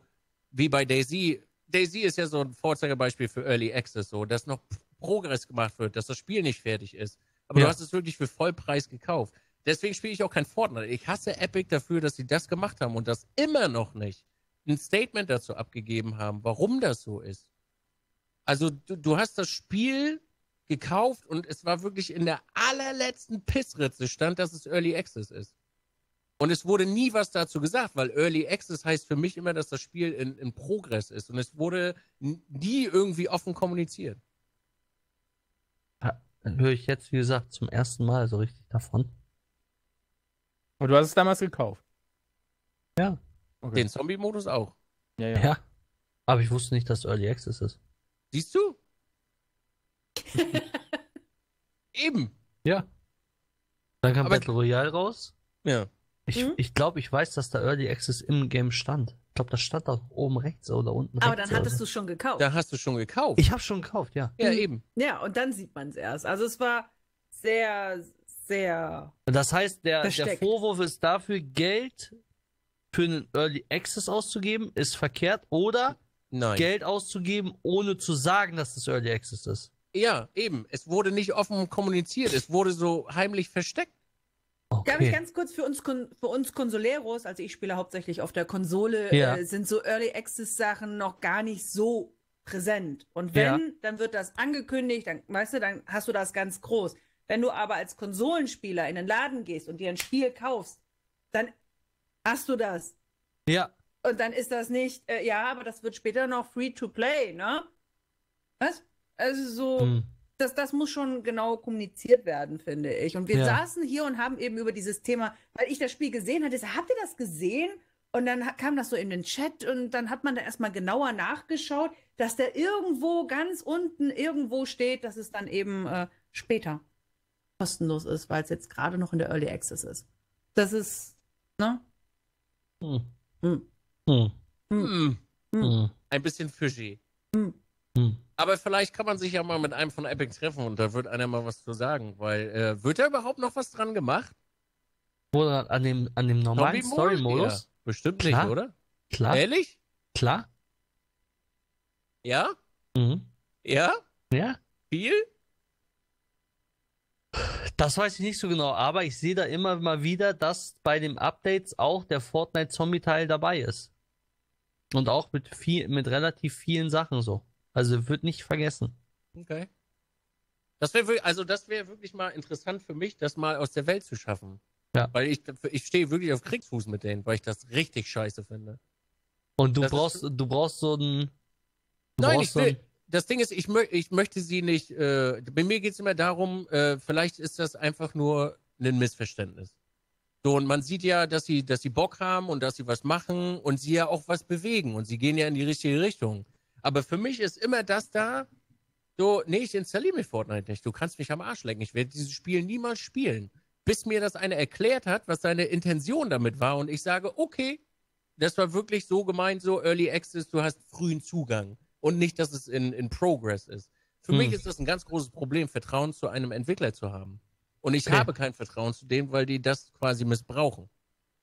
Speaker 4: wie bei Daisy, Daisy ist ja so ein Vorzeigebeispiel für Early Access, so, dass noch Progress gemacht wird, dass das Spiel nicht fertig ist. Aber
Speaker 3: Ja.
Speaker 4: du hast es wirklich für Vollpreis gekauft. Deswegen spiele ich auch kein Fortnite. Ich hasse Epic dafür, dass sie das gemacht haben und das immer noch nicht ein Statement dazu abgegeben haben, warum das so ist. Also du, du hast das Spiel gekauft und es war wirklich in der allerletzten Pissritze stand, dass es Early Access ist. Und es wurde nie was dazu gesagt, weil Early Access heißt für mich immer, dass das Spiel in, in Progress ist. Und es wurde nie irgendwie offen kommuniziert.
Speaker 3: Höre ich jetzt, wie gesagt, zum ersten Mal so richtig davon.
Speaker 1: Und du hast es damals gekauft.
Speaker 3: Ja.
Speaker 1: Okay.
Speaker 4: Den Zombie-Modus auch.
Speaker 1: ja,
Speaker 3: Ja.
Speaker 1: ja.
Speaker 3: Aber ich wusste nicht, dass Early Access ist.
Speaker 4: Siehst du? *laughs* Eben.
Speaker 3: Ja. Dann kam
Speaker 4: Aber-
Speaker 3: Battle Royale raus.
Speaker 4: Ja.
Speaker 3: Ich,
Speaker 2: Mhm.
Speaker 3: ich glaube, ich weiß, dass da Early Access im Game stand. Ich glaube, das stand auch oben rechts oder unten
Speaker 2: Aber
Speaker 3: rechts.
Speaker 2: dann hattest du schon gekauft.
Speaker 4: Da hast du schon gekauft.
Speaker 3: Ich habe schon gekauft, ja.
Speaker 4: ja, eben.
Speaker 2: Ja, und dann sieht man es erst. Also es war sehr, sehr.
Speaker 3: Das heißt, der, der. Vorwurf ist dafür, Geld für einen Early Access auszugeben, ist verkehrt. Oder
Speaker 4: Nein.
Speaker 3: Geld auszugeben, ohne zu sagen, dass das Early Access ist.
Speaker 4: Ja, eben. Es wurde nicht offen kommuniziert. Es wurde so heimlich versteckt.
Speaker 2: Darf ich
Speaker 3: Okay.
Speaker 2: ganz kurz für uns, für uns Konsoleros, also ich spiele hauptsächlich auf der Konsole,
Speaker 3: Ja.
Speaker 2: äh, sind so Early Access Sachen noch gar nicht so präsent. Und
Speaker 3: Ja.
Speaker 2: wenn, dann wird das angekündigt, dann, weißt du, dann hast du das ganz groß. Wenn du aber als Konsolenspieler in den Laden gehst und dir ein Spiel kaufst, dann hast du das.
Speaker 3: Ja,
Speaker 2: Und dann ist das nicht, äh, ja, aber das wird später noch free to play, ne? Was? Also so,
Speaker 3: hm.
Speaker 2: das, das muss schon genau kommuniziert werden, finde ich. Und wir
Speaker 3: Ja.
Speaker 2: saßen hier und haben eben über dieses Thema, weil ich das Spiel gesehen hatte, so, habt ihr das gesehen? Und dann kam das so in den Chat und dann hat man da erstmal genauer nachgeschaut, dass der irgendwo ganz unten irgendwo steht, dass es dann eben äh, später kostenlos ist, weil es jetzt gerade noch in der Early Access ist. Das ist, ne?
Speaker 3: Hm.
Speaker 2: Hm.
Speaker 3: Hm.
Speaker 4: Hm,
Speaker 3: Hm.
Speaker 4: Ein bisschen fishy.
Speaker 3: Hm.
Speaker 4: Aber vielleicht kann man sich ja mal mit einem von Epic treffen und da wird einer mal was zu sagen, weil äh, wird da überhaupt noch was dran gemacht?
Speaker 3: Oder an dem, an dem normalen? Story-Modus?
Speaker 4: Ja, bestimmt
Speaker 3: Klar.
Speaker 4: nicht, oder?
Speaker 3: Klar,
Speaker 4: Ehrlich?
Speaker 3: klar.
Speaker 4: Ja?
Speaker 3: Mhm.
Speaker 4: Ja?
Speaker 3: Ja,
Speaker 4: Viel?
Speaker 3: Das weiß ich nicht so genau, aber ich sehe da immer mal wieder, dass bei den Updates auch der Fortnite-Zombie-Teil dabei ist. Und auch mit viel, mit relativ vielen Sachen so. Also wird nicht vergessen.
Speaker 4: Okay. Das wäre also das wäre wirklich mal interessant für mich, das mal aus der Welt zu schaffen.
Speaker 3: Ja.
Speaker 4: Weil ich, ich stehe wirklich auf Kriegsfuß mit denen, weil ich das richtig scheiße finde.
Speaker 3: Und du
Speaker 4: Das ist-
Speaker 3: brauchst, du brauchst so ein. Du
Speaker 4: Nein, ich
Speaker 3: so
Speaker 4: will.
Speaker 3: ein,
Speaker 4: Das Ding ist, ich, mö ich möchte sie nicht. Äh, bei mir geht es immer darum, äh, vielleicht ist das einfach nur ein Missverständnis. So, und man sieht ja, dass sie, dass sie Bock haben und dass sie was machen und sie ja auch was bewegen und sie gehen ja in die richtige Richtung. Aber für mich ist immer das da, so, nee, ich installiere mir Fortnite nicht. Du kannst mich am Arsch lecken. Ich werde dieses Spiel niemals spielen. Bis mir das einer erklärt hat, was seine Intention damit war und ich sage, okay, das war wirklich so gemeint, so Early Access, du hast frühen Zugang und nicht, dass es in, in Progress ist. Für
Speaker 3: Hm.
Speaker 4: mich ist das ein ganz großes Problem, Vertrauen zu einem Entwickler zu haben. Und ich
Speaker 3: Okay.
Speaker 4: habe kein Vertrauen zu denen, weil die das quasi missbrauchen.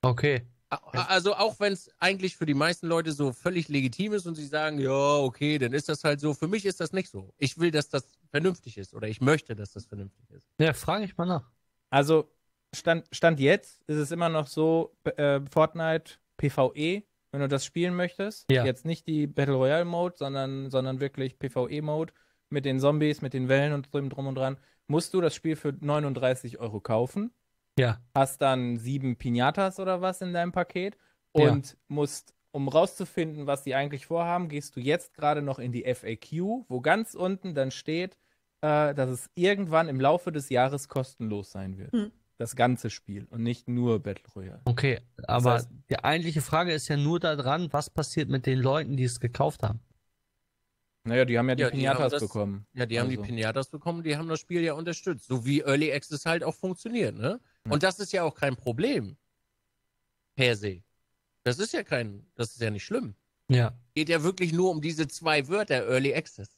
Speaker 3: okay.
Speaker 4: Also auch wenn es eigentlich für die meisten Leute so völlig legitim ist und sie sagen, ja, okay, dann ist das halt so. Für mich ist das nicht so. Ich will, dass das vernünftig ist oder ich möchte, dass das vernünftig ist.
Speaker 3: Ja, frage ich mal nach.
Speaker 1: Also, Stand, Stand jetzt ist es immer noch so, äh, Fortnite PvE, wenn du das spielen möchtest.
Speaker 3: Ja.
Speaker 1: Jetzt nicht die Battle Royale Mode, sondern, sondern wirklich PvE Mode mit den Zombies, mit den Wellen und drum, drum und dran, musst du das Spiel für 39 Euro kaufen.
Speaker 3: Ja.
Speaker 1: Hast dann sieben Pinatas oder was in deinem Paket
Speaker 3: Ja.
Speaker 1: und musst, um rauszufinden, was die eigentlich vorhaben, gehst du jetzt gerade noch in die FAQ, wo ganz unten dann steht, äh, dass es irgendwann im Laufe des Jahres kostenlos sein wird.
Speaker 2: Hm.
Speaker 1: Das ganze Spiel und nicht nur Battle Royale.
Speaker 3: Okay, aber
Speaker 1: heißt-
Speaker 3: die eigentliche Frage ist ja nur daran, was passiert mit den Leuten, die es gekauft haben.
Speaker 1: Naja, die haben ja die
Speaker 4: Ja, die
Speaker 1: Pinatas
Speaker 4: haben das-
Speaker 1: bekommen.
Speaker 4: Ja, die haben
Speaker 1: Also.
Speaker 4: die Pinatas bekommen, die haben das Spiel ja unterstützt. So wie Early Access halt auch funktioniert, ne? Und das ist ja auch kein Problem. Per se. Das ist ja kein, das ist ja nicht schlimm.
Speaker 3: Ja.
Speaker 4: Geht ja wirklich nur um diese zwei Wörter, Early Access.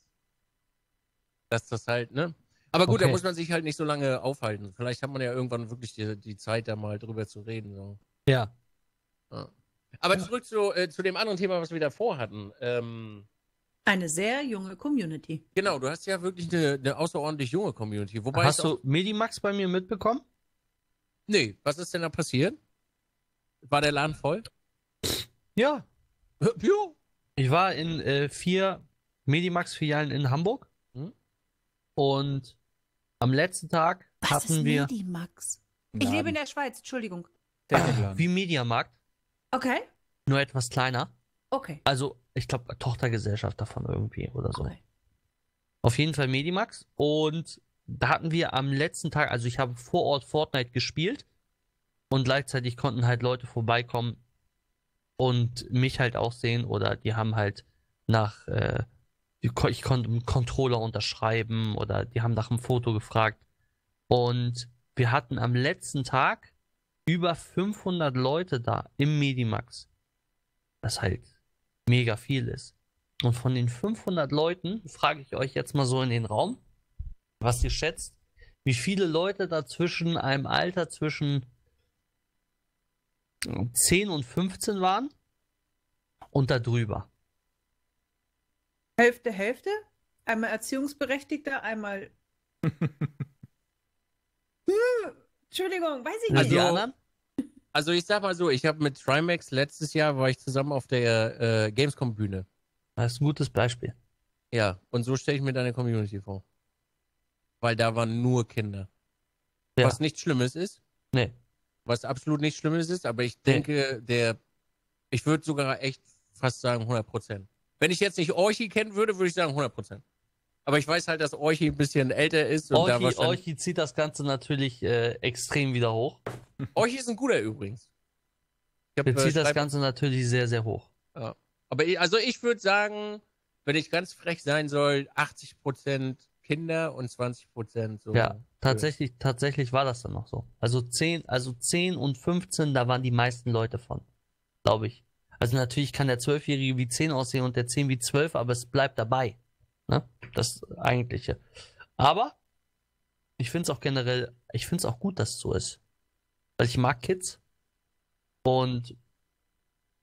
Speaker 4: Dass das halt, ne? Aber gut, da
Speaker 3: Okay.
Speaker 4: muss man sich halt nicht so lange aufhalten. Vielleicht hat man ja irgendwann wirklich die, die Zeit, da mal drüber zu reden. So.
Speaker 3: Ja.
Speaker 4: Ja. Aber zurück zu, äh, zu dem anderen Thema, was wir davor hatten. Ähm,
Speaker 2: Eine sehr junge Community.
Speaker 4: genau, du hast ja wirklich eine, eine außerordentlich junge Community. Wobei
Speaker 3: Hast du Medimax bei mir mitbekommen?
Speaker 4: Nee, was ist denn da passiert? War der Laden voll?
Speaker 3: Ja.
Speaker 4: Ja.
Speaker 3: Ich war in äh, vier Medimax-Filialen in Hamburg.
Speaker 4: Hm?
Speaker 3: Und am letzten Tag
Speaker 2: Was
Speaker 3: hatten
Speaker 2: ist
Speaker 3: wir
Speaker 2: Medimax? Ich lebe in der Schweiz, Entschuldigung.
Speaker 1: Technikladen.
Speaker 3: wie Mediamarkt,
Speaker 2: Okay,
Speaker 3: nur etwas kleiner.
Speaker 2: okay.
Speaker 3: Also, ich glaube, Tochtergesellschaft davon irgendwie oder so.
Speaker 2: okay.
Speaker 3: Auf jeden Fall Medimax. Und da hatten wir am letzten Tag, also ich habe vor Ort Fortnite gespielt und gleichzeitig konnten halt Leute vorbeikommen und mich halt auch sehen oder die haben halt nach, äh, ich konnte einen Controller unterschreiben oder die haben nach einem Foto gefragt. Und wir hatten am letzten Tag über 500 Leute da im Medimax. Was halt mega viel ist. Und von den 500 Leuten frage ich euch jetzt mal so in den Raum, was ihr schätzt, wie viele Leute da zwischen einem Alter zwischen 10 und 15 waren und da drüber.
Speaker 2: Hälfte, Hälfte? Einmal Erziehungsberechtigter, einmal. *laughs* Hm, Entschuldigung, weiß ich
Speaker 3: Und
Speaker 2: nicht.
Speaker 4: Also-? Also ich sag mal so, ich habe mit Trimax letztes Jahr war ich zusammen auf der äh, Gamescom-Bühne.
Speaker 3: Das ist ein gutes Beispiel.
Speaker 4: Ja, und so stelle ich mir deine Community vor. Weil da waren nur Kinder.
Speaker 3: Ja.
Speaker 4: Was nichts Schlimmes ist.
Speaker 3: Nee.
Speaker 4: Was absolut nichts Schlimmes ist, aber ich
Speaker 3: Nee.
Speaker 4: denke, der, ich würde sogar echt fast sagen 100 Prozent. Wenn ich jetzt nicht Orchi kennen würde, würde ich sagen 100 Prozent. Aber ich weiß halt, dass Orchi ein bisschen älter ist und da
Speaker 3: Orchi,
Speaker 4: wahrscheinlich...
Speaker 3: Orchi zieht das Ganze natürlich äh, extrem wieder hoch.
Speaker 4: Orchi ist ein guter übrigens. Ich hab,
Speaker 3: Er
Speaker 4: äh,
Speaker 3: zieht das Ganze natürlich sehr, sehr hoch.
Speaker 4: Aber ich, also ich würde sagen, wenn ich ganz frech sein soll, 80% Kinder und 20% so.
Speaker 3: Ja, tatsächlich, tatsächlich war das dann noch so. Also 10, also 10 und 15, da waren die meisten Leute von. Glaube ich. Also natürlich kann der 12-Jährige wie 10 aussehen und der 10 wie 12, aber es bleibt dabei. Ne? Das Eigentliche. Aber ich finde es auch generell, ich finde es auch gut, dass es so ist. Weil ich mag Kids. Und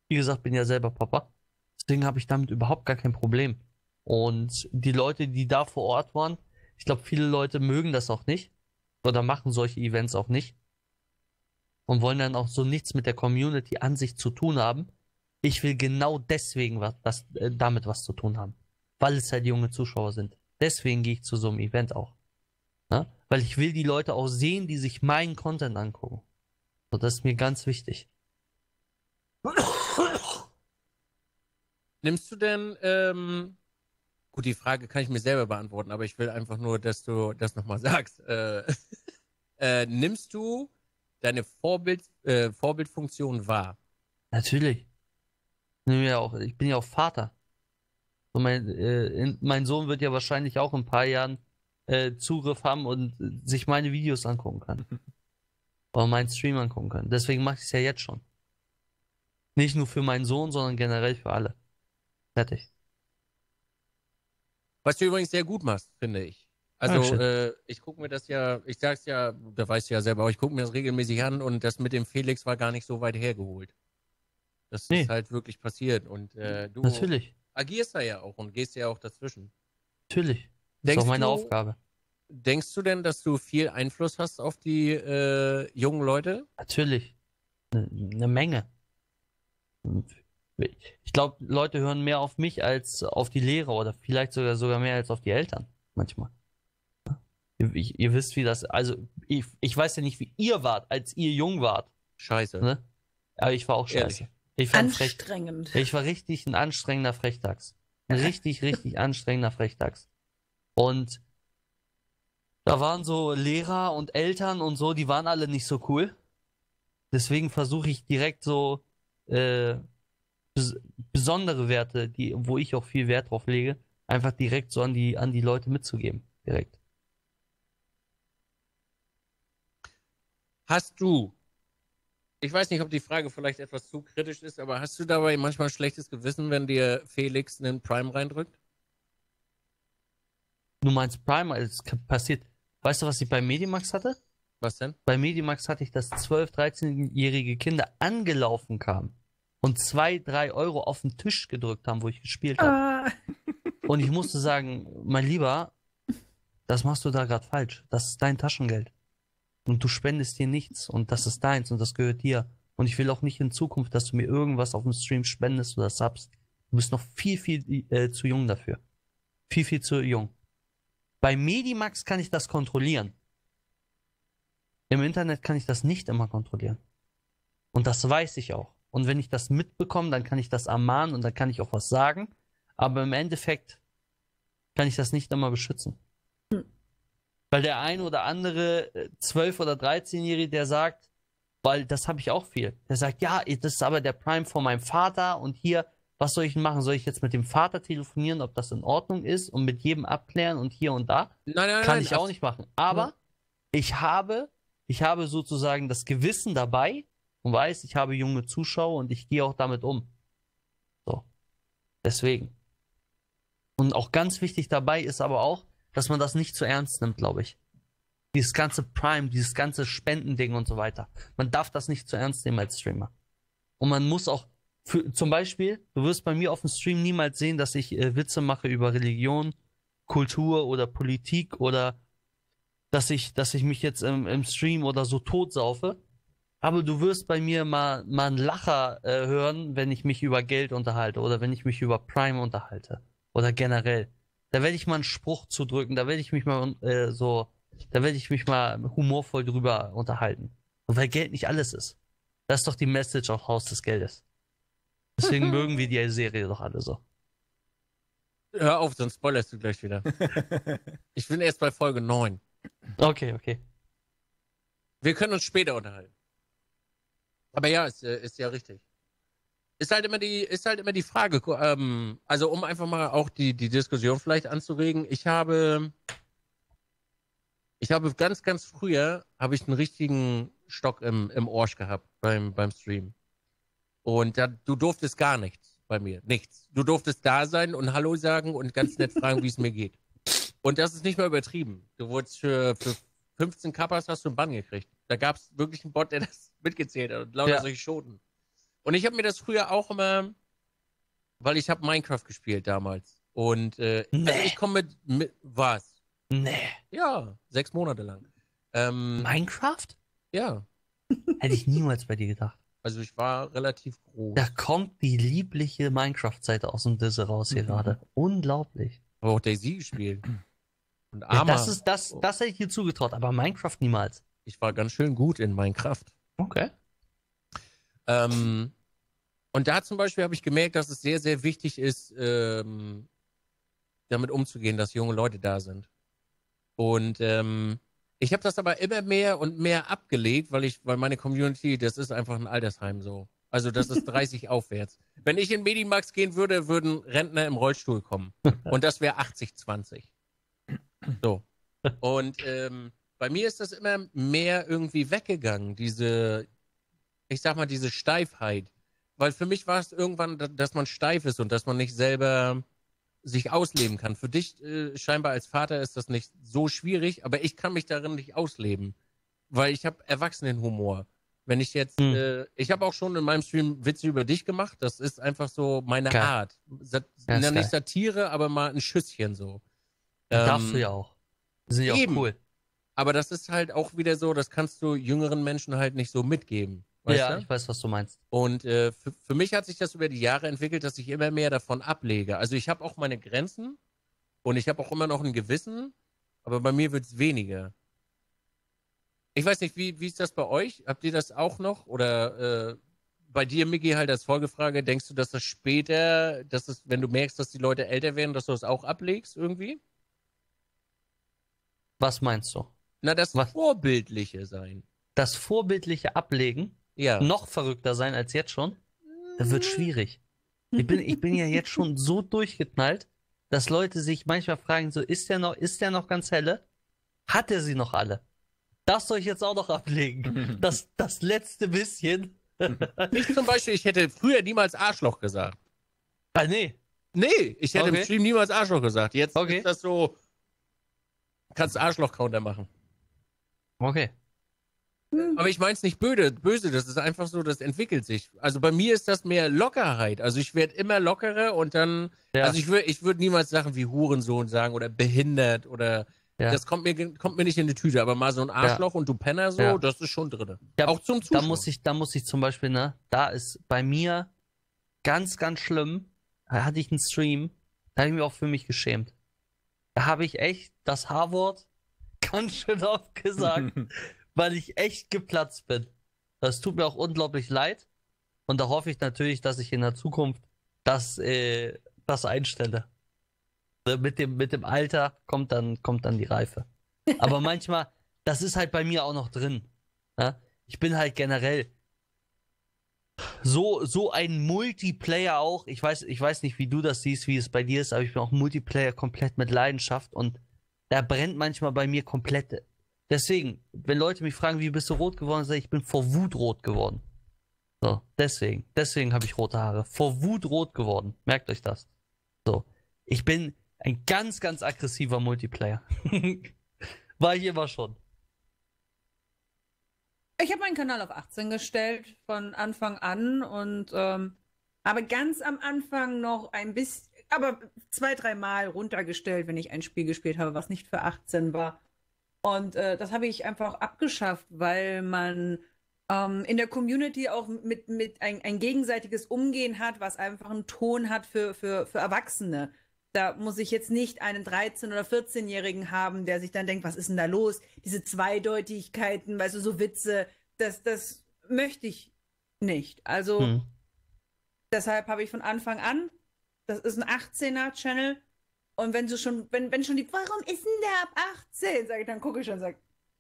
Speaker 3: wie gesagt, bin ja selber Papa. Deswegen habe ich damit überhaupt gar kein Problem. Und die Leute, die da vor Ort waren, ich glaube, viele Leute mögen das auch nicht oder machen solche Events auch nicht und wollen dann auch so nichts mit der Community an sich zu tun haben. Ich will genau deswegen was, was äh, damit was zu tun haben, weil es halt junge Zuschauer sind. Deswegen gehe ich zu so einem Event auch. Ne? Weil ich will die Leute auch sehen, die sich meinen Content angucken. So, das ist mir ganz wichtig.
Speaker 4: Nimmst du denn, ähm, gut, die Frage kann ich mir selber beantworten, aber ich will einfach nur, dass du das nochmal *laughs* sagst. Äh, äh, nimmst du deine Vorbild, äh, Vorbildfunktion wahr?
Speaker 3: Natürlich. Ich bin ja auch, ich bin ja auch Vater. So mein, äh, in, mein Sohn wird ja wahrscheinlich auch in ein paar Jahren äh, Zugriff haben und äh, sich meine Videos angucken kann. *laughs* Oder meinen Stream angucken kann. Deswegen mache ich es ja jetzt schon. Nicht nur für meinen Sohn, sondern generell für alle. Fertig.
Speaker 4: Was du übrigens sehr gut machst, finde ich. Also,
Speaker 3: Dankeschön.
Speaker 4: äh, ich gucke mir das ja, ich sag's ja, da weißt du ja selber, aber ich gucke mir das regelmäßig an und das mit dem Felix war gar nicht so weit hergeholt. Das
Speaker 3: Nee.
Speaker 4: ist halt wirklich passiert und äh, du
Speaker 3: Natürlich.
Speaker 4: agierst da ja auch und gehst ja auch dazwischen.
Speaker 3: Natürlich. Das ist
Speaker 4: Denkst
Speaker 3: auch meine
Speaker 4: du-
Speaker 3: Aufgabe.
Speaker 4: Denkst du denn, dass du viel Einfluss hast auf die äh, jungen Leute?
Speaker 3: Natürlich. Eine ne Menge. Ich glaube, Leute hören mehr auf mich als auf die Lehrer oder vielleicht sogar sogar mehr als auf die Eltern. Manchmal. Ihr, ich, ihr wisst, wie das. Also, ich, ich weiß ja nicht, wie ihr wart, als ihr jung wart.
Speaker 4: Scheiße.
Speaker 3: Ne? Aber ich war auch
Speaker 4: Ehrlich.
Speaker 3: Ich war, ein Frech,
Speaker 2: Anstrengend.
Speaker 3: ich war richtig ein anstrengender Frechdachs. Ein richtig, richtig *laughs* anstrengender Frechdachs. Und da waren so Lehrer und Eltern und so, die waren alle nicht so cool. Deswegen versuche ich direkt so äh, bes besondere Werte, die, wo ich auch viel Wert drauf lege, einfach direkt so an die, an die Leute mitzugeben. Direkt.
Speaker 4: Hast du, ich weiß nicht, ob die Frage vielleicht etwas zu kritisch ist, aber hast du dabei manchmal ein schlechtes Gewissen, wenn dir Felix einen Prime reindrückt?
Speaker 3: Du meinst Primer, es k- passiert. Weißt du, was ich bei Medimax hatte?
Speaker 4: Was denn?
Speaker 3: Bei Medimax hatte ich, dass 12-, 13-jährige Kinder angelaufen kamen und zwei, drei Euro auf den Tisch gedrückt haben, wo ich gespielt habe.
Speaker 2: Ah,
Speaker 3: Und ich musste sagen, mein Lieber, das machst du da gerade falsch. Das ist dein Taschengeld. Und du spendest dir nichts und das ist deins und das gehört dir. Und ich will auch nicht in Zukunft, dass du mir irgendwas auf dem Stream spendest oder subst. Du bist noch viel, viel äh, zu jung dafür. Viel, viel zu jung. Bei Medimax kann ich das kontrollieren. Im Internet kann ich das nicht immer kontrollieren. Und das weiß ich auch. Und wenn ich das mitbekomme, dann kann ich das ermahnen und dann kann ich auch was sagen. Aber im Endeffekt kann ich das nicht immer beschützen. Weil der eine oder andere äh, 12- oder 13-Jährige, der sagt, weil das habe ich auch viel, der sagt, ja, das ist aber der Prime von meinem Vater und hier, was soll ich denn machen? Soll ich jetzt mit dem Vater telefonieren, ob das in Ordnung ist und mit jedem abklären und hier und da?
Speaker 4: Nein, nein,
Speaker 3: Kann
Speaker 4: nein.
Speaker 3: ich auch nicht machen. Aber ich habe, ich habe sozusagen das Gewissen dabei und weiß, ich habe junge Zuschauer und ich gehe auch damit um. So. Deswegen. Und auch ganz wichtig dabei ist aber auch, dass man das nicht zu ernst nimmt, glaube ich. Dieses ganze Prime, dieses ganze Spendending und so weiter. Man darf das nicht zu ernst nehmen als Streamer. Und man muss auch, für, zum Beispiel, du wirst bei mir auf dem Stream niemals sehen, dass ich äh, Witze mache über Religion, Kultur oder Politik oder dass ich, dass ich mich jetzt im, im Stream oder so totsaufe. Aber du wirst bei mir mal, mal einen Lacher äh, hören, wenn ich mich über Geld unterhalte oder wenn ich mich über Prime unterhalte. Oder generell. Da werde ich mal einen Spruch zudrücken, da werde ich mich mal äh, so, da werde ich mich mal humorvoll drüber unterhalten. Und weil Geld nicht alles ist. Das ist doch die Message auch Haus des Geldes. Deswegen *laughs* mögen wir die Serie doch alle so.
Speaker 4: Hör auf, sonst spoilerst du gleich wieder. *laughs* Ich bin erst bei Folge 9.
Speaker 3: Okay, okay.
Speaker 4: Wir können uns später unterhalten. Aber ja, ist, äh, ist ja richtig. Ist halt immer die, ist halt immer die Frage, ähm, also um einfach mal auch die, die Diskussion vielleicht anzuregen. Ich habe, ich habe ganz, ganz früher, habe ich einen richtigen Stock im, im Orsch gehabt beim, beim Stream. Und da, du durftest gar nichts bei mir. Nichts. Du durftest da sein und Hallo sagen und ganz nett *laughs* fragen, wie es mir geht. Und das ist nicht mehr übertrieben. Du wurdest für, für 15 Kappas hast du einen Bann gekriegt. Da gab es wirklich einen Bot, der das *laughs* mitgezählt hat und lauter
Speaker 3: Ja.
Speaker 4: solche Schoten. Und ich habe mir das früher auch immer, weil ich habe Minecraft gespielt damals. Und äh, also
Speaker 3: Nee.
Speaker 4: ich komme mit, mit was?
Speaker 3: Nee.
Speaker 4: Ja, sechs Monate lang. Ähm,
Speaker 3: Minecraft?
Speaker 4: ja, *laughs*
Speaker 3: Hätte ich niemals bei dir gedacht.
Speaker 4: also ich war relativ groß.
Speaker 3: Da kommt die liebliche Minecraft-Seite aus dem Disse raus hier
Speaker 1: Mhm.
Speaker 3: gerade. Unglaublich.
Speaker 4: Aber auch Daisy gespielt. Und
Speaker 3: Ja,
Speaker 4: Arma.
Speaker 3: das ist das, das hätte ich dir zugetraut, aber Minecraft niemals.
Speaker 4: ich war ganz schön gut in Minecraft.
Speaker 3: Okay.
Speaker 4: Ähm, und da zum Beispiel habe ich gemerkt, dass es sehr, sehr wichtig ist, ähm, damit umzugehen, dass junge Leute da sind. Und ähm, ich habe das aber immer mehr und mehr abgelegt, weil ich, weil meine Community, das ist einfach ein Altersheim so. Also das ist *laughs* 30 aufwärts. Wenn ich in Medimax gehen würde, würden Rentner im Rollstuhl kommen. Und das wäre 80-20. So. *laughs* Und ähm, bei mir ist das immer mehr irgendwie weggegangen, diese, ich sag mal, diese Steifheit. Weil für mich war es irgendwann, da- dass man steif ist und dass man nicht selber sich ausleben kann. Für dich äh, scheinbar als Vater ist das nicht so schwierig, aber ich kann mich darin nicht ausleben, weil ich habe Erwachsenenhumor. Wenn ich jetzt,
Speaker 3: Hm.
Speaker 4: äh, ich habe auch schon in meinem Stream Witze über dich gemacht. Das ist einfach so meine
Speaker 3: Geil.
Speaker 4: Art. Sat
Speaker 3: Ja,
Speaker 4: nicht
Speaker 3: geil.
Speaker 4: Satire, aber mal ein Schüsschen so.
Speaker 3: Darfst
Speaker 4: Ähm,
Speaker 3: du ja auch. Sind ja auch cool.
Speaker 4: Aber das ist halt auch wieder so, das kannst du jüngeren Menschen halt nicht so mitgeben. Weißt
Speaker 3: ja,
Speaker 4: du?
Speaker 3: ich weiß, was du meinst.
Speaker 4: Und äh, für, für mich hat sich das über die Jahre entwickelt, dass ich immer mehr davon ablege. Also ich habe auch meine Grenzen und ich habe auch immer noch ein Gewissen, aber bei mir wird es weniger. Ich weiß nicht, wie, wie ist das bei euch? Habt ihr das auch noch? Oder äh, bei dir, Miki, halt als Folgefrage, denkst du, dass das später, dass es, wenn du merkst, dass die Leute älter werden, dass du das auch ablegst irgendwie?
Speaker 3: Was meinst du?
Speaker 4: Na, das
Speaker 3: Was?
Speaker 4: Vorbildliche sein.
Speaker 3: Das vorbildliche Ablegen
Speaker 4: Ja.
Speaker 3: noch verrückter sein als jetzt schon? Das wird schwierig. Ich bin, ich bin ja jetzt schon *laughs* so durchgeknallt, dass Leute sich manchmal fragen, so, ist der noch, ist der noch ganz helle? Hat er sie noch alle? Das soll ich jetzt auch noch ablegen. *laughs* Das, das letzte bisschen. *laughs*
Speaker 4: Ich zum Beispiel, ich hätte früher niemals Arschloch gesagt.
Speaker 3: Ah, nee.
Speaker 4: Nee, ich hätte
Speaker 3: Okay.
Speaker 4: im Stream niemals Arschloch gesagt. Jetzt
Speaker 3: Okay.
Speaker 4: ist das so, kannst Arschloch-Counter machen.
Speaker 3: Okay.
Speaker 4: Aber ich meine es nicht böse, böse, das ist einfach so, das entwickelt sich. Also bei mir ist das mehr Lockerheit. Also ich werde immer lockerer und dann,
Speaker 3: Ja.
Speaker 4: also ich würde ich würd niemals Sachen wie Hurensohn sagen oder behindert oder
Speaker 3: Ja.
Speaker 4: das kommt mir, kommt mir nicht in die Tüte. Aber mal so ein Arschloch und du Penner so,
Speaker 3: Ja.
Speaker 4: das ist schon drin.
Speaker 3: Ja,
Speaker 4: Auch zum
Speaker 3: Da
Speaker 4: Zuschauen.
Speaker 3: muss ich, da muss ich zum Beispiel, ne, da ist bei mir ganz, ganz schlimm. Da hatte ich einen Stream, da habe ich mich auch für mich geschämt. Da habe ich echt das H-Wort *laughs* ganz schön oft gesagt, *laughs* weil ich echt geplatzt bin. Das tut mir auch unglaublich leid. Und da hoffe ich natürlich, dass ich in der Zukunft das, äh, das einstelle. Ne, Mit dem, mit dem Alter kommt dann, kommt dann die Reife. Aber *laughs* manchmal, das ist halt bei mir auch noch drin. Ja? Ich bin halt generell so, so ein Multiplayer auch. Ich weiß, ich weiß nicht, wie du das siehst, wie es bei dir ist, aber ich bin auch Multiplayer komplett mit Leidenschaft und da brennt manchmal bei mir komplett. Deswegen, wenn Leute mich fragen, wie bist du rot geworden, sage ich, ich bin vor Wut rot geworden. So, deswegen, deswegen habe ich rote Haare. Vor Wut rot geworden. Merkt euch das. So, ich bin ein ganz, ganz aggressiver Multiplayer. *laughs* War ich immer schon.
Speaker 2: Ich habe meinen Kanal auf 18 gestellt von Anfang an und ähm, habe ganz am Anfang noch ein bisschen, aber zwei, dreimal runtergestellt, wenn ich ein Spiel gespielt habe, was nicht für 18 war. Und äh, das habe ich einfach abgeschafft, weil man ähm, in der Community auch mit, mit ein, ein gegenseitiges Umgehen hat, was einfach einen Ton hat für, für, für Erwachsene. Da muss ich jetzt nicht einen 13- oder 14-Jährigen haben, der sich dann denkt, was ist denn da los? Diese Zweideutigkeiten, weißt du, so Witze, das, das möchte ich nicht. Also
Speaker 3: Hm.
Speaker 2: deshalb habe ich von Anfang an, das ist ein 18er-Channel. Und wenn du schon, wenn, wenn schon die, warum ist denn der ab 18? Sag ich, dann gucke ich schon und sag,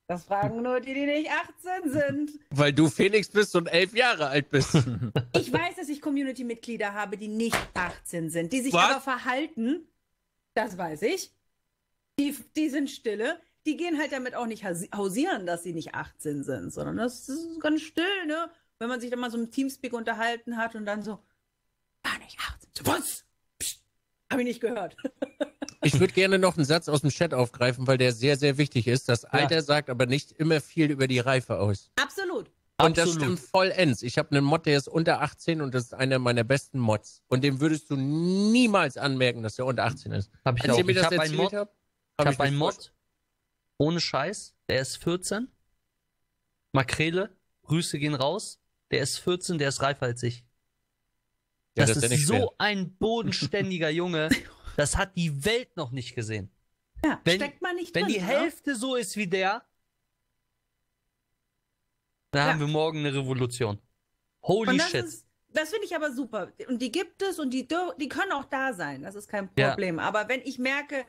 Speaker 2: das fragen nur die, die nicht 18 sind.
Speaker 4: Weil du Phoenix bist und elf Jahre alt bist. *laughs*
Speaker 2: Ich weiß, dass ich Community-Mitglieder habe, die nicht 18 sind, die sich
Speaker 4: Was?
Speaker 2: aber verhalten. Das weiß ich. Die, die sind stille. Die gehen halt damit auch nicht hausi- hausieren, dass sie nicht 18 sind, sondern das ist ganz still, ne? Wenn man sich dann mal so im Teamspeak unterhalten hat und dann so, gar nicht 18. So, was? Psst, hab ich nicht gehört. *laughs*
Speaker 4: Ich würde gerne noch einen Satz aus dem Chat aufgreifen, weil der sehr, sehr wichtig ist. Das Alter sagt aber nicht immer viel über die Reife aus.
Speaker 2: Absolut.
Speaker 4: Und das
Speaker 3: Absolut.
Speaker 4: stimmt vollends. Ich habe einen Mod, der ist unter 18 und das ist einer meiner besten Mods. Und dem würdest du niemals anmerken, dass der unter 18 ist.
Speaker 3: Hab ich
Speaker 4: Als
Speaker 3: auch.
Speaker 4: ihr mir
Speaker 3: Ich
Speaker 4: das
Speaker 3: habe einen
Speaker 4: erzählt
Speaker 3: Mod,
Speaker 4: habt,
Speaker 3: ich
Speaker 4: hab
Speaker 3: hab einen
Speaker 4: mich
Speaker 3: Mod ohne Scheiß. Der ist 14. Makrele, Grüße gehen raus. Der ist 14, der ist reifer als ich.
Speaker 4: Ja,
Speaker 3: das,
Speaker 4: das ist ja
Speaker 3: so ein bodenständiger Junge. *laughs* Das hat die Welt noch nicht gesehen.
Speaker 2: Ja,
Speaker 3: Wenn-
Speaker 2: steckt man nicht
Speaker 3: Wenn
Speaker 2: drin.
Speaker 3: die
Speaker 2: ne?
Speaker 3: Hälfte so ist wie der, dann
Speaker 2: Ja.
Speaker 3: haben wir morgen eine Revolution. Holy
Speaker 2: das
Speaker 3: shit.
Speaker 2: ist, das finde ich aber super. Und die gibt es und die, die können auch da sein. Das ist kein
Speaker 3: Ja.
Speaker 2: Problem. Aber wenn ich merke,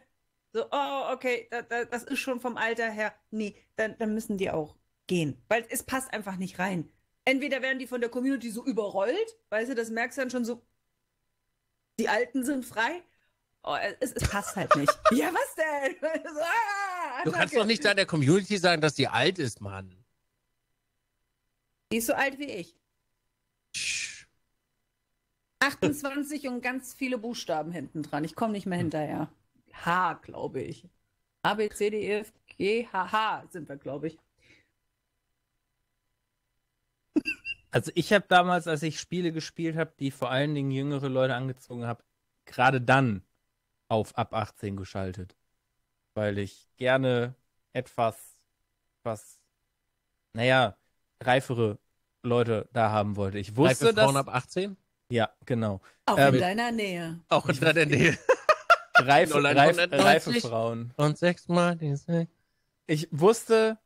Speaker 2: so, oh, okay, da, da, das ist schon vom Alter her, nee, dann, dann müssen die auch gehen. Weil es passt einfach nicht rein. Entweder werden die von der Community so überrollt, weißt du, das merkst du dann schon so, die Alten sind frei. Oh, es, es passt halt nicht. *laughs* ja, was denn? *laughs* so, ah,
Speaker 4: Du kannst doch nicht da der Community sagen, dass die alt ist, Mann.
Speaker 2: Die ist so alt wie ich. 28 und ganz viele Buchstaben hinten dran. Ich komme nicht mehr hinterher. H, glaube ich. A, B, C, D, E, F, G, H, H sind wir, glaube ich.
Speaker 1: Also ich habe damals, als ich Spiele gespielt habe, die vor allen Dingen jüngere Leute angezogen habe, gerade dann auf ab 18 geschaltet. Weil ich gerne etwas, was, naja, reifere Leute da haben wollte. Ich wusste,
Speaker 4: Reife
Speaker 1: dass...
Speaker 4: Frauen ab 18?
Speaker 1: Ja, genau.
Speaker 2: Auch
Speaker 1: Ähm,
Speaker 2: in deiner Nähe.
Speaker 4: Auch in der Nähe. *laughs*
Speaker 1: Reif, reif,
Speaker 4: 990.
Speaker 1: reife Frauen.
Speaker 4: Und sechsmal die.
Speaker 1: Ich wusste,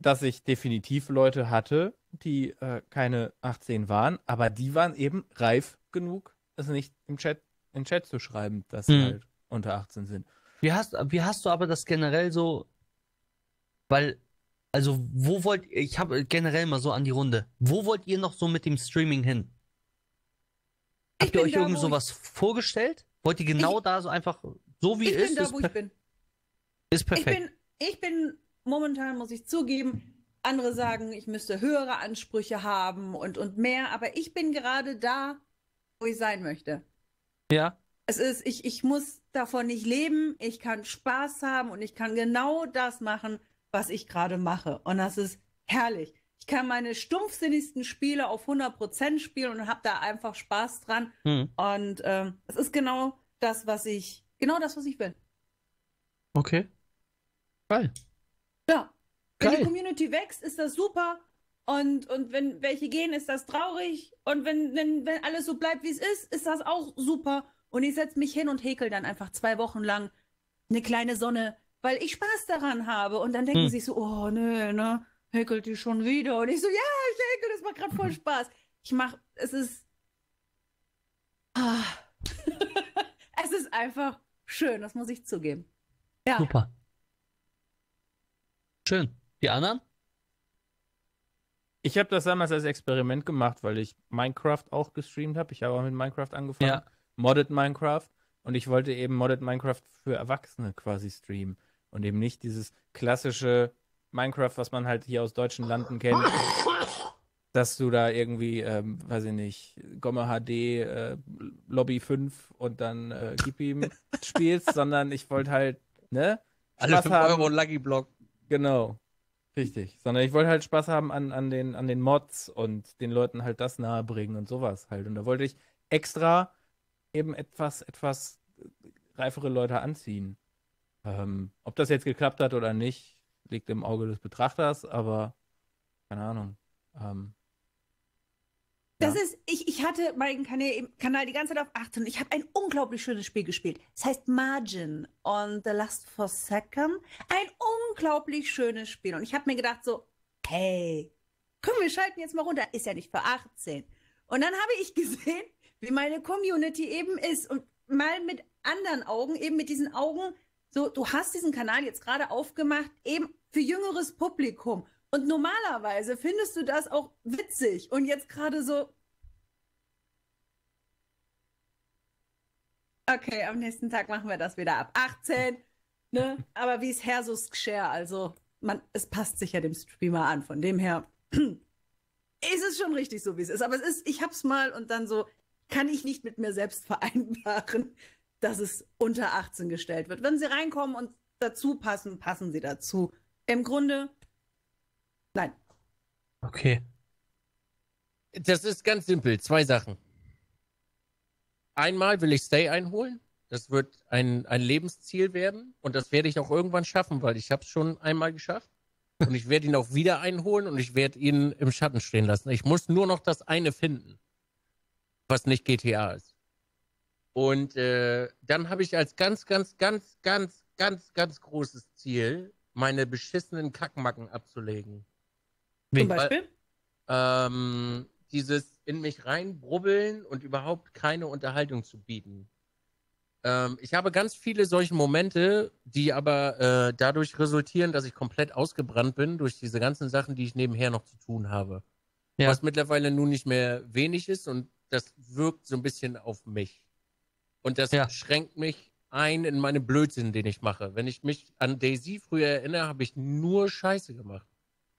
Speaker 1: dass ich definitiv Leute hatte, die äh, keine 18 waren, aber die waren eben reif genug, es nicht im Chat, im Chat zu schreiben, dass sie
Speaker 3: Hm.
Speaker 1: halt unter 18 sind.
Speaker 3: Wie hast, wie hast du aber das generell so, weil, also wo wollt ihr, ich habe generell mal so an die Runde, wo wollt ihr noch so mit dem Streaming hin?
Speaker 2: Ich
Speaker 3: Habt ihr euch
Speaker 2: da,
Speaker 3: irgend sowas vorgestellt? Wollt ihr genau da so einfach, so wie
Speaker 2: Ich
Speaker 3: ist,
Speaker 2: bin da,
Speaker 3: ist,
Speaker 2: wo ich bin.
Speaker 3: ist
Speaker 2: Ich
Speaker 3: perfekt.
Speaker 2: bin, ich bin momentan, muss ich zugeben, andere sagen, ich müsste höhere Ansprüche haben und, und mehr, aber ich bin gerade da, wo ich sein möchte.
Speaker 3: ja,
Speaker 2: Es ist, ich, ich muss davon nicht leben, ich kann Spaß haben und ich kann genau das machen, was ich gerade mache. Und das ist herrlich. Ich kann meine stumpfsinnigsten Spiele auf 100% spielen und habe da einfach Spaß dran.
Speaker 3: hm.
Speaker 2: Und ähm, es ist genau das, was ich, genau das, was ich will.
Speaker 3: okay. Geil.
Speaker 2: Ja. Wenn die
Speaker 3: Geil.
Speaker 2: Community wächst, ist das super. Und, und wenn welche gehen, ist das traurig. Und wenn, wenn, wenn alles so bleibt, wie es ist, ist das auch super. Und ich setze mich hin und häkel dann einfach zwei Wochen lang eine kleine Sonne, weil ich Spaß daran habe. Und dann denken
Speaker 3: Hm.
Speaker 2: sie so, oh nö, ne, häkelt die schon wieder. Und ich so, ja, ich häkel, das macht gerade voll Spaß. Ich mach, es ist, ah. *laughs* es ist einfach schön, das muss ich zugeben. Ja.
Speaker 3: Super. Schön. Die anderen?
Speaker 1: Ich habe das damals als Experiment gemacht, weil ich Minecraft auch gestreamt habe. Ich habe auch mit Minecraft angefangen.
Speaker 3: Ja.
Speaker 1: Modded Minecraft. Und ich wollte eben Modded Minecraft für Erwachsene quasi streamen. Und eben nicht dieses klassische Minecraft, was man halt hier aus deutschen Landen kennt. *coughs* dass du da irgendwie, ähm, weiß ich nicht, Gomme HD, äh, Lobby 5 und dann äh, gib ihm *laughs* spielst, sondern ich wollte halt, ne?
Speaker 4: Alle
Speaker 1: Spaß
Speaker 4: 5
Speaker 1: haben.
Speaker 4: Euro Lucky Block.
Speaker 1: Genau. Richtig. Sondern ich wollte halt Spaß haben an, an, den, an den Mods und den Leuten halt das nahebringen und sowas halt. Und da wollte ich extra eben etwas, etwas reifere Leute anziehen. Ähm, ob das jetzt geklappt hat oder nicht, liegt im Auge des Betrachters, aber keine Ahnung. Ähm,
Speaker 2: Das
Speaker 1: Ja.
Speaker 2: ist, ich, ich hatte meinen Kanal, Kanal die ganze Zeit auf 18 und ich habe ein unglaublich schönes Spiel gespielt. Es heißt Margin on The Last for Second. Ein unglaublich schönes Spiel. Und ich habe mir gedacht so, hey, komm, wir schalten jetzt mal runter. Ist ja nicht für 18. Und dann habe ich *laughs* gesehen, wie meine Community eben ist und mal mit anderen Augen, eben mit diesen Augen, so, du hast diesen Kanal jetzt gerade aufgemacht, eben für jüngeres Publikum. Und normalerweise findest du das auch witzig. Und jetzt gerade so. Okay, am nächsten Tag machen wir das wieder ab. 18, ne? Aber wie es Herr so Share, also man, es passt sich ja dem Streamer an. Von dem her *clears throat* ist es schon richtig so, wie es ist. Aber es ist, ich hab's mal und dann so, kann ich nicht mit mir selbst vereinbaren, *laughs* dass es unter 18 gestellt wird. Wenn sie reinkommen und dazu passen, passen sie dazu. Im Grunde, nein.
Speaker 3: Okay.
Speaker 4: Das ist ganz simpel. Zwei Sachen. Einmal will ich Stay einholen. Das wird ein, ein Lebensziel werden. Und das werde ich auch irgendwann schaffen, weil ich habe es schon einmal geschafft. Und ich werde ihn auch wieder einholen und ich werde ihn im Schatten stehen lassen. Ich muss nur noch das eine finden, was nicht GTA ist. Und äh, dann habe ich als ganz, ganz, ganz, ganz, ganz, ganz großes Ziel, meine beschissenen Kackmacken abzulegen.
Speaker 2: Zum Beispiel?
Speaker 4: ähm, dieses in mich reinbrubbeln und überhaupt keine Unterhaltung zu bieten. Ähm, ich habe ganz viele solche Momente, die aber äh, dadurch resultieren, dass ich komplett ausgebrannt bin durch diese ganzen Sachen, die ich nebenher noch zu tun habe.
Speaker 3: Ja.
Speaker 4: Was mittlerweile nun nicht mehr wenig ist und das wirkt so ein bisschen auf mich. Und das
Speaker 3: Ja.
Speaker 4: schränkt mich ein in meine Blödsinn, den ich mache. Wenn ich mich an Daisy früher erinnere, habe ich nur Scheiße gemacht.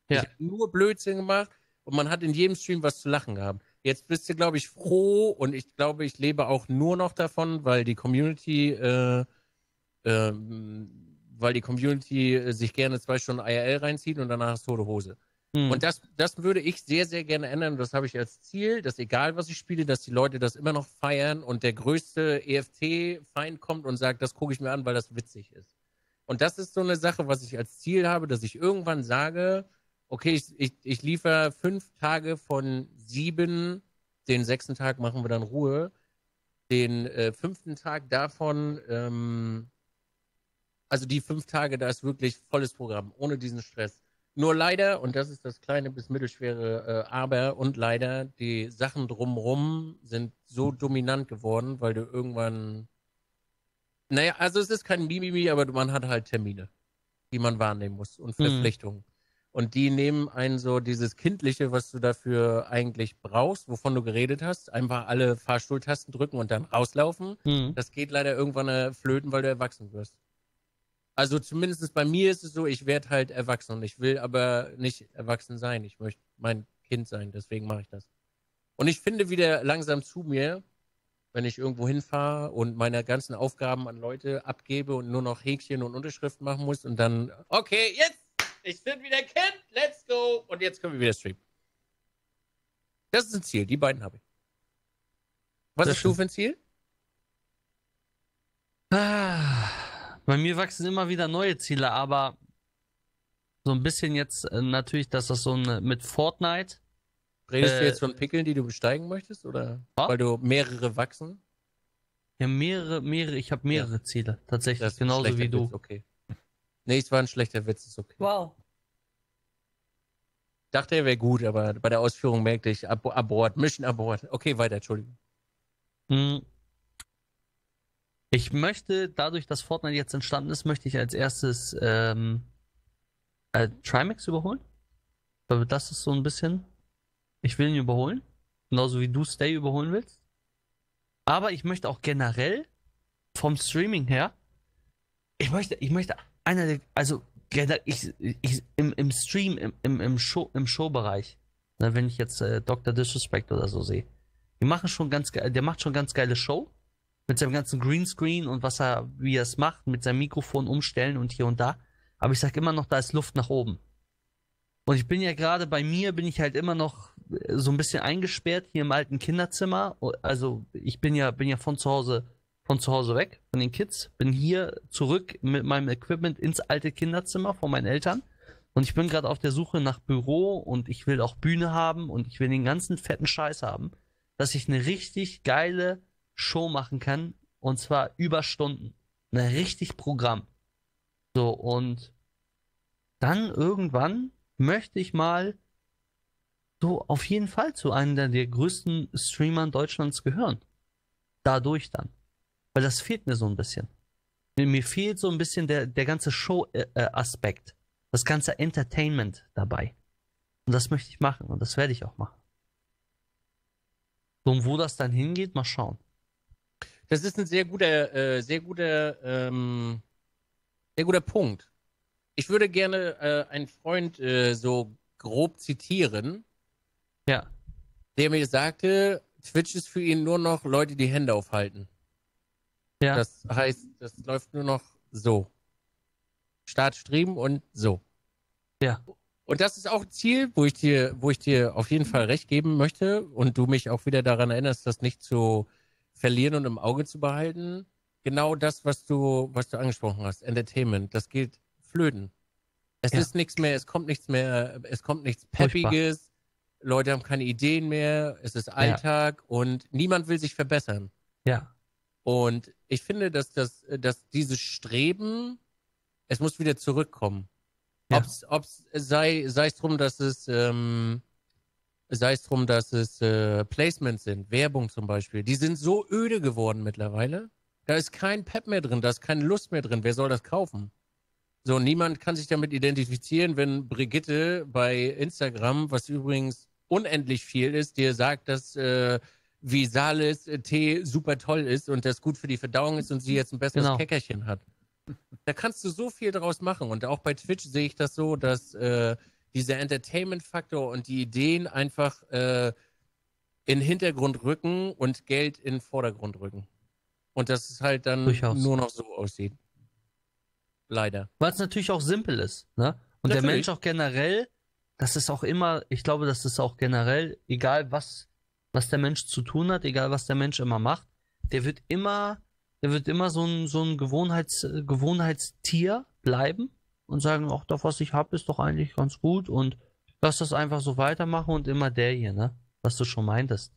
Speaker 3: Ja.
Speaker 4: Ich habe nur Blödsinn gemacht und man hat in jedem Stream was zu lachen gehabt. Jetzt bist du, glaube ich, froh und ich glaube, ich lebe auch nur noch davon, weil die Community, äh, ähm, weil die Community äh, sich gerne zwei Stunden IRL reinzieht und danach ist tote Hose.
Speaker 3: Hm.
Speaker 4: Und das, das würde ich sehr, sehr gerne ändern. Das habe ich als Ziel, dass egal was ich spiele, dass die Leute das immer noch feiern und der größte EFT-Feind kommt und sagt, das gucke ich mir an, weil das witzig ist. Und das ist so eine Sache, was ich als Ziel habe, dass ich irgendwann sage, okay, ich, ich, ich liefere fünf Tage von sieben, den sechsten Tag machen wir dann Ruhe. Den äh, fünften Tag davon, ähm, also die fünf Tage, da ist wirklich volles Programm, ohne diesen Stress. Nur leider, und das ist das kleine bis mittelschwere äh, Aber, und leider, die Sachen drumrum sind so dominant geworden, weil du irgendwann. Naja, also es ist kein Mimimi, aber man hat halt Termine, die man wahrnehmen muss und
Speaker 3: Mhm.
Speaker 4: Und die nehmen einen so dieses Kindliche, was du dafür eigentlich brauchst, wovon du geredet hast, einfach alle Fahrstuhltasten drücken und dann rauslaufen.
Speaker 3: Hm.
Speaker 4: Das geht leider irgendwann äh, flöten, weil du erwachsen wirst. Also zumindest bei mir ist es so, ich werde halt erwachsen und ich will aber nicht erwachsen sein. Ich möchte mein Kind sein, deswegen mache ich das. Und ich finde wieder langsam zu mir, wenn ich irgendwo hinfahre und meine ganzen Aufgaben an Leute abgebe und nur noch Häkchen und Unterschriften machen muss und dann, okay, jetzt, ich bin wieder Kind, let's go. Und jetzt können wir wieder streamen. Das ist ein Ziel, die beiden habe ich. Was hast du für ein Ziel?
Speaker 3: Ah, Bei mir wachsen immer wieder neue Ziele, aber so ein bisschen jetzt äh, natürlich, dass das so ein mit Fortnite.
Speaker 4: Redest
Speaker 3: Äh,
Speaker 4: du jetzt von Pickeln, die du besteigen möchtest? Oder
Speaker 3: Ja.
Speaker 4: weil du mehrere wachsen?
Speaker 3: Ja, mehrere, mehrere, ich habe mehrere Ziele, tatsächlich,
Speaker 4: ist
Speaker 3: genauso wie du.
Speaker 4: Witz, okay. Nee, es war ein schlechter Witz, ist okay.
Speaker 2: Wow.
Speaker 4: Dachte, er wäre gut, aber bei der Ausführung merkte ich, ab abort, Mission abort. Okay, weiter, Entschuldigung.
Speaker 3: Hm. Ich möchte, dadurch, dass Fortnite jetzt entstanden ist, möchte ich als erstes ähm, äh, Trimax überholen. Weil das ist so ein bisschen. Ich will ihn überholen. Genauso wie du Stay überholen willst. Aber ich möchte auch generell vom Streaming her. Ich möchte, ich möchte einer der, also ich, ich, im, im Stream, im, im, im, Show, im Showbereich, ne, wenn ich jetzt äh, Dr. Disrespect oder so sehe, die machen schon ganz der macht schon ganz geile Show. Mit seinem ganzen Greenscreen und was er, wie er es macht, mit seinem Mikrofon umstellen und hier und da. Aber ich sag immer noch, da ist Luft nach oben. Und ich bin ja gerade bei mir, bin ich halt immer noch äh, so ein bisschen eingesperrt hier im alten Kinderzimmer. Also ich bin ja, bin ja von zu Hause, von zu Hause weg, von den Kids. Bin hier zurück mit meinem Equipment ins alte Kinderzimmer von meinen Eltern. Und ich bin gerade auf der Suche nach Büro und ich will auch Bühne haben und ich will den ganzen fetten Scheiß haben, dass ich eine richtig geile Show machen kann und zwar über Stunden. Ein richtig Programm. So und dann irgendwann möchte ich mal so auf jeden Fall zu einem der, größten Streamern Deutschlands gehören. Dadurch dann. Weil das fehlt mir so ein bisschen. Mir, fehlt so ein bisschen der, der ganze Show-Aspekt. das ganze Entertainment dabei. Und das möchte ich machen und das werde ich auch machen. So, und wo das dann hingeht, mal schauen.
Speaker 4: Das ist ein sehr guter, äh, sehr guter, ähm, sehr guter Punkt. Ich würde gerne äh, einen Freund äh, so grob zitieren,
Speaker 3: Ja.
Speaker 4: der mir sagte, Twitch ist für ihn nur noch Leute, die Hände aufhalten.
Speaker 3: Ja.
Speaker 4: Das heißt, das läuft nur noch so. Start Stream und so.
Speaker 3: Ja.
Speaker 4: Und das ist auch ein Ziel, wo ich dir, wo ich dir auf jeden Fall recht geben möchte und du mich auch wieder daran erinnerst, das nicht zu verlieren und im Auge zu behalten. Genau das, was du, was du angesprochen hast, Entertainment, das geht flöten. Es
Speaker 3: Ja.
Speaker 4: ist nichts mehr, es kommt nichts mehr, es kommt nichts
Speaker 3: Furchtbar.
Speaker 4: Peppiges, Leute haben keine Ideen mehr, es ist Alltag und niemand will sich verbessern.
Speaker 3: Ja.
Speaker 4: Und ich finde, dass das, dass dieses Streben, es muss wieder zurückkommen.
Speaker 3: Ja.
Speaker 4: Ob's, ob's sei, sei es drum, dass es, ähm, sei es drum, dass es äh, Placements sind, Werbung zum Beispiel. Die sind so öde geworden mittlerweile. Da ist kein Pep mehr drin, da ist keine Lust mehr drin. Wer soll das kaufen? So, niemand kann sich damit identifizieren, wenn Brigitte bei Instagram, was übrigens unendlich viel ist, dir sagt, dass äh, Visalis äh, Tee super toll ist und das gut für die Verdauung ist und sie jetzt ein besseres
Speaker 3: Genau.
Speaker 4: Käckerchen hat. Da kannst du so viel draus machen. Und auch bei Twitch sehe ich das so, dass äh, dieser Entertainment-Faktor und die Ideen einfach äh, in den Hintergrund rücken und Geld in den Vordergrund rücken. Und dass es halt dann
Speaker 3: Durchaus.
Speaker 4: nur noch so aussieht. Leider.
Speaker 3: Weil es natürlich auch simpel ist, ne? Und der
Speaker 4: Natürlich.
Speaker 3: Mensch auch generell, das ist auch immer, ich glaube, das ist auch generell, egal was, was der Mensch zu tun hat, egal was der Mensch immer macht, der wird immer, der wird immer so ein, so ein Gewohnheits, Gewohnheitstier bleiben und sagen, auch das, was ich habe, ist doch eigentlich ganz gut und lass das einfach so weitermachen und immer der hier, ne? Was du schon meintest.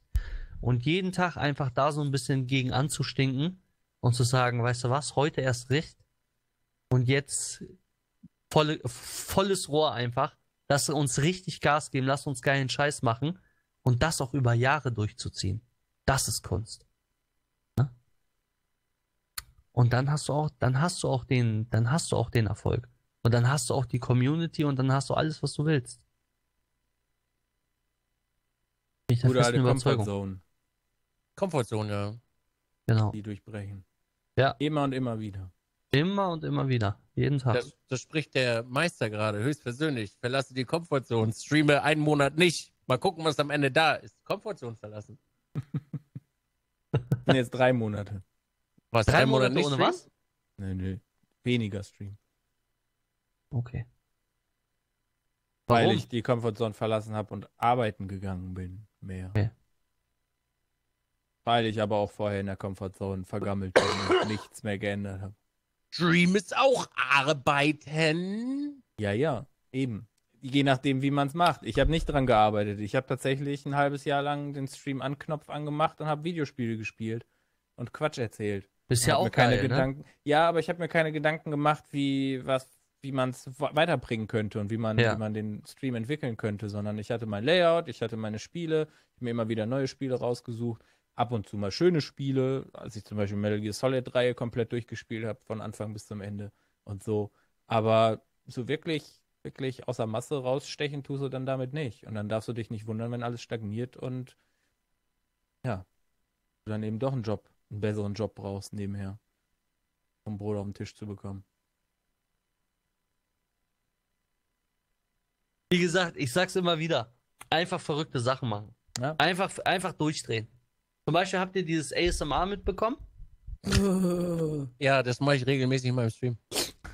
Speaker 3: Und jeden Tag einfach da so ein bisschen gegen anzustinken und zu sagen, weißt du was, heute erst recht und jetzt volle, volles Rohr einfach. Lass uns richtig Gas geben, lass uns geilen Scheiß machen und das auch über Jahre durchzuziehen. Das ist Kunst. Ne? Und dann hast du auch, dann hast du auch den, dann hast du auch den Erfolg. Und dann hast du auch die Community und dann hast du alles, was du willst. Ich
Speaker 1: Gute alte
Speaker 3: Überzeugung.
Speaker 1: Comfortzone,
Speaker 4: Komfortzone, ja.
Speaker 3: Genau.
Speaker 1: die durchbrechen.
Speaker 3: Ja.
Speaker 1: Immer und immer wieder.
Speaker 3: Immer und immer wieder. Jeden Tag.
Speaker 4: Das, das spricht der Meister gerade, höchstpersönlich. Verlasse die Komfortzone, streame einen Monat nicht. Mal gucken, was am Ende da ist. Komfortzone verlassen. *laughs*
Speaker 1: Sind jetzt drei Monate.
Speaker 4: Was,
Speaker 3: Drei
Speaker 4: einen
Speaker 3: Monate
Speaker 4: nicht
Speaker 3: ohne was?
Speaker 1: Nö, nö. Weniger Stream.
Speaker 3: Okay.
Speaker 1: Weil
Speaker 3: Warum?
Speaker 1: ich die Comfortzone verlassen habe und arbeiten gegangen bin. Mehr.
Speaker 3: Okay.
Speaker 1: Weil ich aber auch vorher in der Comfortzone vergammelt bin und *coughs* nichts mehr geändert habe.
Speaker 4: Stream ist auch arbeiten.
Speaker 1: Ja, ja, eben. Je nachdem, wie man es macht. Ich habe nicht dran gearbeitet. Ich habe tatsächlich ein halbes Jahr lang den Stream an Knopf angemacht und habe Videospiele gespielt und Quatsch erzählt.
Speaker 3: Ist ja auch
Speaker 1: keine
Speaker 3: geil, ne?
Speaker 1: Gedanken. Ja, aber ich habe mir keine Gedanken gemacht, wie was, wie man es weiterbringen könnte und wie man,
Speaker 3: Ja.
Speaker 1: wie man den Stream entwickeln könnte, sondern ich hatte mein Layout, ich hatte meine Spiele, ich habe mir immer wieder neue Spiele rausgesucht, ab und zu mal schöne Spiele, als ich zum Beispiel Metal Gear Solid 3 komplett durchgespielt habe, von Anfang bis zum Ende und so. Aber so wirklich, wirklich außer Masse rausstechen tust du dann damit nicht. Und dann darfst du dich nicht wundern, wenn alles stagniert und ja, du dann eben doch einen Job, einen besseren Job brauchst nebenher, um Brot auf den Tisch zu bekommen.
Speaker 3: Wie gesagt, ich sag's immer wieder. Einfach verrückte Sachen machen.
Speaker 1: Ja.
Speaker 3: Einfach, einfach durchdrehen. Zum Beispiel habt ihr dieses ASMR mitbekommen? *laughs*
Speaker 4: Ja, das mache ich regelmäßig in meinem Stream.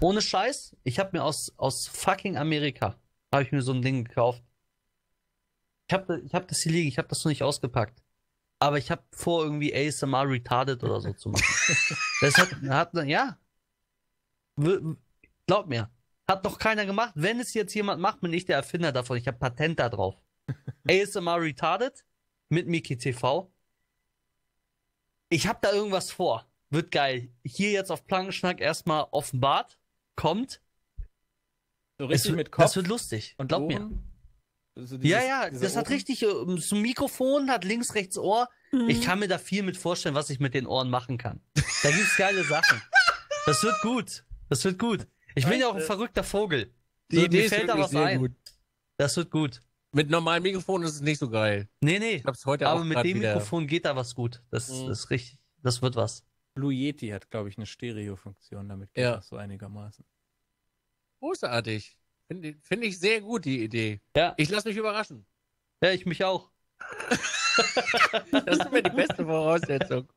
Speaker 3: Ohne Scheiß. Ich habe mir aus, aus fucking Amerika, habe ich mir so ein Ding gekauft. Ich habe ich hab das hier liegen, ich habe das noch nicht ausgepackt. Aber ich habe vor, irgendwie ASMR retarded oder so zu machen. *laughs* das hat, hat ja. Glaub mir. Hat noch keiner gemacht. Wenn es jetzt jemand macht, bin ich der Erfinder davon. Ich habe Patent da drauf. *laughs* ASMR Retarded mit Miki TV. Ich habe da irgendwas vor. Wird geil. Hier jetzt auf Plankenschnack erstmal offenbart. Kommt.
Speaker 1: So
Speaker 3: Es,
Speaker 1: richtig
Speaker 3: wird-
Speaker 1: mit Kopf.
Speaker 3: das wird lustig. Und glaub mir.
Speaker 1: Ohren. So
Speaker 3: Ja,
Speaker 1: dieses-
Speaker 3: ja,
Speaker 1: diese
Speaker 3: das hat
Speaker 1: Ohren.
Speaker 3: richtig äh, so ein Mikrofon, hat links, rechts Ohr.
Speaker 2: Mhm.
Speaker 3: Ich kann mir da viel mit vorstellen, was ich mit den Ohren machen kann. Da gibt's geile Sachen. Das wird gut. Das wird gut. Ich bin ja auch ein verrückter Vogel.
Speaker 4: Die
Speaker 3: So,
Speaker 4: Idee
Speaker 3: mir
Speaker 4: ist
Speaker 3: fällt da
Speaker 4: wirklich
Speaker 3: was
Speaker 4: sehr
Speaker 3: ein.
Speaker 4: gut.
Speaker 3: Das wird gut.
Speaker 4: Mit normalem Mikrofon ist es nicht so geil.
Speaker 3: Nee, nee.
Speaker 4: Ich hab's heute
Speaker 3: Aber
Speaker 4: auch
Speaker 3: mit dem
Speaker 4: wieder.
Speaker 3: Mikrofon geht da was gut. Das,
Speaker 4: Mhm.
Speaker 3: das ist richtig. Das wird was.
Speaker 1: Blue Yeti hat, glaube ich, eine Stereo-Funktion. Damit geht
Speaker 4: Ja.
Speaker 1: das so einigermaßen.
Speaker 4: Großartig. Finde find ich sehr gut, die Idee.
Speaker 3: Ja.
Speaker 4: Ich lasse mich überraschen.
Speaker 3: Ja, ich mich auch.
Speaker 4: Das ist immer die beste Voraussetzung.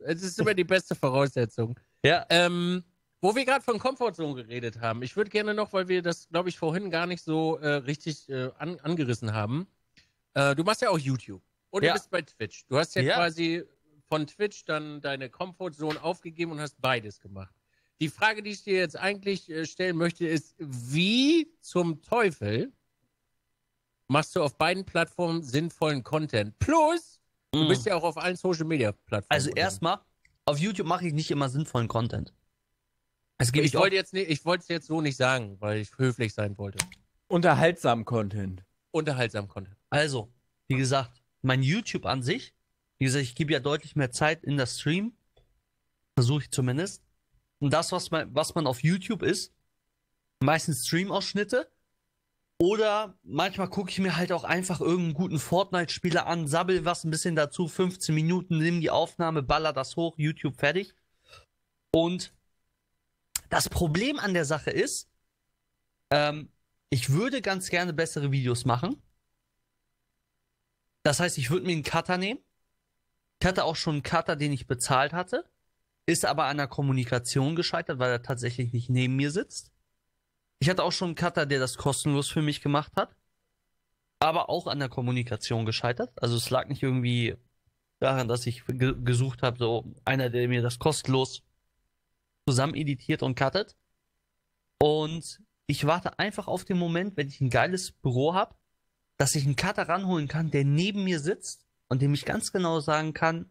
Speaker 4: Es ist immer die beste Voraussetzung.
Speaker 3: Ja.
Speaker 4: Ähm, wo wir gerade von Comfortzone geredet haben, ich würde gerne noch, weil wir das, glaube ich, vorhin gar nicht so äh, richtig äh, an, angerissen haben. Äh, du machst ja auch YouTube und
Speaker 3: Ja.
Speaker 4: du bist bei Twitch. Du hast ja,
Speaker 3: Ja.
Speaker 4: quasi von Twitch dann deine Comfortzone aufgegeben und hast beides gemacht. Die Frage, die ich dir jetzt eigentlich äh, stellen möchte, ist, wie zum Teufel machst du auf beiden Plattformen sinnvollen Content? Plus, du
Speaker 3: Mhm.
Speaker 4: bist ja auch auf allen Social Media Plattformen.
Speaker 3: Also erstmal, auf YouTube mache ich nicht immer sinnvollen Content. Es gibt
Speaker 4: Ich
Speaker 3: auch,
Speaker 4: wollte jetzt nicht, ich wollte es jetzt so nicht sagen, weil ich höflich sein wollte.
Speaker 1: Unterhaltsam Content.
Speaker 4: Unterhaltsam Content.
Speaker 3: also, wie gesagt, mein YouTube an sich, wie gesagt, ich gebe ja deutlich mehr Zeit in das Stream. Versuche ich zumindest. Und das, was man, was man auf YouTube ist, meistens Stream-Ausschnitte. Oder manchmal gucke ich mir halt auch einfach irgendeinen guten Fortnite-Spieler an, sabbel was ein bisschen dazu, 15 Minuten, nimm die Aufnahme, baller das hoch, YouTube fertig. Und das Problem an der Sache ist, ähm, ich würde ganz gerne bessere Videos machen. Das heißt, ich würde mir einen Cutter nehmen. Ich hatte auch schon einen Cutter, den ich bezahlt hatte. Ist aber an der Kommunikation gescheitert, weil er tatsächlich nicht neben mir sitzt. Ich hatte auch schon einen Cutter, der das kostenlos für mich gemacht hat. Aber auch an der Kommunikation gescheitert. Also es lag nicht irgendwie daran, dass ich ge gesucht habe, so einer, der mir das kostenlos zusammen editiert und cuttet. Und ich warte einfach auf den Moment, wenn ich ein geiles Büro habe, dass ich einen Cutter ranholen kann, der neben mir sitzt und dem ich ganz genau sagen kann,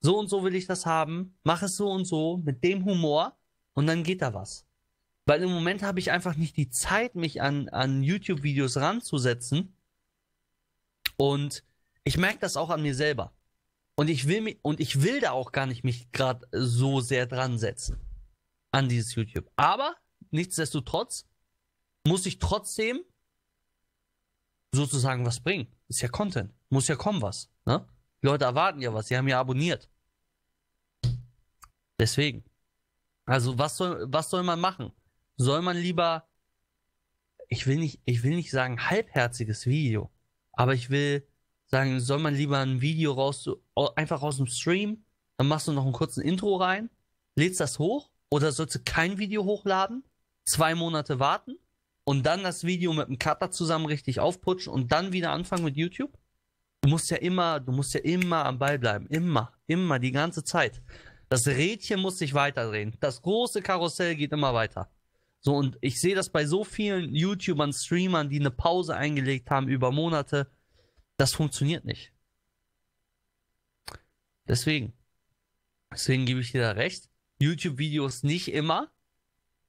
Speaker 3: so und so will ich das haben, mach es so und so, mit dem Humor und dann geht da was. Weil im Moment habe ich einfach nicht die Zeit, mich an, an YouTube-Videos ranzusetzen. Und ich merke das auch an mir selber. Und ich will mich, und ich will da auch gar nicht mich gerade so sehr dran setzen. An dieses YouTube. Aber nichtsdestotrotz muss ich trotzdem sozusagen was bringen. Ist ja Content. Muss ja kommen was. Ne? Die Leute erwarten ja was. Sie haben ja abonniert. Deswegen. Also, was soll, was soll man machen? Soll man lieber, ich will nicht, ich will nicht sagen halbherziges Video, aber ich will sagen, soll man lieber ein Video raus, einfach aus dem Stream, dann machst du noch einen kurzen Intro rein, lädst das hoch, oder sollst du kein Video hochladen, zwei Monate warten und dann das Video mit dem Cutter zusammen richtig aufputschen und dann wieder anfangen mit YouTube? Du musst ja immer, du musst ja immer am Ball bleiben. Immer, immer, die ganze Zeit. Das Rädchen muss sich weiterdrehen. Das große Karussell geht immer weiter. So, und ich sehe das bei so vielen YouTubern, Streamern, die eine Pause eingelegt haben über Monate. Das funktioniert nicht. Deswegen. Deswegen gebe ich dir da recht. YouTube-Videos nicht immer.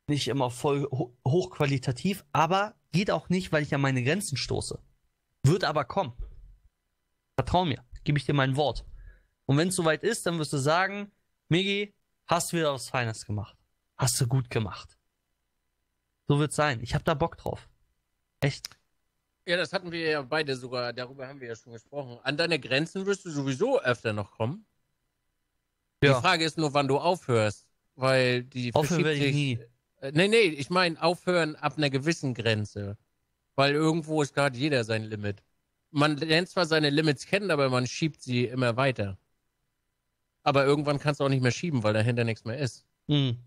Speaker 3: Nicht immer voll ho hochqualitativ, aber geht auch nicht, weil ich an meine Grenzen stoße. Wird aber kommen. Vertrau mir. Gebe ich dir mein Wort. Und wenn es soweit ist, dann wirst du sagen, Migi, hast du wieder was Feines gemacht. Hast du gut gemacht. So wird's sein. Ich hab da Bock drauf. Echt.
Speaker 4: Ja, das hatten wir ja beide sogar, darüber haben wir ja schon gesprochen. An deine Grenzen wirst du sowieso öfter noch kommen. Die Frage ist nur, wann du aufhörst. Weil die
Speaker 3: Aufhören werde ich nie.
Speaker 4: Äh, Nee, nee, ich meine aufhören ab einer gewissen Grenze. Weil irgendwo ist gerade jeder sein Limit. Man lernt zwar seine Limits kennen, aber man schiebt sie immer weiter. Aber irgendwann kannst du auch nicht mehr schieben, weil dahinter nichts mehr ist.
Speaker 3: Hm.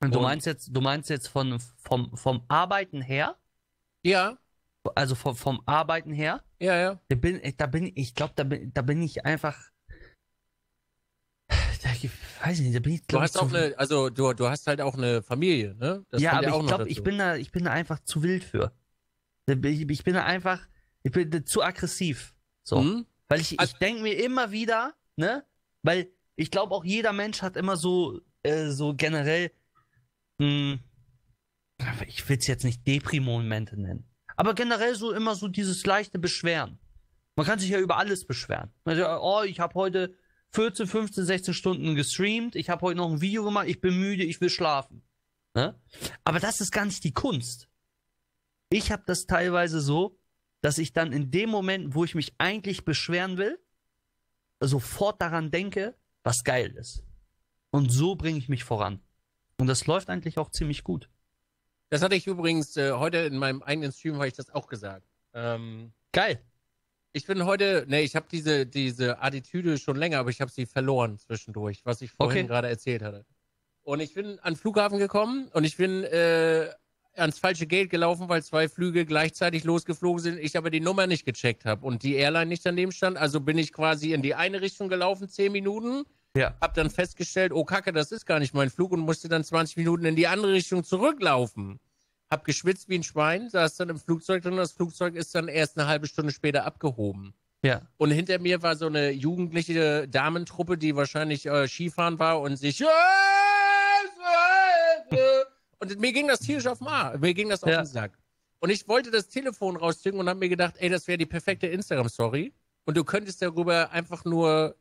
Speaker 3: Und du meinst jetzt, du meinst jetzt von, vom, vom Arbeiten her?
Speaker 4: Ja,
Speaker 3: Also vom, vom Arbeiten her?
Speaker 4: ja, ja.
Speaker 3: Da bin, da bin ich glaube, da bin, da bin ich einfach. Ich weiß nicht, da bin ich
Speaker 4: Du hast
Speaker 3: ich,
Speaker 4: auch eine, also du, du hast halt auch eine Familie, ne? Das
Speaker 3: Ja, aber ich glaube, ich bin da, ich bin da einfach zu wild für. Ich, bin da einfach, ich bin zu aggressiv. So.
Speaker 4: Hm?
Speaker 3: Weil ich, ich
Speaker 4: Also-
Speaker 3: denke mir immer wieder, ne? Weil ich glaube auch jeder Mensch hat immer so, äh, so generell, mh, ich will es jetzt nicht Depri-Momente nennen, aber generell so immer so dieses leichte Beschweren. Man kann sich ja über alles beschweren. Also, oh, ich habe heute 14, 15, 16 Stunden gestreamt, ich habe heute noch ein Video gemacht, ich bin müde, ich will schlafen. Ne? Aber das ist gar nicht die Kunst. Ich habe das teilweise so, dass ich dann in dem Moment, wo ich mich eigentlich beschweren will, sofort daran denke, was geil ist. Und so bringe ich mich voran. Und das läuft eigentlich auch ziemlich gut.
Speaker 4: Das hatte ich übrigens äh, heute in meinem eigenen Stream, habe ich das auch gesagt. Ähm,
Speaker 3: Geil.
Speaker 4: Ich bin heute, ne, ich habe diese, diese Attitüde schon länger, aber ich habe sie verloren zwischendurch, was ich vorhin
Speaker 3: Okay.
Speaker 4: gerade erzählt hatte. Und ich bin an den Flughafen gekommen und ich bin äh, ans falsche Gate gelaufen, weil zwei Flüge gleichzeitig losgeflogen sind, ich aber die Nummer nicht gecheckt habe und die Airline nicht daneben stand. Also bin ich quasi in die eine Richtung gelaufen, zehn Minuten,
Speaker 3: Ja.
Speaker 4: hab dann festgestellt, oh Kacke, das ist gar nicht mein Flug und musste dann 20 Minuten in die andere Richtung zurücklaufen. Hab geschwitzt wie ein Schwein, saß dann im Flugzeug drin, das Flugzeug ist dann erst eine halbe Stunde später abgehoben.
Speaker 3: Ja.
Speaker 4: Und hinter mir war so eine jugendliche Damentruppe, die wahrscheinlich äh, Skifahren war und sich. *laughs* Und mir ging das tierisch auf den Arsch. Mir ging das auf
Speaker 3: Ja.
Speaker 4: den Sack. Und ich wollte das Telefon rauszücken und habe mir gedacht, ey, das wäre die perfekte Instagram-Story. Und du könntest darüber einfach nur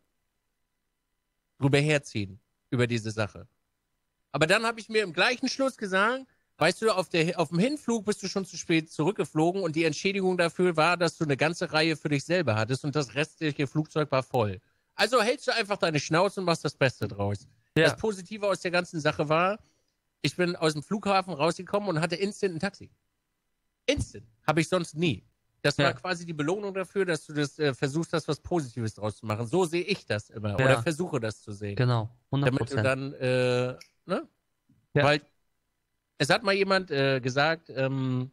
Speaker 4: drüber herziehen, über diese Sache. Aber dann habe ich mir im gleichen Schluss gesagt, weißt du, auf, der, auf dem Hinflug bist du schon zu spät zurückgeflogen und die Entschädigung dafür war, dass du eine ganze Reihe für dich selber hattest und das restliche Flugzeug war voll. Also hältst du einfach deine Schnauze und machst das Beste draus.
Speaker 3: Ja.
Speaker 4: Das Positive aus der ganzen Sache war, ich bin aus dem Flughafen rausgekommen und hatte instant ein Taxi. Instant. Habe ich sonst nie. Das war
Speaker 3: Ja.
Speaker 4: quasi die Belohnung dafür, dass du das äh, versuchst, das was Positives draus zu machen. So sehe ich das immer.
Speaker 3: Ja.
Speaker 4: Oder versuche das zu sehen.
Speaker 3: Genau. 100
Speaker 4: Damit du dann, äh, ne?
Speaker 3: Ja.
Speaker 4: Weil es hat mal jemand äh, gesagt, ähm,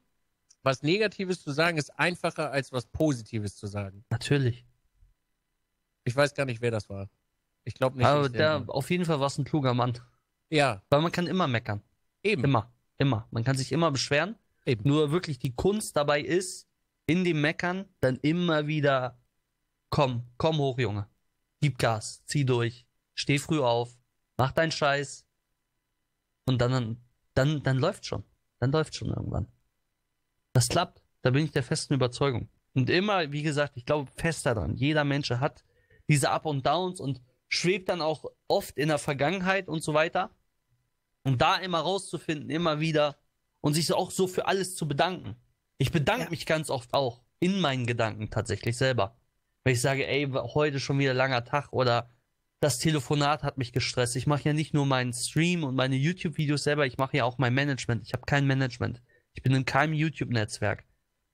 Speaker 4: was Negatives zu sagen ist einfacher als was Positives zu sagen.
Speaker 3: Natürlich.
Speaker 4: Ich weiß gar nicht, wer das war. Ich glaube nicht.
Speaker 3: Aber
Speaker 4: der
Speaker 3: auf jeden Fall war es ein kluger Mann.
Speaker 4: ja,
Speaker 3: Weil man kann immer meckern.
Speaker 4: eben.
Speaker 3: Immer. Immer. Man kann sich immer beschweren.
Speaker 4: Eben.
Speaker 3: Nur wirklich die Kunst dabei ist, in dem Meckern dann immer wieder, komm, komm hoch, Junge. Gib Gas, zieh durch, steh früh auf, mach deinen Scheiß. Und dann, dann, dann läuft schon. Dann läuft schon irgendwann. Das klappt. Da bin ich der festen Überzeugung. Und immer, wie gesagt, ich glaube fest daran, jeder Mensch hat diese Up und Downs und schwebt dann auch oft in der Vergangenheit und so weiter. Und da immer rauszufinden, immer wieder und sich auch so für alles zu bedanken. Ich bedanke
Speaker 2: Ja.
Speaker 3: mich ganz oft auch in meinen Gedanken tatsächlich selber. Wenn ich sage, ey, heute schon wieder langer Tag oder das Telefonat hat mich gestresst. Ich mache ja nicht nur meinen Stream und meine YouTube-Videos selber, ich mache ja auch mein Management. Ich habe kein Management. Ich bin in keinem YouTube-Netzwerk.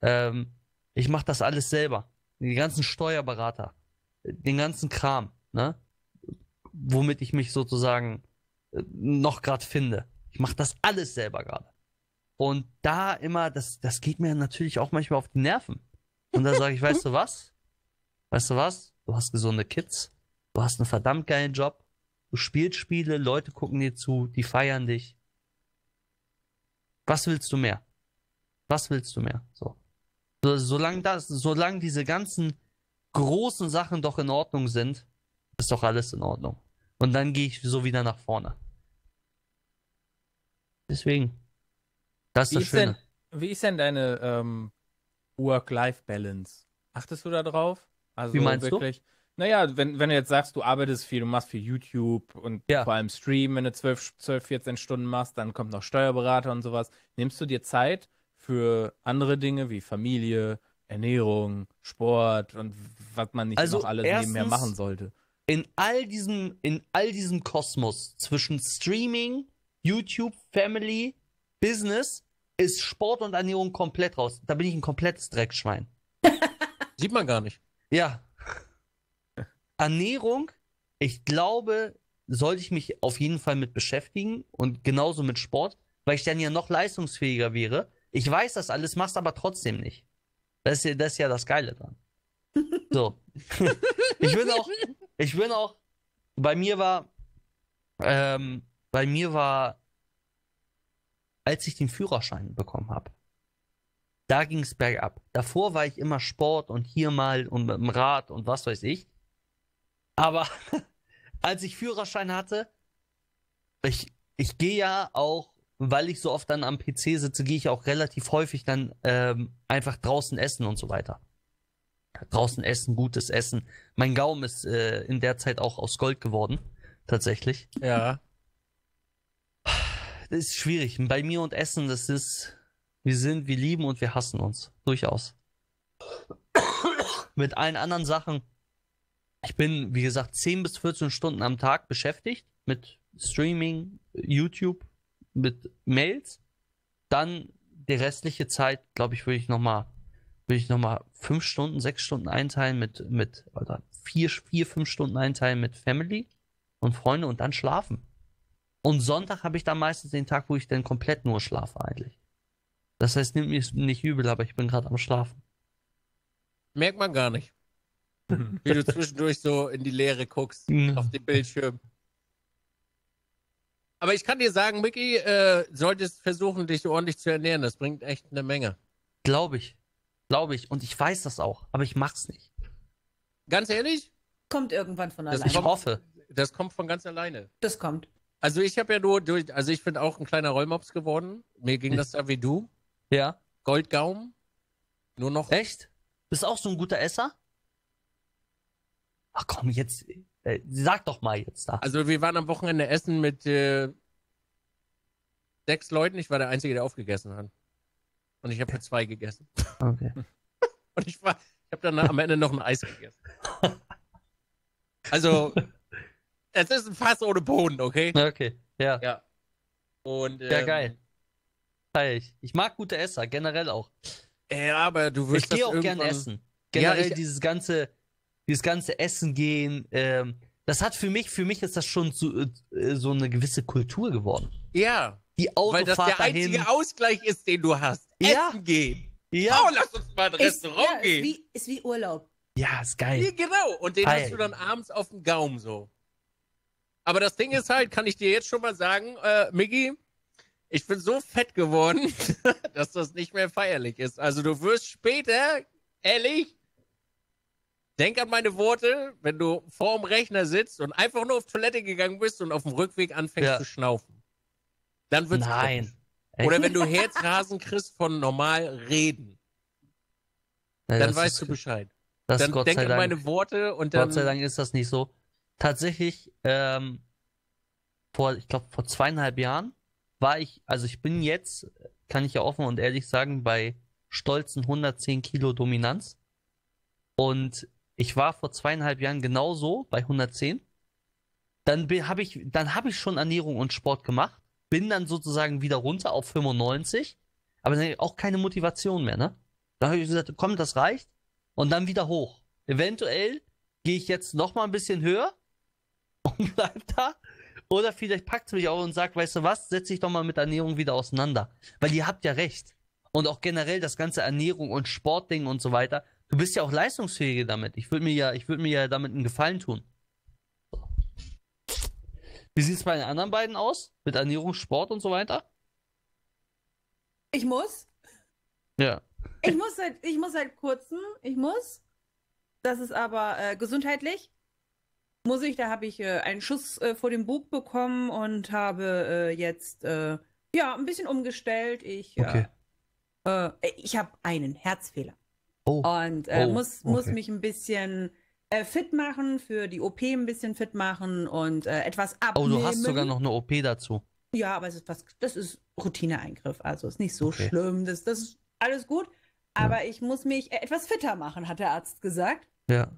Speaker 3: Ähm, ich mache das alles selber. Die ganzen Steuerberater, den ganzen Kram, ne? Womit ich mich sozusagen äh, noch gerade finde. Ich mache das alles selber gerade. Und da immer, das, das geht mir natürlich auch manchmal auf die Nerven. Und da sage ich, weißt du was? Weißt du was? Du hast gesunde Kids, du hast einen verdammt geilen Job, du spielst Spiele, Leute gucken dir zu, die feiern dich. Was willst du mehr? Was willst du mehr? So. so solange das, solange diese ganzen großen Sachen doch in Ordnung sind, ist doch alles in Ordnung. Und dann gehe ich so wieder nach vorne. Deswegen. Das ist
Speaker 1: Wie
Speaker 3: das
Speaker 1: ist, denn,
Speaker 3: Schöne.
Speaker 1: wie ist denn deine ähm, Work-Life-Balance? Achtest du da drauf? Also
Speaker 3: Wie meinst du?
Speaker 1: Naja, wenn, wenn du jetzt sagst, du arbeitest viel, du machst viel YouTube und
Speaker 3: Ja.
Speaker 1: vor allem Stream, wenn du 12, 12, 14 Stunden machst, dann kommt noch Steuerberater und sowas. Nimmst du dir Zeit für andere Dinge wie Familie, Ernährung, Sport und was man nicht
Speaker 3: Also
Speaker 1: noch alles nebenher
Speaker 3: erstens-
Speaker 1: machen sollte?
Speaker 3: in all diesem, in all diesem Kosmos zwischen Streaming, YouTube, Family, Business ist Sport und Ernährung komplett raus. Da bin ich ein komplettes Dreckschwein. *laughs*
Speaker 4: Sieht man gar nicht.
Speaker 3: Ja. Ernährung, ich glaube, sollte ich mich auf jeden Fall mit beschäftigen und genauso mit Sport, weil ich dann ja noch leistungsfähiger wäre. Ich weiß das alles, mach's aber trotzdem nicht. Das ist ja das, ist ja das Geile dran. *laughs* So. *laughs* ich bin auch, ich bin auch, bei mir war, Ähm, bei mir war, als ich den Führerschein bekommen habe, da ging es bergab. Davor war ich immer Sport und hier mal und mit dem Rad und was weiß ich. Aber *laughs* als ich Führerschein hatte, ich, ich gehe ja auch, weil ich so oft dann am PC sitze, gehe ich auch relativ häufig dann ähm, einfach draußen essen und so weiter. Draußen essen, gutes Essen. Mein Gaumen ist äh, in der Zeit auch aus Gold geworden, tatsächlich.
Speaker 4: Ja.
Speaker 3: Das ist schwierig. Bei mir und Essen, das ist, wir sind, wir lieben und wir hassen uns. Durchaus. Mit allen anderen Sachen. Ich bin, wie gesagt, 10 bis 14 Stunden am Tag beschäftigt mit Streaming, YouTube, mit Mails. Dann die restliche Zeit, glaube ich, würde ich nochmal, würde ich nochmal 5 Stunden, 6 Stunden einteilen mit, mit, oder 4, 4, 5 Stunden einteilen mit Family und Freunde und dann schlafen. Und Sonntag habe ich dann meistens den Tag, wo ich dann komplett nur schlafe eigentlich. Das heißt, nimmt mir nicht übel, aber ich bin gerade am Schlafen.
Speaker 4: Merkt man gar nicht. Wie du zwischendurch so in die Leere guckst auf dem Bildschirm. Aber ich kann dir sagen, Micky, äh, solltest versuchen, dich ordentlich zu ernähren. Das bringt echt eine Menge.
Speaker 3: Glaube ich. Glaube ich. Und ich weiß das auch, aber ich mach's nicht.
Speaker 4: Ganz ehrlich,
Speaker 2: Kommt irgendwann von
Speaker 4: Das
Speaker 2: alleine.
Speaker 3: Ich hoffe.
Speaker 4: das kommt von ganz alleine.
Speaker 2: Das kommt.
Speaker 4: Also ich habe ja nur durch, also ich bin auch ein kleiner Rollmops geworden. Mir ging das da wie du.
Speaker 3: Ja.
Speaker 4: Goldgaum. Nur noch.
Speaker 3: Echt? Bist auch so ein guter Esser? Ach komm, jetzt. Äh, sag doch mal jetzt da.
Speaker 4: Also wir waren am Wochenende essen mit äh, sechs Leuten. Ich war der Einzige, der aufgegessen hat. Und ich habe für zwei gegessen.
Speaker 3: Okay. *laughs*
Speaker 4: Und ich war, ich habe dann am Ende noch ein Eis gegessen. *laughs* Also, es ist ein Fass ohne Boden, okay?
Speaker 3: Okay. Ja.
Speaker 4: Ja. Und,
Speaker 3: Ja,
Speaker 4: ähm,
Speaker 3: geil. Feier ich. Ich mag gute Esser, generell auch.
Speaker 4: Ja, aber du wirst
Speaker 3: Ich gehe auch gern
Speaker 4: irgendwann-
Speaker 3: essen. Generell
Speaker 4: ich-
Speaker 3: dieses ganze, dieses ganze Essen gehen, ähm, das hat für mich, für mich ist das schon so, äh, so eine gewisse Kultur geworden.
Speaker 4: Ja,
Speaker 3: Die
Speaker 4: weil das der einzige
Speaker 3: dahin.
Speaker 4: Ausgleich ist, den du hast.
Speaker 3: Ja.
Speaker 4: Essen gehen.
Speaker 3: Ja,
Speaker 4: Oh, lass uns mal ins
Speaker 2: Ist,
Speaker 4: Restaurant
Speaker 2: ja, ist,
Speaker 4: gehen.
Speaker 2: wie, ist wie Urlaub.
Speaker 3: ja, ist
Speaker 4: Ja,
Speaker 3: geil.
Speaker 4: genau. Und den
Speaker 3: Geil.
Speaker 4: hast du dann abends auf dem Gaumen so. Aber das Ding ist halt, kann ich dir jetzt schon mal sagen, äh, Miggi, ich bin so fett geworden, *laughs* dass das nicht mehr feierlich ist. Also du wirst später, ehrlich, denk an meine Worte, wenn du vorm Rechner sitzt und einfach nur auf Toilette gegangen bist und auf dem Rückweg anfängst
Speaker 3: Ja.
Speaker 4: zu schnaufen. Dann wird's
Speaker 3: Nein.
Speaker 4: kritisch. Oder wenn du Herzrasen kriegst von normal reden,
Speaker 3: Ja,
Speaker 4: dann weißt du Bescheid.
Speaker 3: das
Speaker 4: Dann denk an
Speaker 3: Dank.
Speaker 4: meine Worte und dann
Speaker 3: Gott sei Dank ist das nicht so. Tatsächlich, ähm, vor, ich glaube, vor zweieinhalb Jahren war ich, also ich bin jetzt, kann ich ja offen und ehrlich sagen, bei stolzen 110 Kilo Dominanz. Und ich war vor zweieinhalb Jahren genauso bei 110. Dann habe ich, dann habe ich schon Ernährung und Sport gemacht, bin dann sozusagen wieder runter auf 95, aber dann auch keine Motivation mehr, ne? Da habe ich gesagt, komm, das reicht. Und dann wieder hoch. Eventuell gehe ich jetzt noch mal ein bisschen höher *laughs* und bleib da. Oder vielleicht packt es mich auch und sagt, weißt du was, setz dich doch mal mit Ernährung wieder auseinander. Weil ihr habt ja recht. Und auch generell das ganze Ernährung und Sportding und so weiter. Du bist ja auch leistungsfähiger damit. Ich würde mir ja, ich würde mir ja damit einen Gefallen tun. Wie sieht es bei den anderen beiden aus? Mit Ernährung, Sport und so weiter?
Speaker 2: Ich muss.
Speaker 3: Ja.
Speaker 2: Ich muss seit, ich muss seit kurzem, ich muss. Das ist aber äh, gesundheitlich. Muss ich, da habe ich äh, einen Schuss äh, vor dem Bug bekommen und habe äh, jetzt äh, ja ein bisschen umgestellt. Ich,
Speaker 3: Okay.
Speaker 2: äh, ich habe einen Herzfehler
Speaker 3: Oh.
Speaker 2: und äh,
Speaker 3: Oh,
Speaker 2: muss, muss
Speaker 3: okay.
Speaker 2: mich ein bisschen äh, fit machen, für die OP ein bisschen fit machen und äh, etwas
Speaker 3: Oh,
Speaker 2: abnehmen.
Speaker 3: du hast sogar noch eine OP dazu.
Speaker 2: Ja, aber es ist was, das ist Routineeingriff, also ist nicht so
Speaker 3: Okay.
Speaker 2: schlimm. Das, das ist alles gut. Aber ich muss mich äh, etwas fitter machen, hat der Arzt gesagt.
Speaker 3: Ja.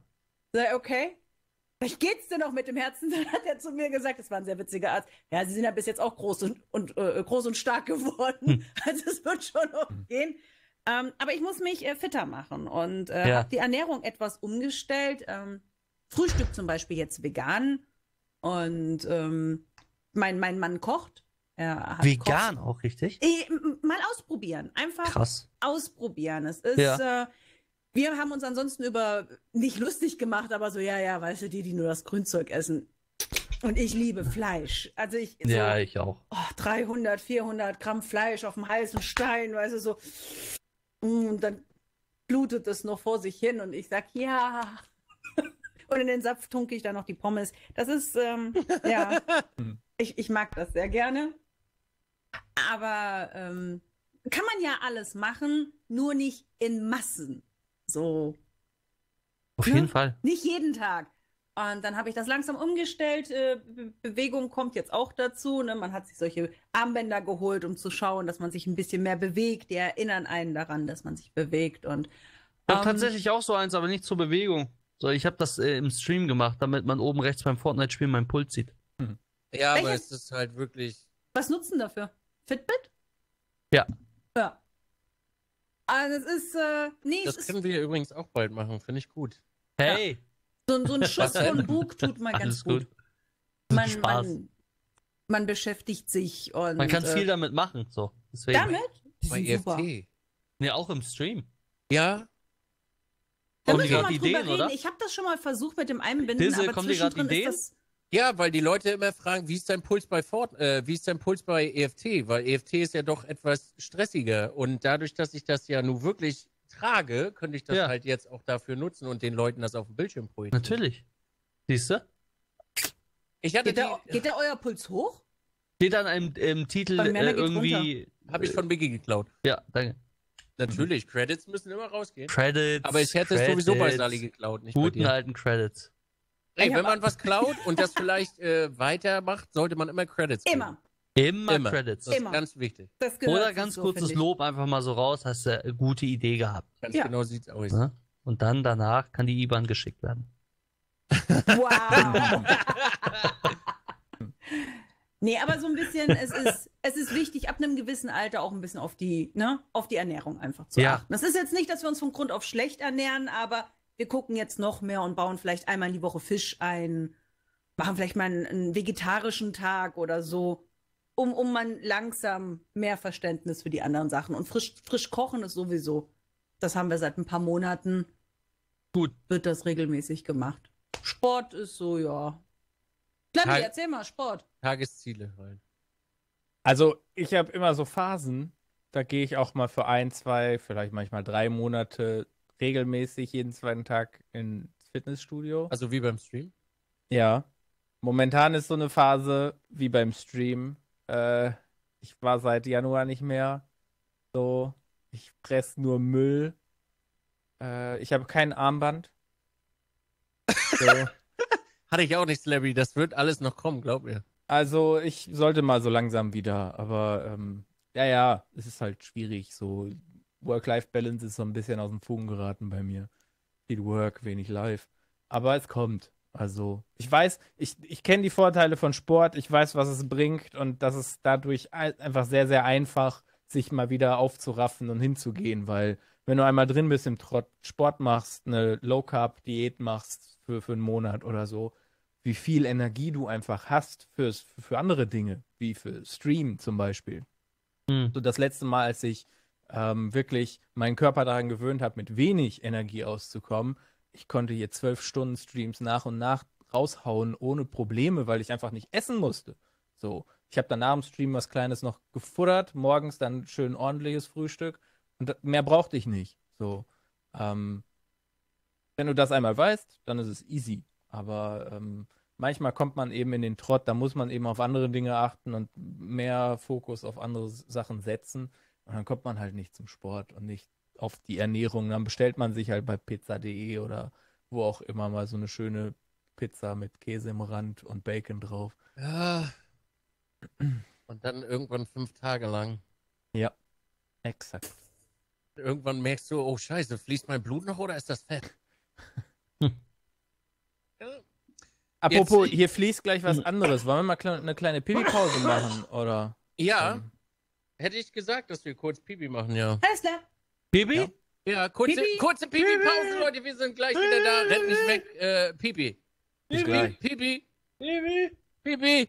Speaker 2: Sag, okay. Wie geht's denn noch mit dem Herzen? *laughs* Dann hat er zu mir gesagt, das war ein sehr witziger Arzt. Ja, Sie sind ja bis jetzt auch groß und, und äh, groß und stark *laughs* geworden.
Speaker 3: Hm.
Speaker 2: Also es wird schon noch gehen. Ähm, aber ich muss mich äh, fitter machen und äh,
Speaker 3: Ja.
Speaker 2: habe die Ernährung etwas umgestellt. Ähm, Frühstück zum Beispiel jetzt vegan und ähm, mein, mein Mann kocht. Er hat
Speaker 3: Vegan auch, richtig?
Speaker 2: M- mal ausprobieren. Einfach
Speaker 3: Krass.
Speaker 2: ausprobieren. Es ist,
Speaker 3: Ja.
Speaker 2: äh, wir haben uns ansonsten über nicht lustig gemacht, aber so, ja, ja, weißt du, die, die nur das Grünzeug essen. Und ich liebe Fleisch. Also ich, so,
Speaker 3: Ja, ich auch.
Speaker 2: oh, 300, 400 Gramm Fleisch auf dem heißen Stein, weißt du, so. Mm, Und dann blutet es noch vor sich hin und ich sag, ja. *laughs* Und in den Saft tunke ich dann noch die Pommes. Das ist, ähm, ja, *laughs* ich, ich mag das sehr gerne. Aber ähm, kann man ja alles machen, nur nicht in Massen. So,
Speaker 3: Auf
Speaker 2: Ja.
Speaker 3: jeden Fall.
Speaker 2: nicht jeden Tag. Und dann habe ich das langsam umgestellt. Äh, Be Bewegung kommt jetzt auch dazu. Ne? Man hat sich solche Armbänder geholt, um zu schauen, dass man sich ein bisschen mehr bewegt. Die erinnern einen daran, dass man sich bewegt. Und
Speaker 3: Ich habe
Speaker 2: ähm,
Speaker 3: tatsächlich auch so eins, aber nicht zur Bewegung. So, ich habe das äh, im Stream gemacht, damit man oben rechts beim Fortnite-Spiel meinen Puls sieht.
Speaker 4: Ja, aber
Speaker 2: Welches?
Speaker 4: es ist halt wirklich.
Speaker 2: Was nutzen dafür? Fitbit?
Speaker 3: Ja.
Speaker 2: Ja. Also es ist, äh, nee, es
Speaker 4: Das
Speaker 2: ist
Speaker 4: können wir übrigens auch bald machen, finde ich gut.
Speaker 3: Hey,
Speaker 2: so, so ein *laughs* Schuss von Bug tut mal ganz gut.
Speaker 3: gut.
Speaker 2: Man,
Speaker 3: Spaß.
Speaker 2: man, man beschäftigt sich und
Speaker 3: Man kann
Speaker 2: äh,
Speaker 3: viel damit machen. So, deswegen.
Speaker 2: damit. Die
Speaker 4: Bei
Speaker 2: sind super.
Speaker 4: EFT.
Speaker 3: Ja, auch im Stream.
Speaker 4: Ja,
Speaker 2: Da
Speaker 3: Kommen
Speaker 2: müssen wir
Speaker 3: gerade
Speaker 2: mal drüber
Speaker 3: Ideen,
Speaker 2: reden.
Speaker 3: oder?
Speaker 2: Ich habe das schon mal versucht mit dem Einbinden,
Speaker 3: Disse,
Speaker 2: aber
Speaker 3: kommen dir gerade
Speaker 2: zwischendrin
Speaker 3: Ideen?
Speaker 2: ist das
Speaker 4: Ja, weil die Leute immer fragen, wie ist dein Puls bei Fort, äh, wie ist dein Puls bei EFT? Weil EFT ist ja doch etwas stressiger und dadurch, dass ich das ja nun wirklich trage, könnte ich das
Speaker 3: Ja.
Speaker 4: halt jetzt auch dafür nutzen und den Leuten das auf dem Bildschirm projizieren.
Speaker 3: Natürlich. Siehst du?
Speaker 4: Ich hatte
Speaker 2: Geht der,
Speaker 4: die,
Speaker 2: geht der euer Puls hoch?
Speaker 3: Steht dann im, im Titel äh, irgendwie.
Speaker 4: habe ich von Biggie geklaut.
Speaker 3: Ja, danke.
Speaker 4: Natürlich, Credits müssen immer rausgehen.
Speaker 3: Credits.
Speaker 4: Aber ich hätte es sowieso bei
Speaker 3: Credits.
Speaker 4: Sally geklaut, nicht bei
Speaker 3: Guten
Speaker 4: dir.
Speaker 3: alten Credits.
Speaker 4: Ey,
Speaker 2: Ich
Speaker 4: wenn man was klaut und das *laughs* vielleicht äh, weitermacht, sollte man immer Credits geben.
Speaker 2: Immer.
Speaker 3: Immer. Credits.
Speaker 4: Das ist
Speaker 2: Immer.
Speaker 4: ganz wichtig.
Speaker 3: Oder ganz
Speaker 2: so,
Speaker 3: kurzes. Lob einfach mal so raus, hast du eine gute Idee gehabt.
Speaker 4: Ganz
Speaker 2: Ja.
Speaker 4: genau sieht's aus.
Speaker 3: Ne? Und dann danach kann die IBAN geschickt werden.
Speaker 2: Wow. *laughs* *laughs* nee, aber so ein bisschen, es ist, es ist wichtig, ab einem gewissen Alter auch ein bisschen auf die, ne, auf die Ernährung einfach zu
Speaker 3: Ja.
Speaker 2: achten. Das ist jetzt nicht, dass wir uns von Grund auf schlecht ernähren, aber wir gucken jetzt noch mehr und bauen vielleicht einmal in die Woche Fisch ein, machen vielleicht mal einen, einen vegetarischen Tag oder so, um, um man langsam mehr Verständnis für die anderen Sachen. Und frisch, frisch kochen ist sowieso, das haben wir seit ein paar Monaten,
Speaker 3: Gut.
Speaker 2: wird das regelmäßig gemacht. Sport ist so, ja.
Speaker 4: Tag-
Speaker 2: erzähl mal, Sport.
Speaker 4: Tagesziele halt.
Speaker 1: Also, ich habe immer so Phasen, da gehe ich auch mal für ein, zwei, vielleicht manchmal drei Monate regelmäßig jeden zweiten Tag ins Fitnessstudio.
Speaker 4: Also wie beim Stream.
Speaker 1: Ja. Momentan ist so eine Phase wie beim Stream. Äh, ich war seit Januar nicht mehr. So, ich fress nur Müll. Äh, ich habe kein Armband. So. *laughs*
Speaker 4: Hatte ich auch nicht, Slabby. Das wird alles noch kommen, glaub mir.
Speaker 1: Also, ich sollte mal so langsam wieder, aber ähm, ja, ja, es ist halt schwierig. So, Work-Life-Balance ist so ein bisschen aus dem Fugen geraten bei mir. Viel Work, wenig Life. Aber es kommt. Also, ich weiß, ich, ich kenne die Vorteile von Sport, ich weiß, was es bringt und das ist dadurch ein- einfach sehr, sehr einfach, sich mal wieder aufzuraffen und hinzugehen, weil wenn du einmal drin bist im Trott, Sport machst, eine Low-Carb-Diät machst für, für einen Monat oder so, wie viel Energie du einfach hast fürs, für andere Dinge, wie für Stream zum Beispiel.
Speaker 3: Hm.
Speaker 1: So das letzte Mal, als ich ähm, wirklich meinen Körper daran gewöhnt habe, mit wenig Energie auszukommen, ich konnte hier zwölf Stunden Streams nach und nach raushauen ohne Probleme, weil ich einfach nicht essen musste. So, ich habe dann nach dem Stream was Kleines noch gefuttert, morgens dann schön ordentliches Frühstück und mehr brauchte ich nicht. So, ähm, wenn du das einmal weißt, dann ist es easy. Aber ähm, manchmal kommt man eben in den Trott, da muss man eben auf andere Dinge achten und mehr Fokus auf andere Sachen setzen. Und dann kommt man halt nicht zum Sport und nicht auf die Ernährung. Dann bestellt man sich halt bei pizza.de oder wo auch immer mal so eine schöne Pizza mit Käse im Rand und Bacon drauf.
Speaker 4: Ja. Und dann irgendwann fünf Tage lang.
Speaker 1: Exakt.
Speaker 4: Irgendwann merkst du, oh Scheiße, fließt mein Blut noch oder ist das Fett? *laughs* Ja.
Speaker 1: Apropos,
Speaker 4: Jetzt-
Speaker 1: hier fließt gleich was anderes. Wollen wir mal kle- eine kleine Pipi-Pause *laughs* machen? Oder?
Speaker 4: Ja,
Speaker 1: ähm,
Speaker 4: hätte ich gesagt, dass wir kurz Pipi machen, ja.
Speaker 2: Alles klar.
Speaker 3: Bibi?
Speaker 1: Ja.
Speaker 4: Ja, kurze,
Speaker 2: Pipi.
Speaker 4: kurze Pipi-Pause, Leute, wir sind gleich wieder da. Rennt nicht weg. Äh, Pipi.
Speaker 1: Bis
Speaker 4: Pipi,
Speaker 1: gleich.
Speaker 4: Pipi. Pipi. Pipi.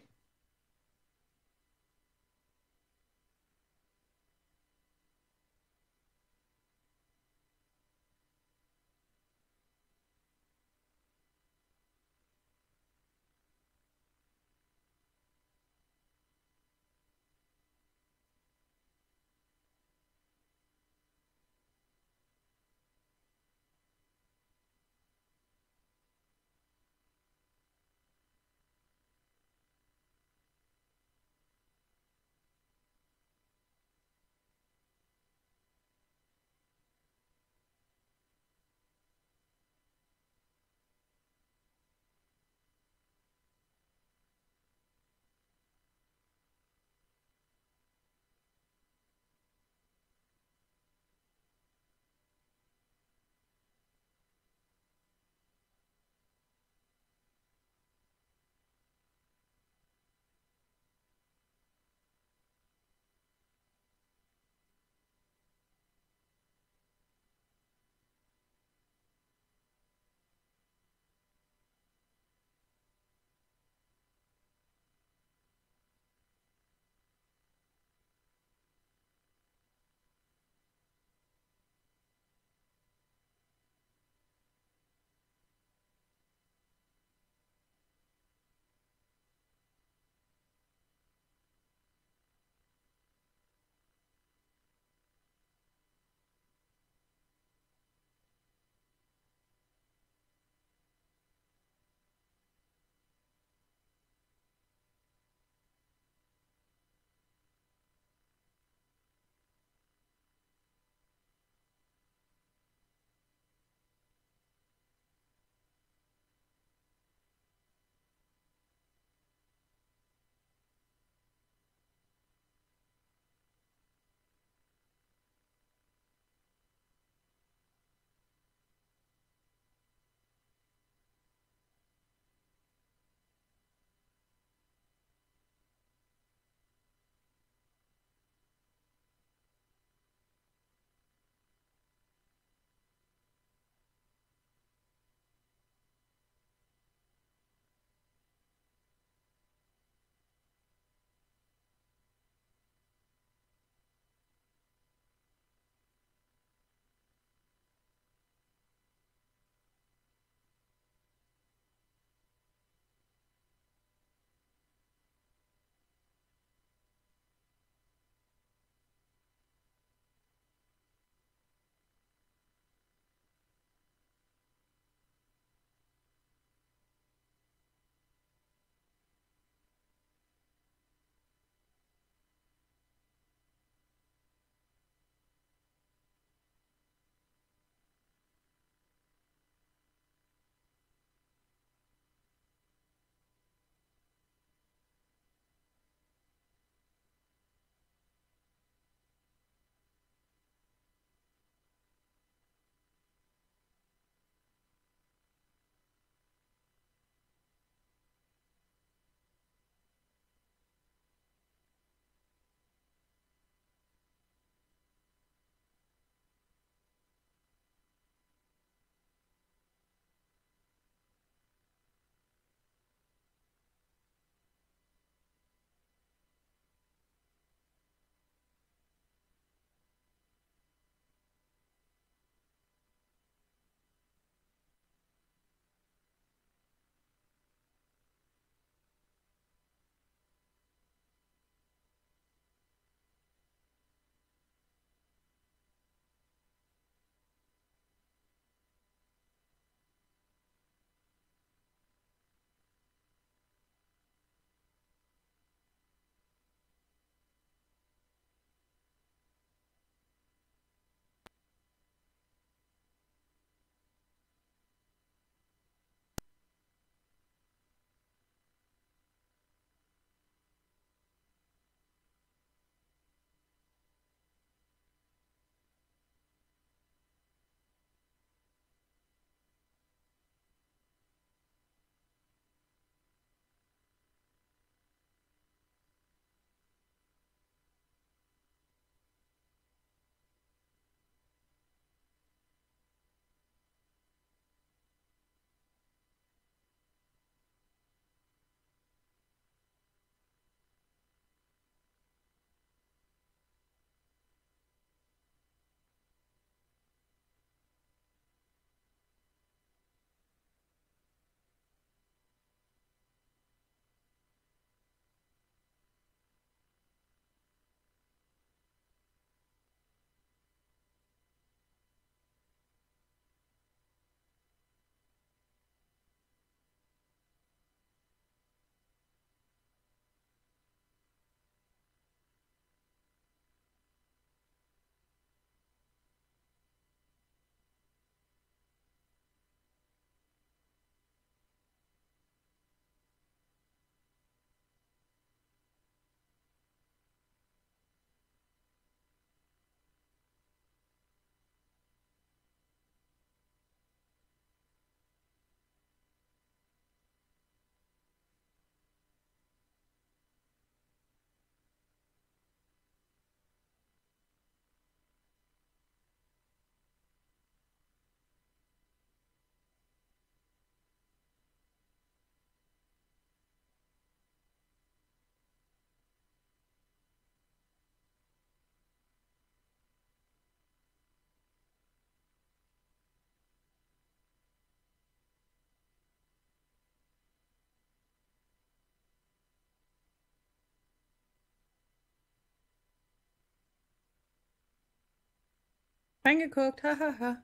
Speaker 2: Reingeguckt, hahaha.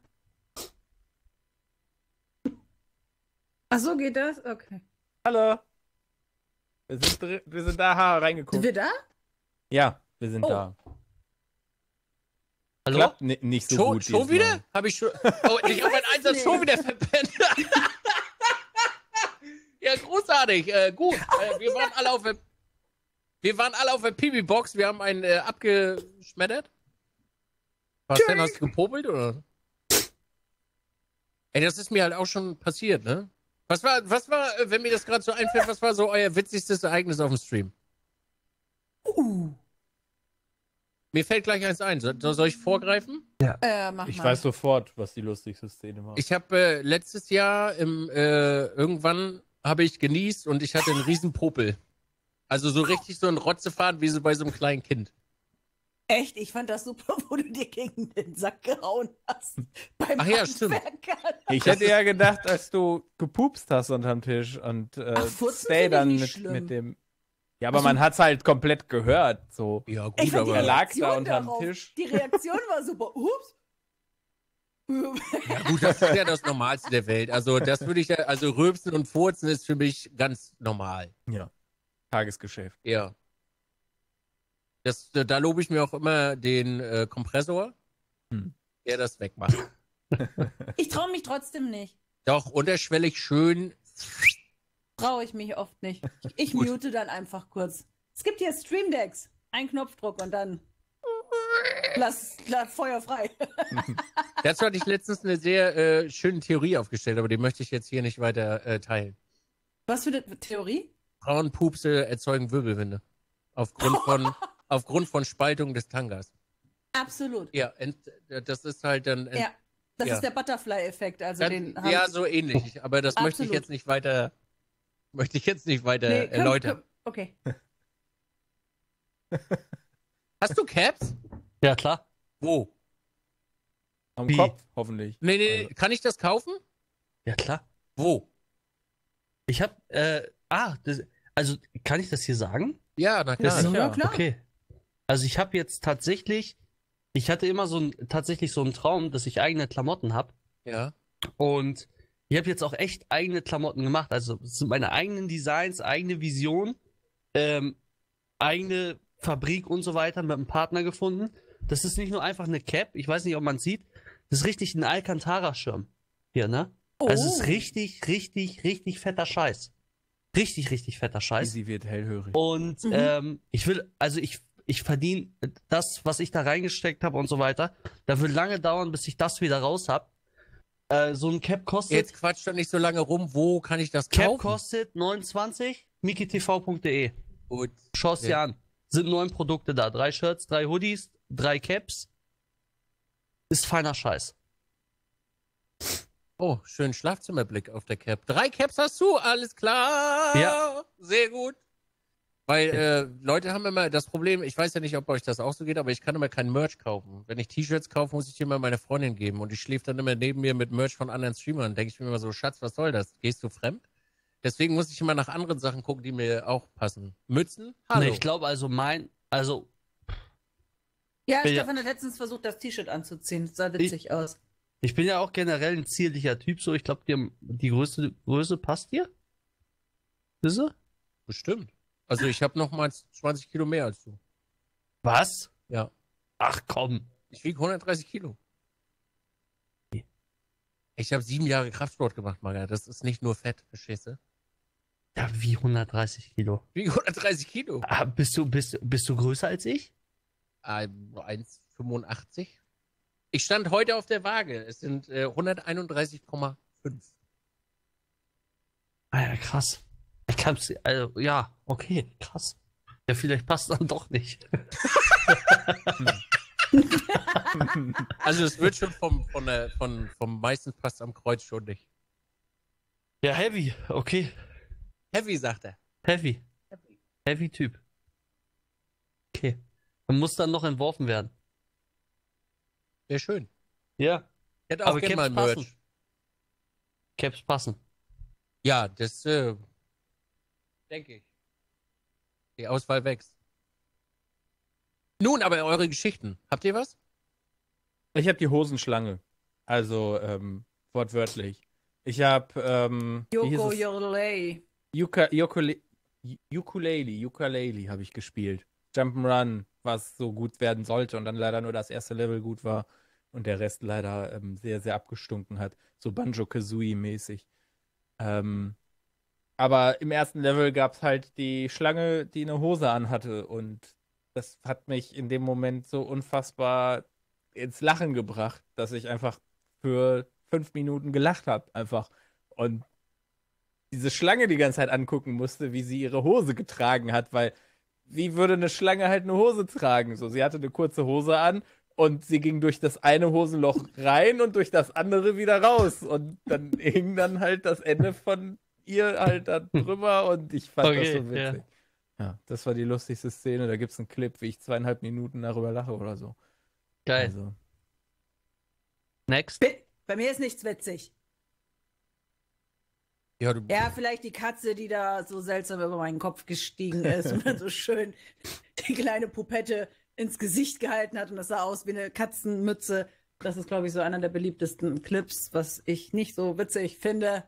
Speaker 2: Ach so, geht das? Okay.
Speaker 1: Hallo. Wir sind, drin- wir sind da ha,
Speaker 2: Sind
Speaker 1: reingeguckt.
Speaker 2: wir da?
Speaker 1: Ja, wir sind
Speaker 2: Oh.
Speaker 1: da.
Speaker 3: Hallo?
Speaker 1: Klappt ni- nicht so
Speaker 4: schon
Speaker 1: gut.
Speaker 4: schon wieder? Habe ich schon. Oh, *laughs* ich habe meinen Einsatz schon wieder verpennt. *laughs* ja, großartig. Äh, gut. *laughs* Äh, wir waren alle auf der. Wir waren alle auf der Pibi-Box. Wir haben einen äh, abgeschmettert. Was denn? Hast du gepopelt oder? Ey, das ist mir halt auch schon passiert, ne? Was war, was war, äh, wenn mir das gerade so einfällt, was war so euer witzigstes Ereignis auf dem Stream?
Speaker 2: Uh.
Speaker 4: Mir fällt gleich eins ein. So, soll ich vorgreifen?
Speaker 2: Äh, mach
Speaker 1: Ich
Speaker 2: mal.
Speaker 1: weiß sofort, was die lustigste Szene war.
Speaker 4: Ich habe äh, letztes Jahr im, äh, irgendwann habe ich genießt und ich hatte einen riesen Popel. Also so richtig so ein Rotzefahren wie so bei so einem kleinen Kind.
Speaker 2: Echt, ich fand das super, *laughs* wo du dir gegen den Sack gehauen hast. Beim
Speaker 4: Ach ja, stimmt.
Speaker 1: Ich hätte ja gedacht, als du gepupst hast unterm Tisch und äh,
Speaker 2: Ach,
Speaker 1: Stay dann mit,
Speaker 2: schlimm.
Speaker 1: mit dem. Ja, aber
Speaker 2: Ach so.
Speaker 1: man hat's halt komplett gehört. So.
Speaker 4: Ja, gut,
Speaker 2: Ich fand die
Speaker 1: er
Speaker 4: aber.
Speaker 1: lag da
Speaker 2: Reaktion
Speaker 1: unterm
Speaker 2: darauf,
Speaker 1: Tisch.
Speaker 2: Die Reaktion war super. Ups.
Speaker 4: Ja, gut, das ist ja das Normalste der Welt. Also, das würde ich ja, also Rülpsen und Furzen ist für mich ganz normal.
Speaker 1: Ja. Tagesgeschäft.
Speaker 4: Ja. Das, da lobe ich mir auch immer den äh, Kompressor,
Speaker 1: Hm.
Speaker 4: der das wegmacht. *laughs*
Speaker 2: Ich traue mich trotzdem nicht.
Speaker 4: Doch, unterschwellig schön.
Speaker 2: Traue ich mich oft nicht. Ich mute dann einfach kurz. Es gibt hier Stream Decks. Ein Knopfdruck und dann lass, lass Feuer frei. *laughs*
Speaker 4: Dazu hatte ich letztens eine sehr äh, schöne Theorie aufgestellt, aber die möchte ich jetzt hier nicht weiter äh, teilen.
Speaker 2: Was für eine Theorie?
Speaker 4: Frauenpupse erzeugen Wirbelwinde. Aufgrund von, *laughs* aufgrund von Spaltung des Tangas.
Speaker 2: Absolut.
Speaker 4: Ja, ent, das ist halt dann. Ent,
Speaker 2: Ja. Das
Speaker 4: Ja.
Speaker 2: ist der Butterfly-Effekt. Also
Speaker 4: dann,
Speaker 2: den haben-
Speaker 4: ja, so ähnlich. Aber das möchte ich jetzt nicht weiter. Möchte ich jetzt nicht weiter
Speaker 2: Nee, komm,
Speaker 4: erläutern.
Speaker 2: komm. Okay. *laughs*
Speaker 4: Hast du Caps?
Speaker 3: Ja, klar.
Speaker 4: Wo?
Speaker 1: Am
Speaker 3: Wie?
Speaker 1: Kopf, hoffentlich.
Speaker 4: Nee, nee,
Speaker 1: Also-
Speaker 4: kann ich das kaufen?
Speaker 3: Ja, klar.
Speaker 4: Wo?
Speaker 3: Ich hab, äh, ah, das, also kann ich das hier sagen?
Speaker 4: Ja, na
Speaker 1: Das
Speaker 4: klar.
Speaker 1: ist-
Speaker 2: Ja,
Speaker 1: Ja.
Speaker 2: klar.
Speaker 3: Okay. Also ich habe jetzt tatsächlich, ich hatte immer so ein, tatsächlich so einen Traum, dass ich eigene Klamotten habe.
Speaker 4: Ja.
Speaker 3: Und ich habe jetzt auch echt eigene Klamotten gemacht. Also es sind meine eigenen Designs, eigene Vision, ähm, eigene Fabrik und so weiter mit einem Partner gefunden. Das ist nicht nur einfach eine Cap, ich weiß nicht, ob man sieht. Das ist richtig ein Alcantara-Schirm. Hier, ne?
Speaker 2: Oh.
Speaker 3: Also es ist richtig, richtig, richtig fetter Scheiß. Richtig, richtig fetter Scheiß.
Speaker 1: Easy wird hellhörig.
Speaker 3: Und
Speaker 2: Mhm.
Speaker 3: ähm, ich will, also ich, ich verdiene das, was ich da reingesteckt habe und so weiter. Da wird lange dauern, bis ich das wieder raus habe. Äh, so ein Cap kostet,
Speaker 4: Jetzt quatscht doch nicht so lange rum. Wo kann ich das
Speaker 3: Cap
Speaker 4: kaufen?
Speaker 3: kostet 29, mikitv.de.
Speaker 4: Gut.
Speaker 3: Schau's dir
Speaker 4: Ja.
Speaker 3: an. Sind neun Produkte da. Drei Shirts, drei Hoodies, drei Caps. Ist feiner Scheiß.
Speaker 4: Oh, schön Schlafzimmerblick auf der Cap. Drei Caps hast du, alles klar.
Speaker 3: Ja.
Speaker 4: Sehr gut. Weil äh, Leute haben immer das Problem, ich weiß ja nicht, ob euch das auch so geht, aber ich kann immer kein Merch kaufen. Wenn ich T-Shirts kaufe, muss ich die immer meiner Freundin geben und die schläft dann immer neben mir mit Merch von anderen Streamern. Denke ich mir immer so, Schatz, was soll das? Gehst du fremd? Deswegen muss ich immer nach anderen Sachen gucken, die mir auch passen. Mützen? Hallo.
Speaker 3: Nee, ich glaube also mein, also
Speaker 2: Ja,
Speaker 3: Ja.
Speaker 2: Stefan hat letztens versucht, das T-Shirt anzuziehen. Das sah witzig aus.
Speaker 3: ich bin ja auch generell ein zierlicher Typ, so ich glaube, die, die Größe, Größe passt dir. Wisse?
Speaker 4: Bestimmt. Also ich habe noch mal 20 Kilo mehr als du.
Speaker 3: Was?
Speaker 4: Ja.
Speaker 3: Ach komm.
Speaker 4: Ich wiege 130 Kilo. Ich habe sieben Jahre Kraftsport gemacht, Maga. Das ist nicht nur Fett, verstehst du?
Speaker 3: Ja, wie 130 Kilo.
Speaker 4: Wiege 130 Kilo.
Speaker 3: Ah, bist du, bist, bist du größer als ich?
Speaker 4: Ähm, 1,85. Ich stand heute auf der Waage. Es sind äh, 131,5.
Speaker 3: Ah ja, krass. Kann's, also, ja, okay, krass. Ja, vielleicht passt dann doch nicht. *laughs*
Speaker 4: Also es wird schon vom, von der, von, vom meistens passt am Kreuz schon nicht.
Speaker 3: Ja, heavy, okay.
Speaker 4: Heavy, sagt er.
Speaker 3: Heavy. Heavy Typ. Okay. Und muss dann noch entworfen werden.
Speaker 4: Wäre schön.
Speaker 3: Ja.
Speaker 4: Ich hätte auch
Speaker 3: Aber
Speaker 4: gerne mal
Speaker 3: Caps
Speaker 4: Merch.
Speaker 3: passen. Caps passen.
Speaker 4: Ja, das äh, denke ich. Die Auswahl wächst. Nun, aber eure Geschichten. Habt ihr was?
Speaker 1: Ich habe die Hosenschlange. Also, ähm, wortwörtlich. Ich habe, ähm,
Speaker 2: Yoko
Speaker 1: Yokule, Ukulele, Ukulele habe ich gespielt. Jump'n'Run, was so gut werden sollte und dann leider nur das erste Level gut war und der Rest leider ähm, sehr, sehr abgestunken hat. So Banjo-Kazooie-mäßig. Ähm, aber im ersten Level gab es halt die Schlange, die eine Hose anhatte und das hat mich in dem Moment so unfassbar ins Lachen gebracht, dass ich einfach für fünf Minuten gelacht habe, einfach. Und diese Schlange die ganze Zeit angucken musste, wie sie ihre Hose getragen hat, weil wie würde eine Schlange halt eine Hose tragen? So, sie hatte eine kurze Hose an und sie ging durch das eine Hosenloch rein und durch das andere wieder raus und dann *laughs* hing dann halt das Ende von ihr halt da *laughs* drüber und ich fand das
Speaker 3: Okay,
Speaker 1: so witzig. Ja. das war die lustigste Szene. Da gibt es einen Clip, wie ich zweieinhalb Minuten darüber lache oder so.
Speaker 3: Geil.
Speaker 1: Also,
Speaker 3: Next.
Speaker 2: Bei mir ist nichts witzig.
Speaker 4: Ja, du,
Speaker 2: Ja, vielleicht die Katze, die da so seltsam über meinen Kopf gestiegen *laughs* ist und dann so schön die kleine Pupette ins Gesicht gehalten hat und das sah aus wie eine Katzenmütze. Das ist, glaube ich, so einer der beliebtesten Clips, was ich nicht so witzig finde.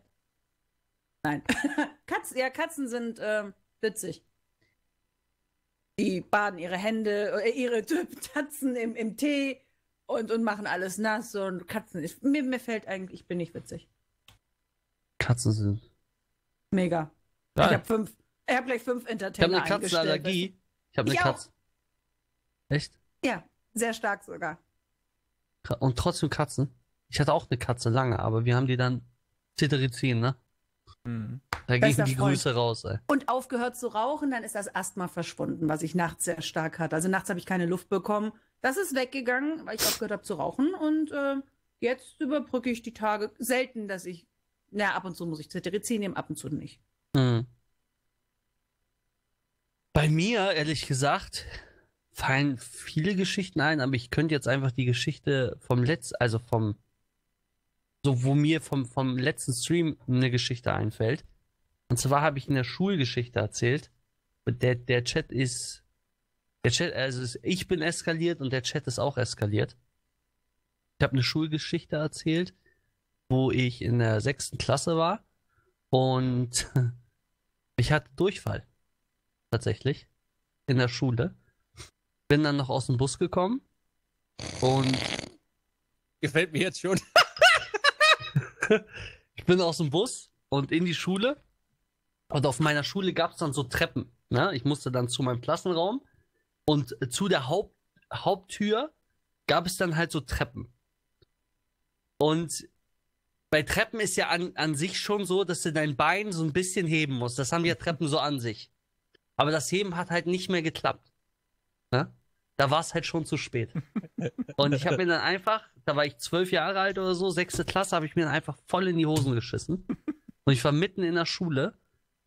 Speaker 2: Nein. *laughs* Katzen, ja, Katzen sind ähm, witzig. Die baden ihre Hände, äh, ihre *laughs* Tatzen im, im Tee und, und machen alles nass und Katzen. Ich, mir, mir fällt eigentlich, ich bin nicht witzig.
Speaker 3: Katzen sind.
Speaker 2: Mega. Ich
Speaker 3: Geil.
Speaker 2: habe fünf. Ich habe gleich fünf
Speaker 3: Ich habe
Speaker 2: Entertainer
Speaker 3: eine Katzenallergie. Ich habe eine
Speaker 2: Ich auch.
Speaker 3: Katze. Echt?
Speaker 2: Ja, sehr stark sogar.
Speaker 3: Und trotzdem Katzen. Ich hatte auch eine Katze lange, aber wir haben die dann Cetirizin, ne?
Speaker 1: Mhm.
Speaker 3: Da
Speaker 2: Bester
Speaker 3: die
Speaker 2: Freund.
Speaker 3: Grüße raus, ey.
Speaker 2: Und aufgehört zu rauchen, dann ist das Asthma verschwunden, was ich nachts sehr stark hatte. Also nachts habe ich keine Luft bekommen. Das ist weggegangen, weil ich aufgehört habe zu rauchen. Und äh, jetzt überbrücke ich die Tage selten, dass ich. Na, ab und zu muss ich Cetirizin nehmen, ab und zu nicht.
Speaker 3: Hm. Bei mir, ehrlich gesagt, fallen viele Geschichten ein, aber ich könnte jetzt einfach die Geschichte vom letzten, also vom, so wo mir vom, vom letzten Stream eine Geschichte einfällt. Und zwar habe ich in der Schulgeschichte erzählt. Der, der Chat ist, der Chat, also ich bin eskaliert und der Chat ist auch eskaliert. Ich habe eine Schulgeschichte erzählt, wo ich in der sechsten Klasse war und *laughs* ich hatte Durchfall. Tatsächlich. In der Schule. Bin dann noch aus dem Bus gekommen. Und
Speaker 4: gefällt mir jetzt schon. *laughs* *laughs*
Speaker 3: ich bin aus dem Bus und in die Schule. Und auf meiner Schule gab es dann so Treppen. Ne? Ich musste dann zu meinem Klassenraum. Und zu der Haupt Haupttür gab es dann halt so Treppen. Und bei Treppen ist ja an, an sich schon so, dass du dein Bein so ein bisschen heben musst. Das haben ja Treppen so an sich. Aber das Heben hat halt nicht mehr geklappt. Ne? Da war es halt schon zu spät. *laughs* Und ich habe mir dann einfach, da war ich zwölf Jahre alt oder so, sechste Klasse, habe ich mir dann einfach voll in die Hosen geschissen. *laughs* Und ich war mitten in der Schule.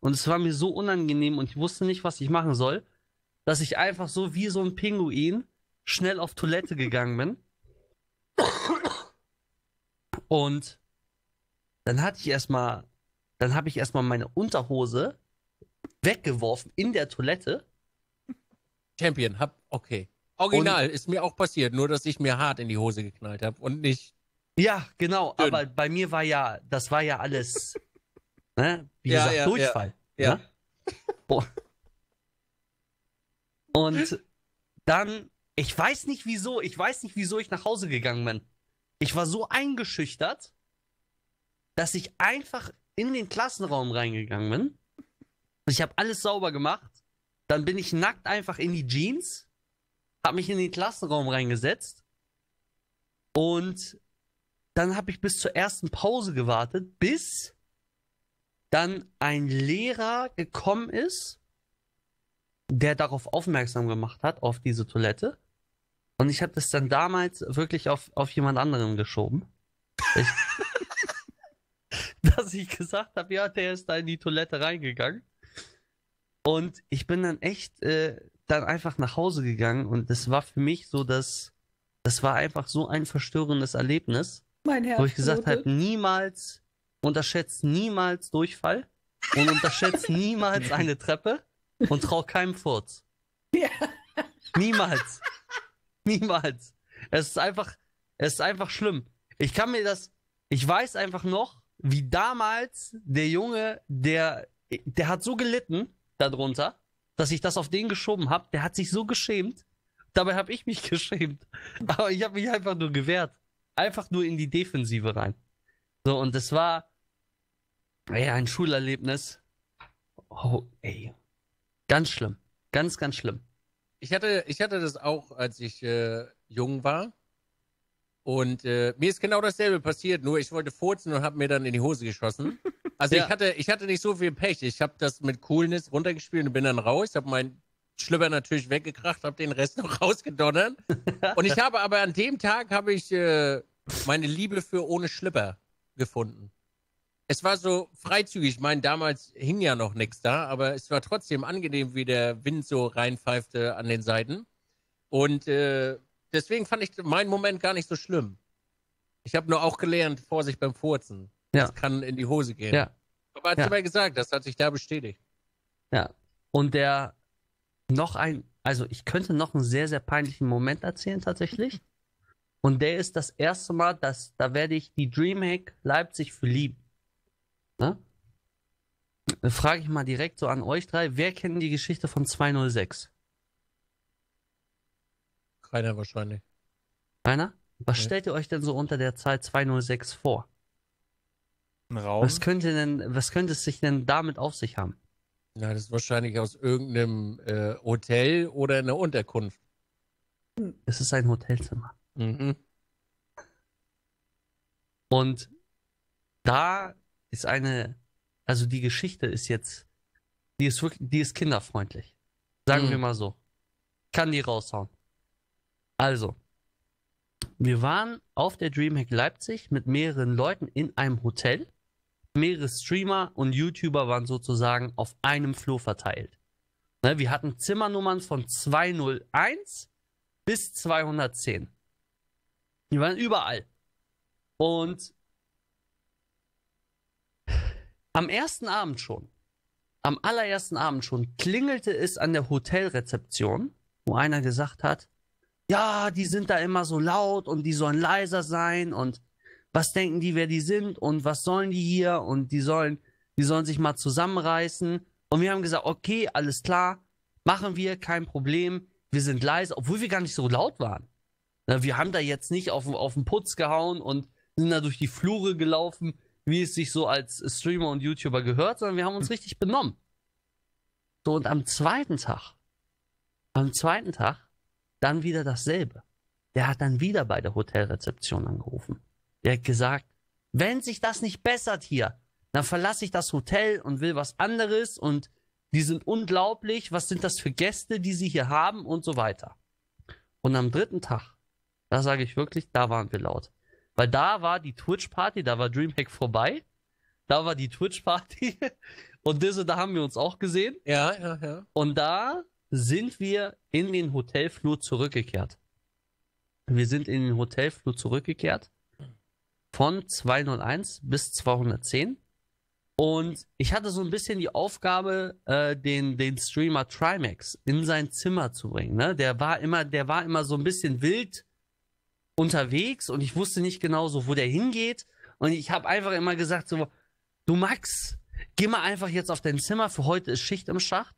Speaker 3: Und es war mir so unangenehm und ich wusste nicht, was ich machen soll, dass ich einfach so wie so ein Pinguin schnell auf Toilette gegangen bin. Und dann hatte ich erstmal, dann habe ich erstmal meine Unterhose weggeworfen in der Toilette.
Speaker 4: Champion, hab, okay. Original, ist mir auch passiert, nur dass ich mir hart in die Hose geknallt habe und nicht.
Speaker 3: Ja, genau,
Speaker 4: Dünn.
Speaker 3: aber bei mir war ja, das war ja alles, *laughs* ne, wie
Speaker 4: Ja,
Speaker 3: gesagt,
Speaker 4: ja,
Speaker 3: Durchfall.
Speaker 4: ja.
Speaker 3: Ne? Oh. Und dann, ich weiß nicht wieso, ich weiß nicht, wieso ich nach Hause gegangen bin. Ich war so eingeschüchtert, dass ich einfach in den Klassenraum reingegangen bin. Und ich habe alles sauber gemacht. Dann bin ich nackt einfach in die Jeans, habe mich in den Klassenraum reingesetzt und dann habe ich bis zur ersten Pause gewartet, bis dann ein Lehrer gekommen ist, der darauf aufmerksam gemacht hat, auf diese Toilette. Und ich habe das dann damals wirklich auf, auf jemand anderen geschoben. Ich, *laughs* dass ich gesagt habe, ja, der ist da in die Toilette reingegangen. Und ich bin dann echt äh, dann einfach nach Hause gegangen und das war für mich so, dass das war einfach so ein verstörendes Erlebnis,
Speaker 2: Mein Herz.
Speaker 3: wo ich gesagt habe, niemals, unterschätzt niemals Durchfall und unterschätzt *laughs* niemals eine Treppe und trau keinem Furz.
Speaker 2: Ja.
Speaker 3: Niemals. Niemals. Es ist einfach, Es ist einfach schlimm. Ich kann mir das, ich weiß einfach noch, wie damals der Junge, der, der hat so gelitten darunter, dass ich das auf den geschoben habe. Der hat sich so geschämt. Dabei habe ich mich *laughs* geschämt. Aber ich habe mich einfach nur gewehrt. Einfach nur in die Defensive rein. So, und das war ey, ein Schulerlebnis. Oh, ey. Ganz schlimm. Ganz, ganz schlimm.
Speaker 4: Ich hatte, ich hatte das auch, als ich äh, jung war. Und äh, mir ist genau dasselbe passiert, nur ich wollte furzen und habe mir dann in die Hose geschossen. *laughs* Also
Speaker 3: Ja.
Speaker 4: ich hatte, ich hatte nicht so viel Pech. Ich habe das mit Coolness runtergespielt und bin dann raus. Habe meinen Schlüpper natürlich weggekracht, habe den Rest *laughs* noch rausgedonnert. *laughs* und ich habe aber an dem Tag habe ich äh, meine Liebe für ohne Schlüpper gefunden. Es war so freizügig. Ich meine, damals hing ja noch nichts da, aber es war trotzdem angenehm, wie der Wind so reinpfeifte an den Seiten. Und äh, deswegen fand ich meinen Moment gar nicht so schlimm. Ich habe nur auch gelernt, Vorsicht beim Furzen.
Speaker 3: Ja.
Speaker 4: Das kann in die Hose gehen.
Speaker 3: Ja.
Speaker 4: Aber hat
Speaker 3: Ja.
Speaker 4: immer gesagt, das hat sich da bestätigt.
Speaker 3: Ja. Und der noch ein, also ich könnte noch einen sehr, sehr peinlichen Moment erzählen tatsächlich. Und der ist das erste Mal, dass da werde ich die Dreamhack Leipzig für lieben. Ne? Da frage ich mal direkt so an euch drei, wer kennt die Geschichte von 206?
Speaker 4: Keiner wahrscheinlich.
Speaker 3: Einer? Was
Speaker 4: Nee.
Speaker 3: stellt ihr euch denn so unter der Zahl 206 vor?
Speaker 1: Ein Raum.
Speaker 3: Was könnte denn, was könnte es sich denn damit auf sich haben?
Speaker 4: Ja, das ist wahrscheinlich aus irgendeinem äh, Hotel oder einer Unterkunft.
Speaker 3: Es ist ein Hotelzimmer.
Speaker 4: Mhm.
Speaker 3: Und da ist eine, also die Geschichte ist jetzt, die ist wirklich, die ist kinderfreundlich. Sagen
Speaker 4: Mhm.
Speaker 3: wir mal so. Kann die raushauen. Also, wir waren auf der Dreamhack Leipzig mit mehreren Leuten in einem Hotel. Mehrere Streamer und YouTuber waren sozusagen auf einem Flur verteilt. Ne, wir hatten Zimmernummern von 201 bis 210. Die waren überall. Und am ersten Abend schon, am allerersten Abend schon, klingelte es an der Hotelrezeption, wo einer gesagt hat, ja, die sind da immer so laut und die sollen leiser sein und was denken die, wer die sind und was sollen die hier und die sollen, die sollen sich mal zusammenreißen. Und wir haben gesagt, okay, alles klar, machen wir, kein Problem, wir sind leise, obwohl wir gar nicht so laut waren. Na, wir haben da jetzt nicht auf, auf den Putz gehauen und sind da durch die Flure gelaufen, wie es sich so als Streamer und YouTuber gehört, sondern wir haben uns richtig benommen. So, und am zweiten Tag, am zweiten Tag, dann wieder dasselbe. Der hat dann wieder bei der Hotelrezeption angerufen. Der hat gesagt, wenn sich das nicht bessert hier, dann verlasse ich das Hotel und will was anderes und die sind unglaublich, was sind das für Gäste, die sie hier haben und so weiter. Und am dritten Tag, da sage ich wirklich, da waren wir laut. Weil da war die Twitch-Party, da war Dreamhack vorbei. Da war die Twitch-Party. *laughs* Und diese, da haben wir uns auch gesehen.
Speaker 4: Ja, ja, ja.
Speaker 3: Und da sind wir in den Hotelflur zurückgekehrt. Wir sind in den Hotelflur zurückgekehrt. Von 201 bis 210. Und ich hatte so ein bisschen die Aufgabe, äh, den, den Streamer Trimax in sein Zimmer zu bringen. Ne? Der war immer, der war immer so ein bisschen wild unterwegs und ich wusste nicht genau so, wo der hingeht. Und ich habe einfach immer gesagt so, du Max, geh mal einfach jetzt auf dein Zimmer. Für heute ist Schicht im Schacht.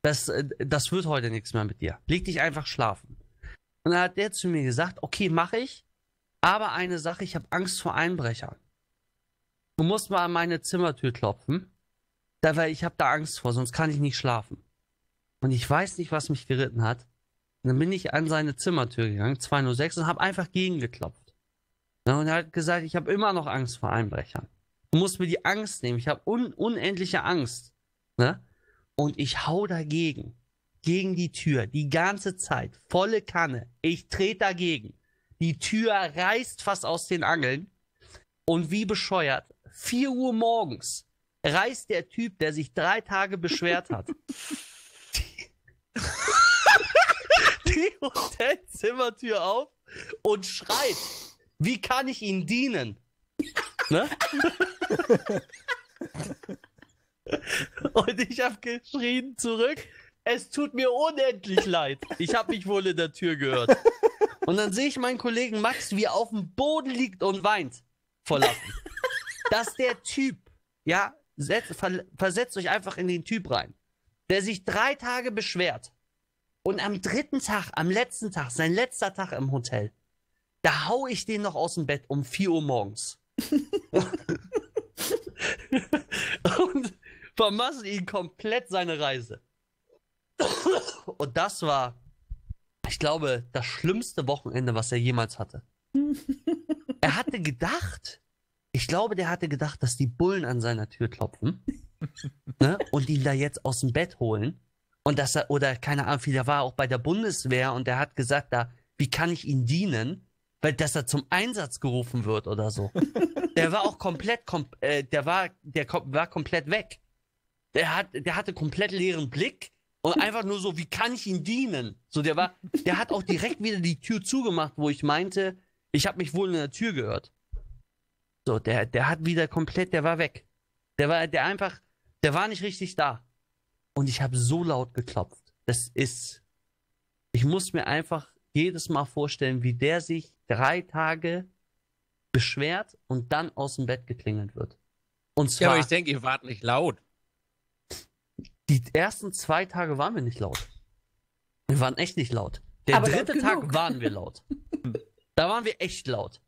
Speaker 3: Das, äh, das wird heute nichts mehr mit dir. Leg dich einfach schlafen. Und dann hat der zu mir gesagt, okay, mache ich. Aber eine Sache, ich habe Angst vor Einbrechern. Du musst mal an meine Zimmertür klopfen. Da, weil ich habe da Angst vor, sonst kann ich nicht schlafen. Und ich weiß nicht, was mich geritten hat. Und dann bin ich an seine Zimmertür gegangen, 206, und habe einfach gegengeklopft. Und er hat gesagt, ich habe immer noch Angst vor Einbrechern. Du musst mir die Angst nehmen. Ich habe un unendliche Angst. Ne? Und ich hau dagegen. Gegen die Tür. Die ganze Zeit. Volle Kanne. Ich trete dagegen. Die Tür reißt fast aus den Angeln. Und wie bescheuert, 4 Uhr morgens reißt der Typ, der sich drei Tage beschwert hat, *laughs* die Hotelzimmertür auf und schreit, wie kann ich Ihnen dienen? Ne? Und ich habe geschrien zurück, es tut mir unendlich leid. Ich habe mich wohl in der Tür gehört. Und dann sehe ich meinen Kollegen Max, wie er auf dem Boden liegt und weint. Vor Lachen. Dass der Typ, ja, setzt, ver, versetzt euch einfach in den Typ rein, der sich drei Tage beschwert und am dritten Tag, am letzten Tag, sein letzter Tag im Hotel, da hau ich den noch aus dem Bett um 4 Uhr morgens. *laughs* und vermasse ihn komplett seine Reise. Und das war, ich glaube, das schlimmste Wochenende, was er jemals hatte. *laughs* er hatte gedacht, ich glaube, der hatte gedacht, dass die Bullen an seiner Tür klopfen ne, und ihn da jetzt aus dem Bett holen. Und dass er, oder keine Ahnung, der war auch bei der Bundeswehr und der hat gesagt, da, wie kann ich ihm dienen? Weil, dass er zum Einsatz gerufen wird oder so. *laughs* der war auch komplett, kom äh, der war, der kom war komplett weg. Der hat, der hatte komplett leeren Blick und einfach nur so, wie kann ich ihm dienen? So, der war, der hat auch direkt wieder die Tür zugemacht, wo ich meinte, ich habe mich wohl in der Tür gehört. So, der, der hat wieder komplett, der war weg. Der war, der einfach, der war nicht richtig da. Und ich habe so laut geklopft. Das ist, ich muss mir einfach jedes Mal vorstellen, wie der sich drei Tage beschwert und dann aus dem Bett geklingelt wird. Und zwar,
Speaker 4: Ja, aber ich denke, ihr wart nicht laut.
Speaker 3: Die ersten zwei Tage waren wir nicht laut. Wir waren echt nicht laut. Der
Speaker 2: Aber
Speaker 3: dritte Tag
Speaker 2: genug.
Speaker 3: waren wir laut. *laughs* da waren wir echt laut.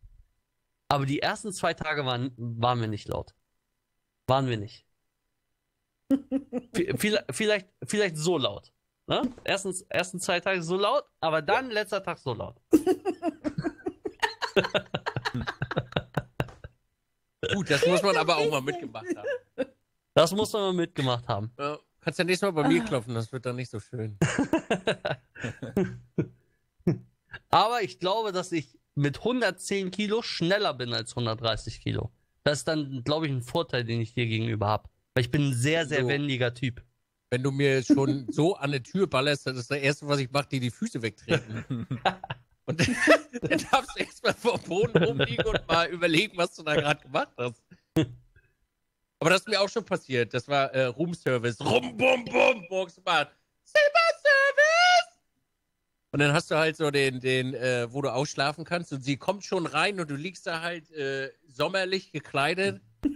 Speaker 3: Aber die ersten zwei Tage waren, waren wir nicht laut. Waren wir nicht. Vielleicht, vielleicht so laut. Ne? Erstens, ersten zwei Tage so laut, aber dann letzter Tag so laut. *laughs*
Speaker 4: Gut, das muss man aber auch mal mitgemacht haben.
Speaker 3: Das muss man mal mitgemacht haben.
Speaker 4: Ja, kannst ja nächstes Mal bei mir klopfen, das wird dann nicht so schön. *laughs*
Speaker 3: Aber ich glaube, dass ich mit 110 Kilo schneller bin als 130 Kilo. Das ist dann, glaube ich, ein Vorteil, den ich dir gegenüber habe. Weil ich bin ein sehr, sehr
Speaker 4: So.
Speaker 3: wendiger Typ.
Speaker 4: Wenn du mir schon *laughs* so an eine Tür ballerst, das ist das Erste, was ich mache, dir die Füße wegtreten. *laughs* Und dann darfst du erstmal vom Boden rumliegen und mal überlegen, was du da gerade gemacht hast. Aber das ist mir auch schon passiert. Das war äh, Roomservice. Rum, bum, bum, Boxmann. Silberservice! Und dann hast du halt so den, den, äh, wo du ausschlafen kannst und sie kommt schon rein und du liegst da halt äh, sommerlich gekleidet. *laughs*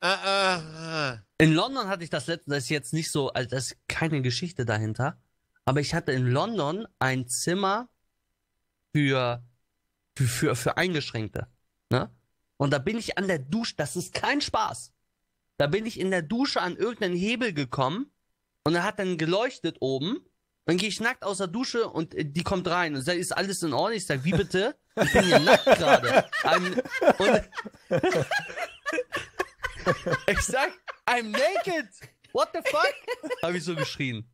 Speaker 4: ah, ah, ah.
Speaker 3: In London hatte ich das letzte, das ist jetzt nicht so, also das ist keine Geschichte dahinter. Aber ich hatte in London ein Zimmer für, für, für, für Eingeschränkte. Ne? Und da bin ich an der Dusche, das ist kein Spaß. Da bin ich in der Dusche an irgendeinen Hebel gekommen und er hat dann geleuchtet oben. Dann gehe ich nackt aus der Dusche und äh, die kommt rein und sagt, ist alles in Ordnung? Ich sag, wie bitte? Ich bin hier nackt gerade. *laughs* Ich sag, I'm naked. What the fuck? Habe ich so geschrien.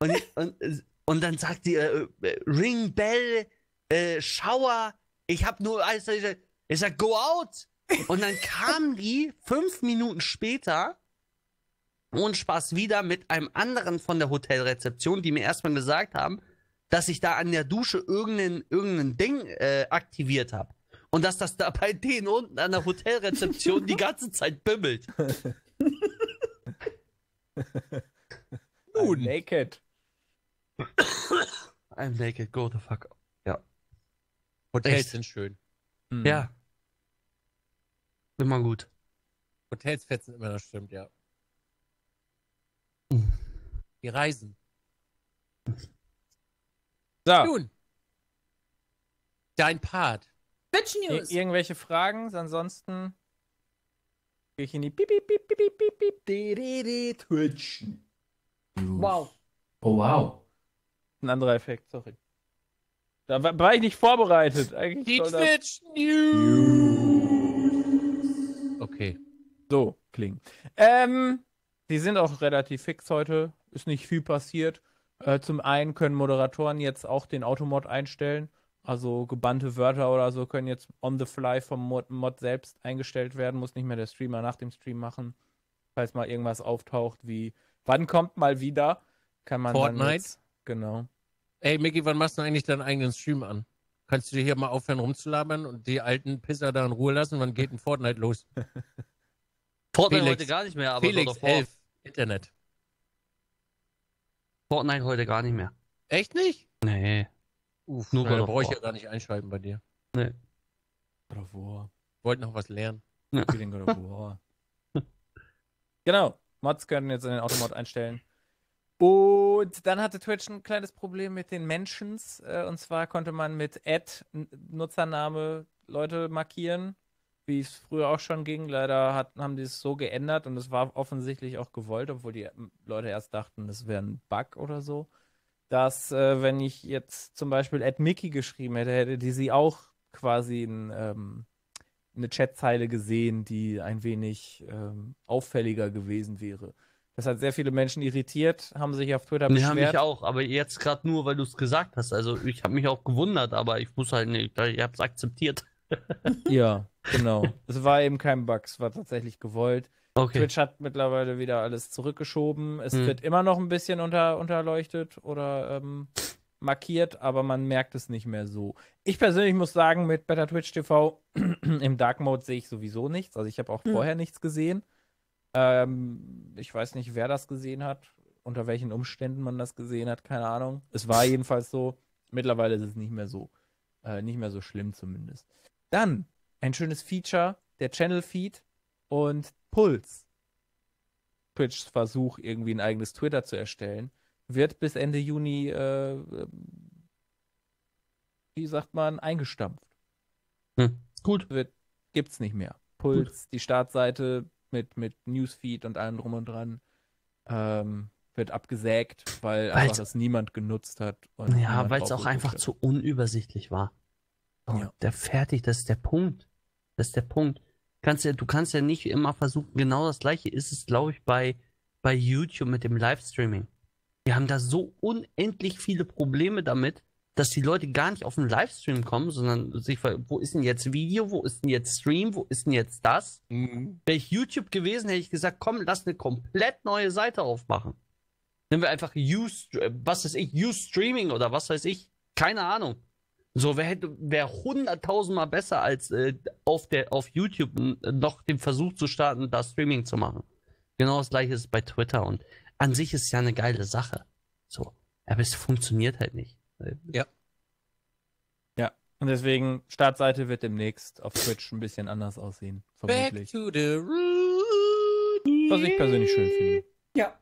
Speaker 3: Und, und, und dann sagt die, äh, äh, Ring Bell, äh, Shower. Ich hab nur alles. Ich ich sag, go out. Und dann kam die fünf Minuten später, ohne Spaß, wieder mit einem anderen von der Hotelrezeption, die mir erstmal gesagt haben, dass ich da an der Dusche irgendein, irgendein Ding äh, aktiviert habe. Und dass das da bei denen unten an der Hotelrezeption die ganze Zeit bimmelt.
Speaker 1: I'm naked.
Speaker 3: I'm naked, go the fuck. Ja.
Speaker 4: Hotels
Speaker 3: Echt?
Speaker 4: sind schön.
Speaker 1: Hm.
Speaker 3: Ja. Immer gut.
Speaker 4: Hotels fetzen immer, das stimmt, ja. Die Reisen.
Speaker 1: So,
Speaker 4: Nun. Dein Part.
Speaker 2: Twitch
Speaker 1: ir
Speaker 2: News.
Speaker 1: irgendwelche Fragen? Ansonsten gehe ich in die Piep, Piep, Piep, Piep, Piep, Piep, Twitch.
Speaker 2: Wow.
Speaker 5: Oh, wow.
Speaker 1: Ein anderer Effekt, sorry. Da war, war ich nicht vorbereitet. Eigentlich
Speaker 4: Die Twitch News.
Speaker 1: So klingen. Ähm, die sind auch relativ fix heute. Ist nicht viel passiert. Äh, zum einen können Moderatoren jetzt auch den Automod einstellen. Also gebannte Wörter oder so können jetzt on the fly vom Mod, Mod selbst eingestellt werden. Muss nicht mehr der Streamer nach dem Stream machen. Falls mal irgendwas auftaucht wie, wann kommt mal wieder, kann man dann
Speaker 4: Fortnite?
Speaker 1: jetzt, genau.
Speaker 4: Ey, Micky, wann machst du eigentlich deinen eigenen Stream an? Kannst du dir hier mal aufhören rumzulabern und die alten Pisser da in Ruhe lassen? Wann geht ein Fortnite los? *laughs*
Speaker 3: Fortnite
Speaker 4: Felix.
Speaker 3: heute gar nicht mehr, aber
Speaker 4: Felix,
Speaker 3: God of War.
Speaker 4: 11, Internet.
Speaker 3: Fortnite heute gar nicht mehr.
Speaker 4: Echt nicht?
Speaker 3: Nee.
Speaker 4: Uff,
Speaker 3: Nur
Speaker 4: na,
Speaker 3: God
Speaker 4: da
Speaker 3: of
Speaker 4: brauche ich ja gar nicht einschalten bei dir.
Speaker 3: Nee.
Speaker 1: God of War.
Speaker 4: Wollte noch was lernen.
Speaker 1: Für den God of War. genau. Mods können jetzt in den Automod einstellen. Und dann hatte Twitch ein kleines Problem mit den Mentions. Äh, und zwar konnte man mit Add N- Nutzername Leute markieren, wie es früher auch schon ging. Leider hat, haben die es so geändert und es war offensichtlich auch gewollt, obwohl die ähm, Leute erst dachten, es wäre ein Bug oder so. Dass, äh, wenn ich jetzt zum Beispiel Add Mickey geschrieben hätte, hätte die sie auch quasi ein, ähm, eine Chatzeile gesehen, die ein wenig ähm, auffälliger gewesen wäre. Das hat sehr viele Menschen irritiert, haben sich auf Twitter beschwert.
Speaker 3: mich auch, aber jetzt gerade nur, weil du es gesagt hast. Also ich habe mich auch gewundert, aber ich muss halt nicht, ich habe es akzeptiert. *laughs*
Speaker 1: Ja, genau. es war eben kein Bug, es war tatsächlich gewollt.
Speaker 3: Okay.
Speaker 1: Twitch hat mittlerweile wieder alles zurückgeschoben. Es
Speaker 3: Hm.
Speaker 1: wird immer noch ein bisschen unter, unterleuchtet oder ähm, markiert, aber man merkt es nicht mehr so. Ich persönlich muss sagen, mit Better Twitch TV *clears throat* im Dark Mode sehe ich sowieso nichts. Also ich habe auch
Speaker 2: Hm.
Speaker 1: vorher nichts gesehen. Ähm, ich weiß nicht, wer das gesehen hat, unter welchen Umständen man das gesehen hat, keine Ahnung. Es war jedenfalls so. Mittlerweile ist es nicht mehr so. Äh, nicht mehr so schlimm zumindest. Dann ein schönes Feature, der Channel Feed und Puls. Twitchs Versuch, irgendwie ein eigenes Twitter zu erstellen, wird bis Ende Juni, äh, wie sagt man, eingestampft.
Speaker 3: Hm. Gut.
Speaker 1: Wird, gibt's nicht mehr. Puls, die Startseite mit, mit Newsfeed und allem drum und dran, ähm, wird abgesägt, weil
Speaker 3: Weil's-
Speaker 1: einfach das niemand genutzt hat. und
Speaker 3: Ja, weil es auch einfach zu unübersichtlich war.
Speaker 1: Ja.
Speaker 3: Der fertig, das ist der Punkt. Das ist der Punkt. Kannst ja, du kannst ja nicht immer versuchen, genau das gleiche ist es, glaube ich, bei, bei YouTube mit dem Livestreaming. Wir haben da so unendlich viele Probleme damit, dass die Leute gar nicht auf den Livestream kommen, sondern sich, ver- wo ist denn jetzt Video, wo ist denn jetzt Stream, wo ist denn jetzt das?
Speaker 4: Mhm.
Speaker 3: Wäre ich YouTube gewesen, hätte ich gesagt, komm, lass eine komplett neue Seite aufmachen. Nehmen wir einfach Use, was weiß ich, Use Streaming oder was weiß ich. Keine Ahnung. So, wer hätte, wäre hunderttausendmal besser als äh, auf der, auf YouTube noch den Versuch zu starten, da Streaming zu machen. Genau das gleiche ist bei Twitter und an sich ist ja eine geile Sache. So. Aber es funktioniert halt nicht. Äh,
Speaker 1: Und deswegen, Startseite wird demnächst auf Twitch ein bisschen anders aussehen.
Speaker 4: Back
Speaker 1: Vermutlich.
Speaker 4: to the root.
Speaker 1: Was ich persönlich schön finde.
Speaker 2: Ja.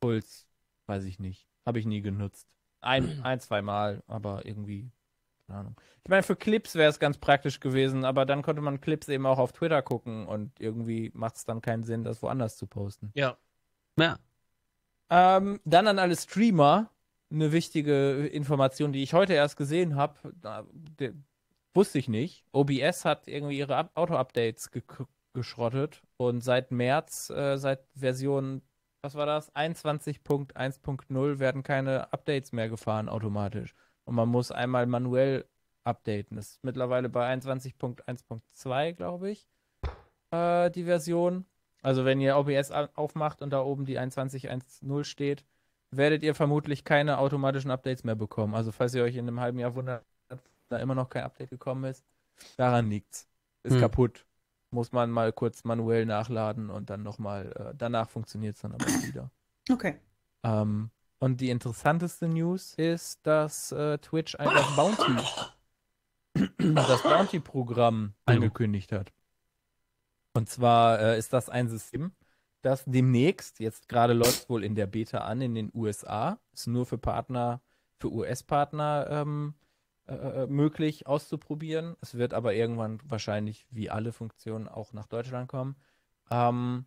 Speaker 1: Puls, weiß ich nicht. Habe ich nie genutzt. Ein, ein zwei Mal, aber irgendwie, keine Ahnung. Ich meine, für Clips wäre es ganz praktisch gewesen, aber dann konnte man Clips eben auch auf Twitter gucken und irgendwie macht es dann keinen Sinn, das woanders zu posten.
Speaker 4: Ja.
Speaker 3: Ja.
Speaker 1: Ähm, dann an alle Streamer eine wichtige Information, die ich heute erst gesehen habe. Wusste ich nicht. OBS hat irgendwie ihre Up- Auto-Updates ge geschrottet und seit März, äh, seit Version, was war das? 21.1.0 werden keine Updates mehr gefahren automatisch. Und man muss einmal manuell updaten. Das ist mittlerweile bei 21.1.2, glaube ich, äh, die Version. Also wenn ihr OBS aufmacht und da oben die 21.1.0 steht, werdet ihr vermutlich keine automatischen Updates mehr bekommen. Also falls ihr euch in einem halben Jahr wundert, dass da immer noch kein Update gekommen ist, daran liegt's. Ist
Speaker 3: Hm.
Speaker 1: kaputt. Muss man mal kurz manuell nachladen und dann nochmal, äh, danach funktioniert es dann aber wieder.
Speaker 2: Okay.
Speaker 1: Ähm, und die interessanteste News ist, dass äh, Twitch ein das Bounty, *clears throat* das Bounty-Programm angekündigt hat. Und zwar äh, ist das ein System, das demnächst, jetzt gerade läuft es wohl in der Beta an in den USA, ist nur für Partner, für US-Partner ähm, äh, äh, möglich auszuprobieren. Es wird aber irgendwann wahrscheinlich wie alle Funktionen auch nach Deutschland kommen. Ähm,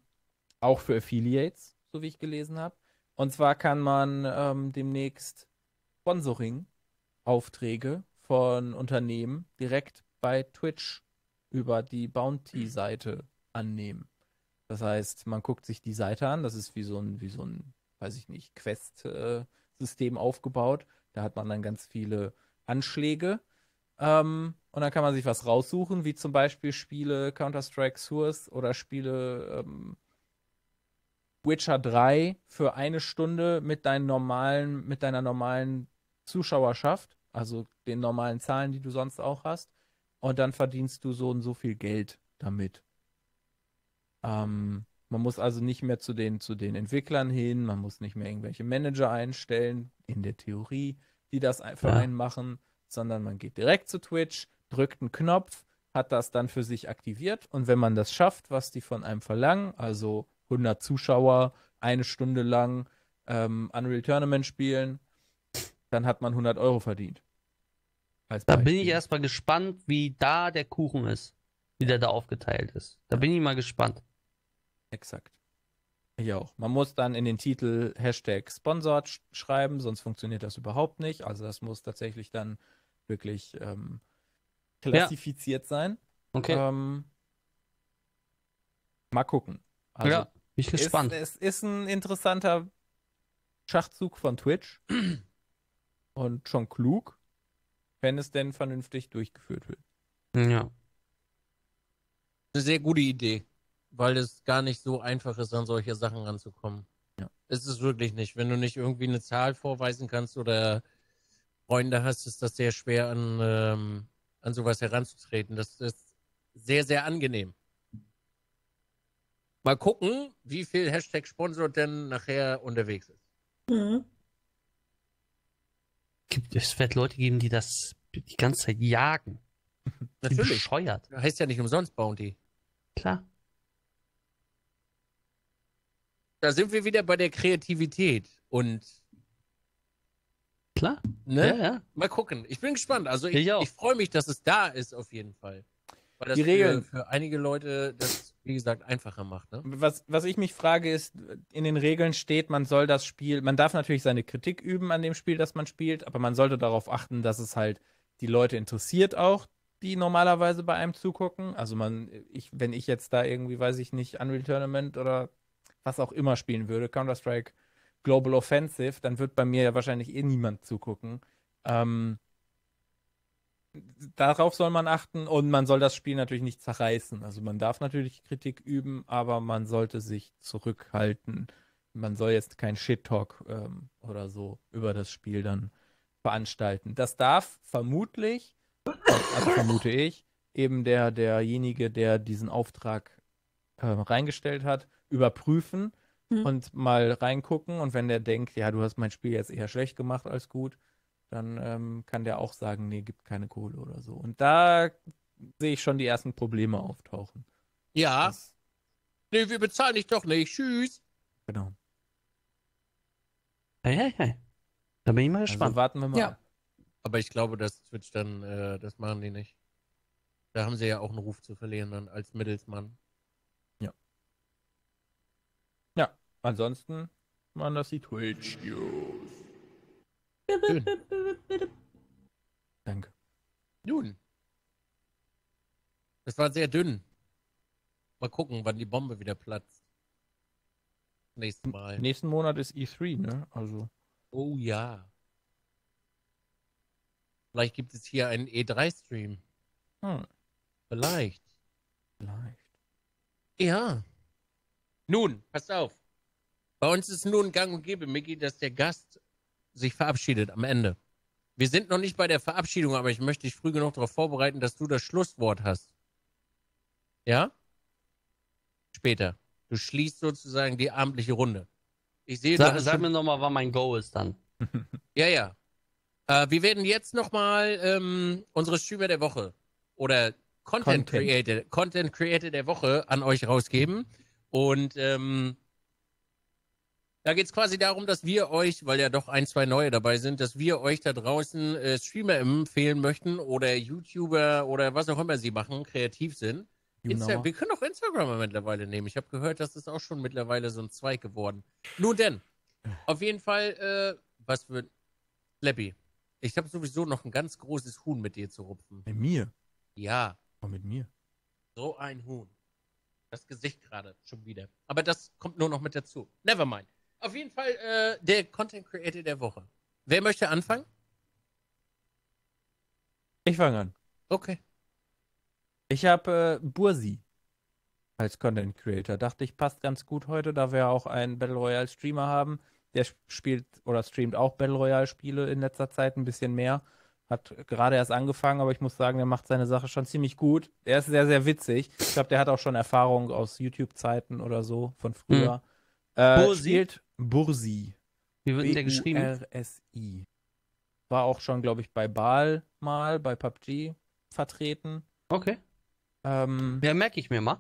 Speaker 1: auch für Affiliates, so wie ich gelesen habe. Und zwar kann man ähm, demnächst Sponsoring-Aufträge von Unternehmen direkt bei Twitch über die Bounty-Seite annehmen. Das heißt, man guckt sich die Seite an, das ist wie so ein, wie so ein, weiß ich nicht, Quest-System aufgebaut. Da hat man dann ganz viele Anschläge. Ähm, und dann kann man sich was raussuchen, wie zum Beispiel Spiele Counter-Strike Source oder Spiele ähm, Witcher 3 für eine Stunde mit deinen normalen, mit deiner normalen Zuschauerschaft, also den normalen Zahlen, die du sonst auch hast. Und dann verdienst du so und so viel Geld damit. Ähm, man muss also nicht mehr zu den, zu den Entwicklern hin, man muss nicht mehr irgendwelche Manager einstellen, in der Theorie. Die das für
Speaker 3: Ja.
Speaker 1: einen machen, sondern man geht direkt zu Twitch, drückt einen Knopf, hat das dann für sich aktiviert und wenn man das schafft, was die von einem verlangen, also 100 Zuschauer, eine Stunde lang ähm, Unreal Tournament spielen, dann hat man 100 Euro verdient.
Speaker 3: Da bin ich erstmal gespannt, wie da der Kuchen ist. Wie der da aufgeteilt ist. Da bin ich mal gespannt.
Speaker 1: Exakt. Ich auch. Man muss dann in den Titel Hashtag Sponsored sch schreiben, sonst funktioniert das überhaupt nicht. Also das muss tatsächlich dann wirklich ähm, klassifiziert sein.
Speaker 3: Okay.
Speaker 1: Ähm, mal gucken. Also
Speaker 3: ja, bin ich gespannt.
Speaker 1: Ist, es ist ein interessanter Schachzug von Twitch *clears throat* und schon klug, wenn es denn vernünftig durchgeführt wird.
Speaker 3: ja.
Speaker 4: Eine sehr gute Idee, weil es gar nicht so einfach ist, an solche Sachen ranzukommen.
Speaker 1: Ja.
Speaker 4: Es ist wirklich nicht. Wenn du nicht irgendwie eine Zahl vorweisen kannst oder Freunde hast, ist das sehr schwer, an, ähm, an sowas heranzutreten. Das ist sehr, sehr angenehm. Mal gucken, wie viel Hashtag Sponsor denn nachher unterwegs ist.
Speaker 2: Mhm.
Speaker 3: Gibt, es wird Leute geben, die das die ganze Zeit jagen. *laughs*
Speaker 4: Natürlich.
Speaker 3: bescheuert.
Speaker 4: Heißt ja nicht umsonst Bounty.
Speaker 3: Klar.
Speaker 4: Da sind wir wieder bei der Kreativität. Und,
Speaker 3: Klar.
Speaker 4: ne?
Speaker 3: Ja, ja.
Speaker 4: Mal gucken. Ich bin gespannt. Also ich,
Speaker 3: Ich
Speaker 4: ich freue mich, dass es da ist, auf jeden Fall. Weil das
Speaker 1: Die
Speaker 4: für,
Speaker 1: Regeln.
Speaker 4: für einige Leute das, wie gesagt, einfacher macht. Ne?
Speaker 1: Was, was ich mich frage, ist, in den Regeln steht, man soll das Spiel, man darf natürlich seine Kritik üben an dem Spiel, das man spielt, aber man sollte darauf achten, dass es halt die Leute interessiert auch, die normalerweise bei einem zugucken. Also man, ich, wenn ich jetzt da irgendwie, weiß ich nicht, Unreal Tournament oder was auch immer spielen würde, Counter-Strike Global Offensive, dann wird bei mir ja wahrscheinlich eh niemand zugucken. Ähm, darauf soll man achten und man soll das Spiel natürlich nicht zerreißen. Also man darf natürlich Kritik üben, aber man sollte sich zurückhalten. Man soll jetzt kein Shit-Talk ähm, oder so über das Spiel dann veranstalten. Das darf vermutlich, also vermute ich, eben der, derjenige, der diesen Auftrag äh, reingestellt hat, überprüfen
Speaker 2: Mhm.
Speaker 1: und mal reingucken. Und wenn der denkt, ja, du hast mein Spiel jetzt eher schlecht gemacht als gut, dann ähm, kann der auch sagen, nee, gibt keine Kohle oder so. Und da sehe ich schon die ersten Probleme auftauchen.
Speaker 4: Ja.
Speaker 1: Das,
Speaker 4: Nee, wir bezahlen dich doch nicht. Tschüss.
Speaker 1: genau.
Speaker 3: Hey, hey, hey. Da bin ich mal
Speaker 1: Also
Speaker 3: gespannt.
Speaker 1: warten wir mal.
Speaker 2: Ja.
Speaker 1: ab.
Speaker 4: Aber ich glaube, dass Twitch dann, äh, das machen die nicht. Da haben sie ja auch einen Ruf zu verlieren dann als Mittelsmann.
Speaker 1: Ansonsten waren das die Twitch-News.
Speaker 4: Schön.
Speaker 1: Danke.
Speaker 4: Nun. Das war sehr dünn. Mal gucken, wann die Bombe wieder platzt. Nächstes Mal.
Speaker 1: Nächsten Monat ist E3, ne? Also,
Speaker 4: Oh ja. Vielleicht gibt es hier einen E3-Stream.
Speaker 1: hm,
Speaker 4: Vielleicht.
Speaker 1: vielleicht.
Speaker 4: Ja. Nun, passt auf. Bei uns ist nun gang und gäbe, Micky, dass der Gast sich verabschiedet am Ende. Wir sind noch nicht bei der Verabschiedung, aber ich möchte dich früh genug darauf vorbereiten, dass du das Schlusswort hast. Ja? Später. Du schließt sozusagen die abendliche Runde. Ich sehe,
Speaker 3: Sag, sag mir nochmal, wann mein Go ist dann.
Speaker 4: Ja, ja. Äh, wir werden jetzt nochmal ähm, unsere Streamer der Woche oder Content,
Speaker 1: Content.
Speaker 4: Creator, Content Creator der Woche an euch rausgeben. Und ähm, da geht es quasi darum, dass wir euch, weil ja doch ein, zwei neue dabei sind, dass wir euch da draußen äh, Streamer empfehlen möchten oder YouTuber oder was auch immer sie machen, kreativ sind. Insta
Speaker 1: Genau.
Speaker 4: wir können auch Instagram mittlerweile nehmen. Ich habe gehört, das ist auch schon mittlerweile so ein Zweig geworden. Nun denn, auf jeden Fall, äh, was für Slappy. Ich habe sowieso noch ein ganz großes Huhn mit dir zu rupfen.
Speaker 1: Mit mir.
Speaker 4: Ja,
Speaker 1: Oh, mit mir.
Speaker 4: so ein Huhn. Das Gesicht gerade schon wieder. Aber das kommt nur noch mit dazu. Never mind. Auf jeden Fall äh, der Content Creator der Woche. Wer möchte anfangen?
Speaker 1: Ich fange an.
Speaker 4: Okay.
Speaker 1: Ich habe äh, Bursi als Content Creator. Dachte ich, passt ganz gut heute, da wir auch einen Battle Royale Streamer haben. Der sp- spielt oder streamt auch Battle Royale Spiele in letzter Zeit ein bisschen mehr. Hat gerade erst angefangen, aber ich muss sagen, der macht seine Sache schon ziemlich gut. Er ist sehr, sehr witzig. Ich glaube, der hat auch schon Erfahrung aus YouTube-Zeiten oder so von früher. Äh,
Speaker 3: Bursi?
Speaker 1: Spielt Bursi.
Speaker 3: Wie wird denn der geschrieben?
Speaker 1: B-U-R-S-I. war auch schon, glaube ich, bei Baal mal, bei PUBG vertreten.
Speaker 3: Okay.
Speaker 1: Ähm,
Speaker 3: Ja, merke ich mir mal.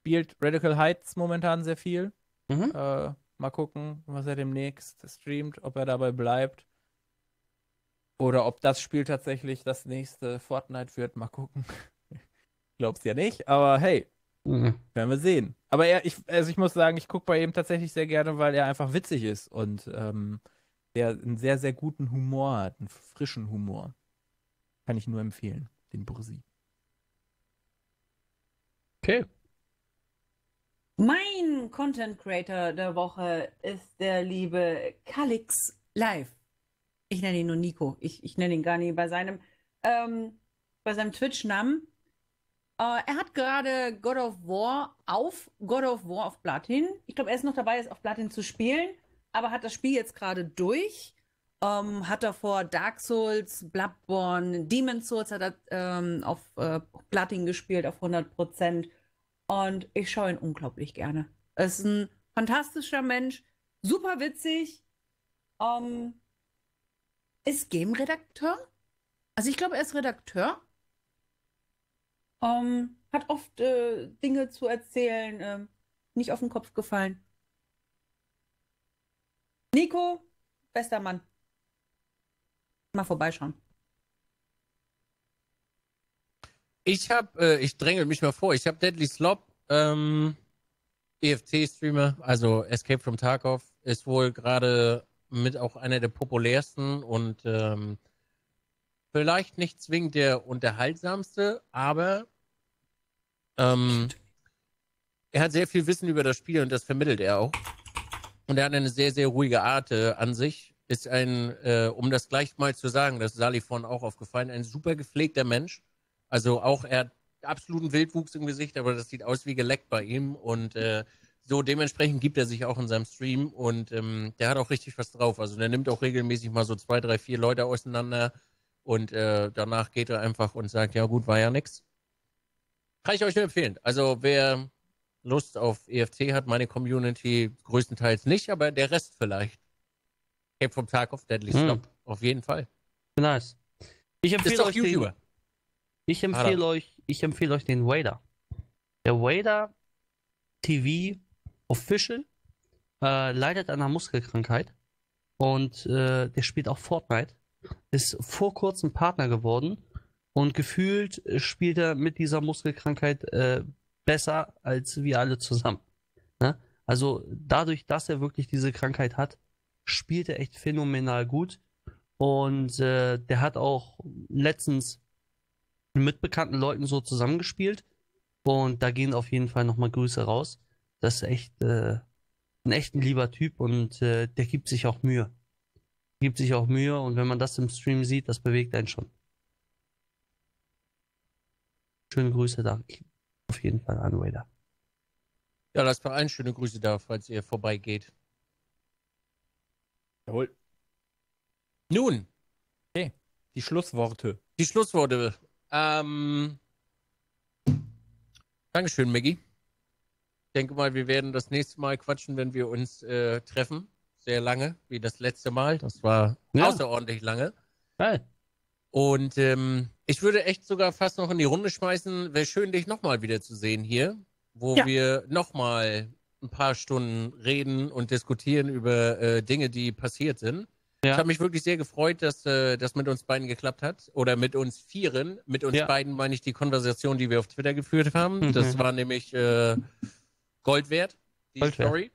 Speaker 1: Spielt Radical Heights momentan sehr viel.
Speaker 3: Mhm.
Speaker 1: Äh, mal gucken, was er demnächst streamt, ob er dabei bleibt. Oder ob das Spiel tatsächlich das nächste Fortnite wird. Mal gucken. *laughs* Glaub's ja nicht, aber hey,
Speaker 3: Mhm.
Speaker 1: werden wir sehen. Aber er, ich, also ich muss sagen, ich gucke bei ihm tatsächlich sehr gerne, weil er einfach witzig ist und ähm, der einen sehr, sehr guten Humor hat, einen frischen Humor. Kann ich nur empfehlen, den Bursi.
Speaker 3: Okay.
Speaker 2: Mein Content Creator der Woche ist der liebe Calix Live. Ich nenne ihn nur Nico. Ich, ich nenne ihn gar nicht bei seinem, ähm, bei seinem Twitch-Namen. Äh, er hat gerade God of War auf God of War auf Platin. Ich glaube, er ist noch dabei, es auf Platin zu spielen, aber hat das Spiel jetzt gerade durch. Ähm, hat davor Dark Souls, Bloodborne, Demon Souls hat er ähm, auf äh, Platin gespielt, auf 100%. Und ich schaue ihn unglaublich gerne. Er ist ein fantastischer Mensch, super witzig. Ähm, ist Game-Redakteur? Also ich glaube, er ist Redakteur. Ähm, hat oft äh, Dinge zu erzählen, ähm, nicht auf den Kopf gefallen. Nico, bester Mann. Mal vorbeischauen.
Speaker 4: Ich habe, äh, ich drängel mich mal vor, ich habe Deadly Slop, ähm, EFT-Streamer, also Escape from Tarkov, ist wohl gerade mit auch einer der populärsten und ähm, vielleicht nicht zwingend der unterhaltsamste, aber ähm, er hat sehr viel Wissen über das Spiel und das vermittelt er auch. Und er hat eine sehr, sehr ruhige Art äh, an sich. Ist ein, äh, um das gleich mal zu sagen, das ist Sali vorhin auch aufgefallen, ein super gepflegter Mensch. Also auch, er hat absoluten Wildwuchs im Gesicht, aber das sieht aus wie geleckt bei ihm. Und äh, so dementsprechend gibt er sich auch in seinem Stream und ähm, der hat auch richtig was drauf. Also der nimmt auch regelmäßig mal so zwei, drei, vier Leute auseinander und äh, danach geht er einfach und sagt, ja gut, war ja nix. Kann ich euch nur empfehlen. Also wer Lust auf EFT hat, meine Community größtenteils nicht, aber der Rest vielleicht. Cape vom Tag auf Deadly
Speaker 3: Hm.
Speaker 4: Stop. Auf jeden Fall.
Speaker 3: Nice. Ich empfehle euch den,
Speaker 4: YouTuber.
Speaker 3: ich empfehle euch, ich empfehle euch den Wader. Der Wader TV Official äh, leidet an einer Muskelkrankheit und äh, der spielt auch Fortnite. Ist vor kurzem Partner geworden und gefühlt äh, spielt er mit dieser Muskelkrankheit äh, besser als wir alle zusammen. Ne? Also dadurch, dass er wirklich diese Krankheit hat, spielt er echt phänomenal gut. Und äh, der hat auch letztens mit bekannten Leuten so zusammengespielt. Und da gehen auf jeden Fall nochmal Grüße raus. Das ist echt äh, ein echt ein lieber Typ und äh, der gibt sich auch Mühe. Gibt sich auch Mühe und wenn man das im Stream sieht, das bewegt einen schon. Schöne Grüße da. Auf jeden Fall an Wader.
Speaker 4: Ja, lasst mal ein schöne Grüße da, falls ihr vorbeigeht.
Speaker 1: Jawohl.
Speaker 4: Nun,
Speaker 1: Die Schlussworte.
Speaker 4: die Schlussworte. Ähm, Dankeschön, Maggie. Ich denke mal, wir werden das nächste Mal quatschen, wenn wir uns äh, treffen. Sehr lange, wie das letzte Mal. Das war
Speaker 3: Ja.
Speaker 4: außerordentlich lange.
Speaker 3: Geil.
Speaker 4: Und ähm, ich würde echt sogar fast noch in die Runde schmeißen. Wäre schön, dich nochmal wieder zu sehen hier, wo
Speaker 2: Ja.
Speaker 4: wir nochmal ein paar Stunden reden und diskutieren über äh, Dinge, die passiert sind.
Speaker 3: Ja.
Speaker 4: Ich habe mich wirklich sehr gefreut, dass äh, das mit uns beiden geklappt hat. Oder mit uns Vieren. Mit uns
Speaker 3: Ja.
Speaker 4: beiden meine ich die Konversation, die wir auf Twitter geführt haben.
Speaker 3: Mhm.
Speaker 4: Das war nämlich äh, Gold wert, die
Speaker 3: Gold wert.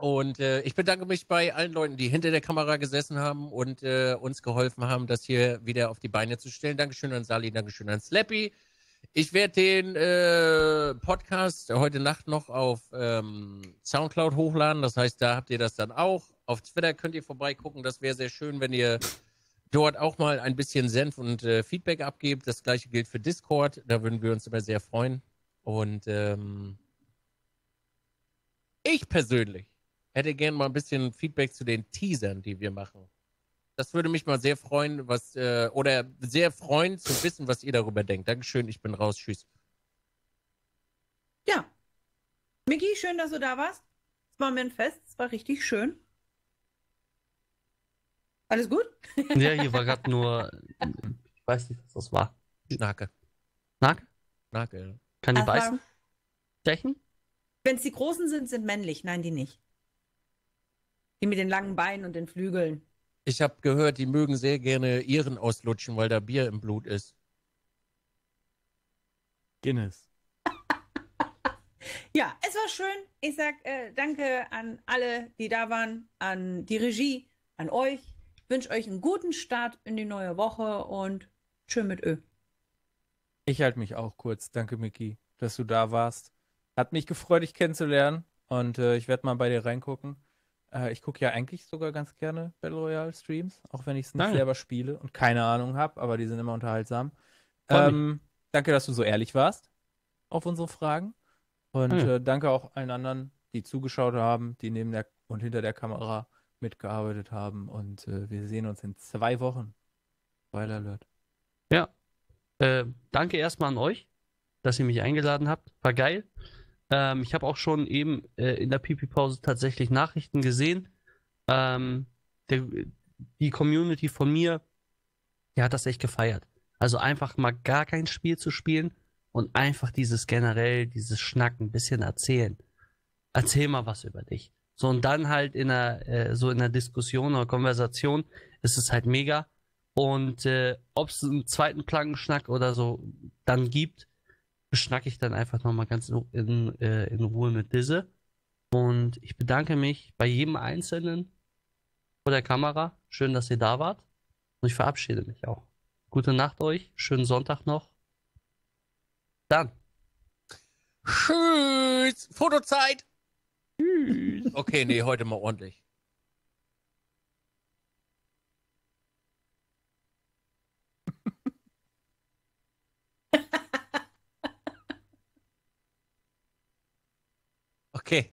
Speaker 4: Und äh, ich bedanke mich bei allen Leuten, die hinter der Kamera gesessen haben und äh, uns geholfen haben, das hier wieder auf die Beine zu stellen. Dankeschön an Sali, Dankeschön an Slappy. Ich werde den äh, Podcast heute Nacht noch auf ähm, Soundcloud hochladen. Das heißt, da habt ihr das dann auch. Auf Twitter könnt ihr vorbeigucken. Das wäre sehr schön, wenn ihr dort auch mal ein bisschen Senf und äh, Feedback abgebt. Das gleiche gilt für Discord. Da würden wir uns immer sehr freuen. Und ähm, ich persönlich hätte gern mal ein bisschen Feedback zu den Teasern, die wir machen. Das würde mich mal sehr freuen, was äh, oder sehr freuen zu wissen, was ihr darüber denkt. Dankeschön, ich bin raus. Tschüss.
Speaker 2: Ja. Miki, schön, dass du da warst. Es war mir ein Fest. Es war richtig schön. Alles gut?
Speaker 3: Ja, hier war gerade nur. Ich weiß nicht, was das war.
Speaker 4: Schnake.
Speaker 3: Nag?
Speaker 4: Schnake, ja.
Speaker 3: Kann die
Speaker 2: Also,
Speaker 3: beißen? Stechen?
Speaker 2: Wenn es die Großen sind, sind männlich. Nein, die nicht. Die mit den langen Beinen und den Flügeln.
Speaker 4: Ich habe gehört, die mögen sehr gerne ihren auslutschen, weil da Bier im Blut ist.
Speaker 1: Guinness. *laughs*
Speaker 2: Ja, es war schön. Ich sag äh, danke an alle, die da waren, an die Regie, an euch. Ich wünsche euch einen guten Start in die neue Woche und schön mit Ö.
Speaker 1: Ich halte mich auch kurz. Danke, Miki, dass du da warst. Hat mich gefreut, dich kennenzulernen. Und äh, ich werde mal bei dir reingucken. Äh, ich gucke ja eigentlich sogar ganz gerne Battle Royale Streams, auch wenn ich es nicht
Speaker 3: Danke.
Speaker 1: selber spiele und keine Ahnung habe, aber die sind immer unterhaltsam. Ähm, danke, dass du so ehrlich warst auf unsere Fragen. Und
Speaker 3: Danke.
Speaker 1: äh, danke auch allen anderen, die zugeschaut haben, die neben der und hinter der Kamera mitgearbeitet haben. Und äh, wir sehen uns in zwei Wochen. Spoiler Alert.
Speaker 3: Ja. Äh, danke erstmal an euch, dass ihr mich eingeladen habt. War geil. Ähm, ich habe auch schon eben äh, in der Pipi-Pause tatsächlich Nachrichten gesehen. Ähm, der, die Community von mir, die hat das echt gefeiert. Also einfach mal gar kein Spiel zu spielen und einfach dieses generell, dieses Schnacken, ein bisschen erzählen. Erzähl mal was über dich. So und dann halt in einer, äh, so in einer Diskussion oder Konversation ist es halt mega. Und äh, ob es einen zweiten Plankenschnack oder so dann gibt, beschnacke ich dann einfach nochmal ganz in, in, äh, in Ruhe mit Disse. Und ich bedanke mich bei jedem Einzelnen vor der Kamera. Schön, dass ihr da wart. Und ich verabschiede mich auch. Gute Nacht euch. Schönen Sonntag noch. Dann.
Speaker 4: Tschüss. Fotozeit. Tschüss. Okay, nee, heute mal ordentlich.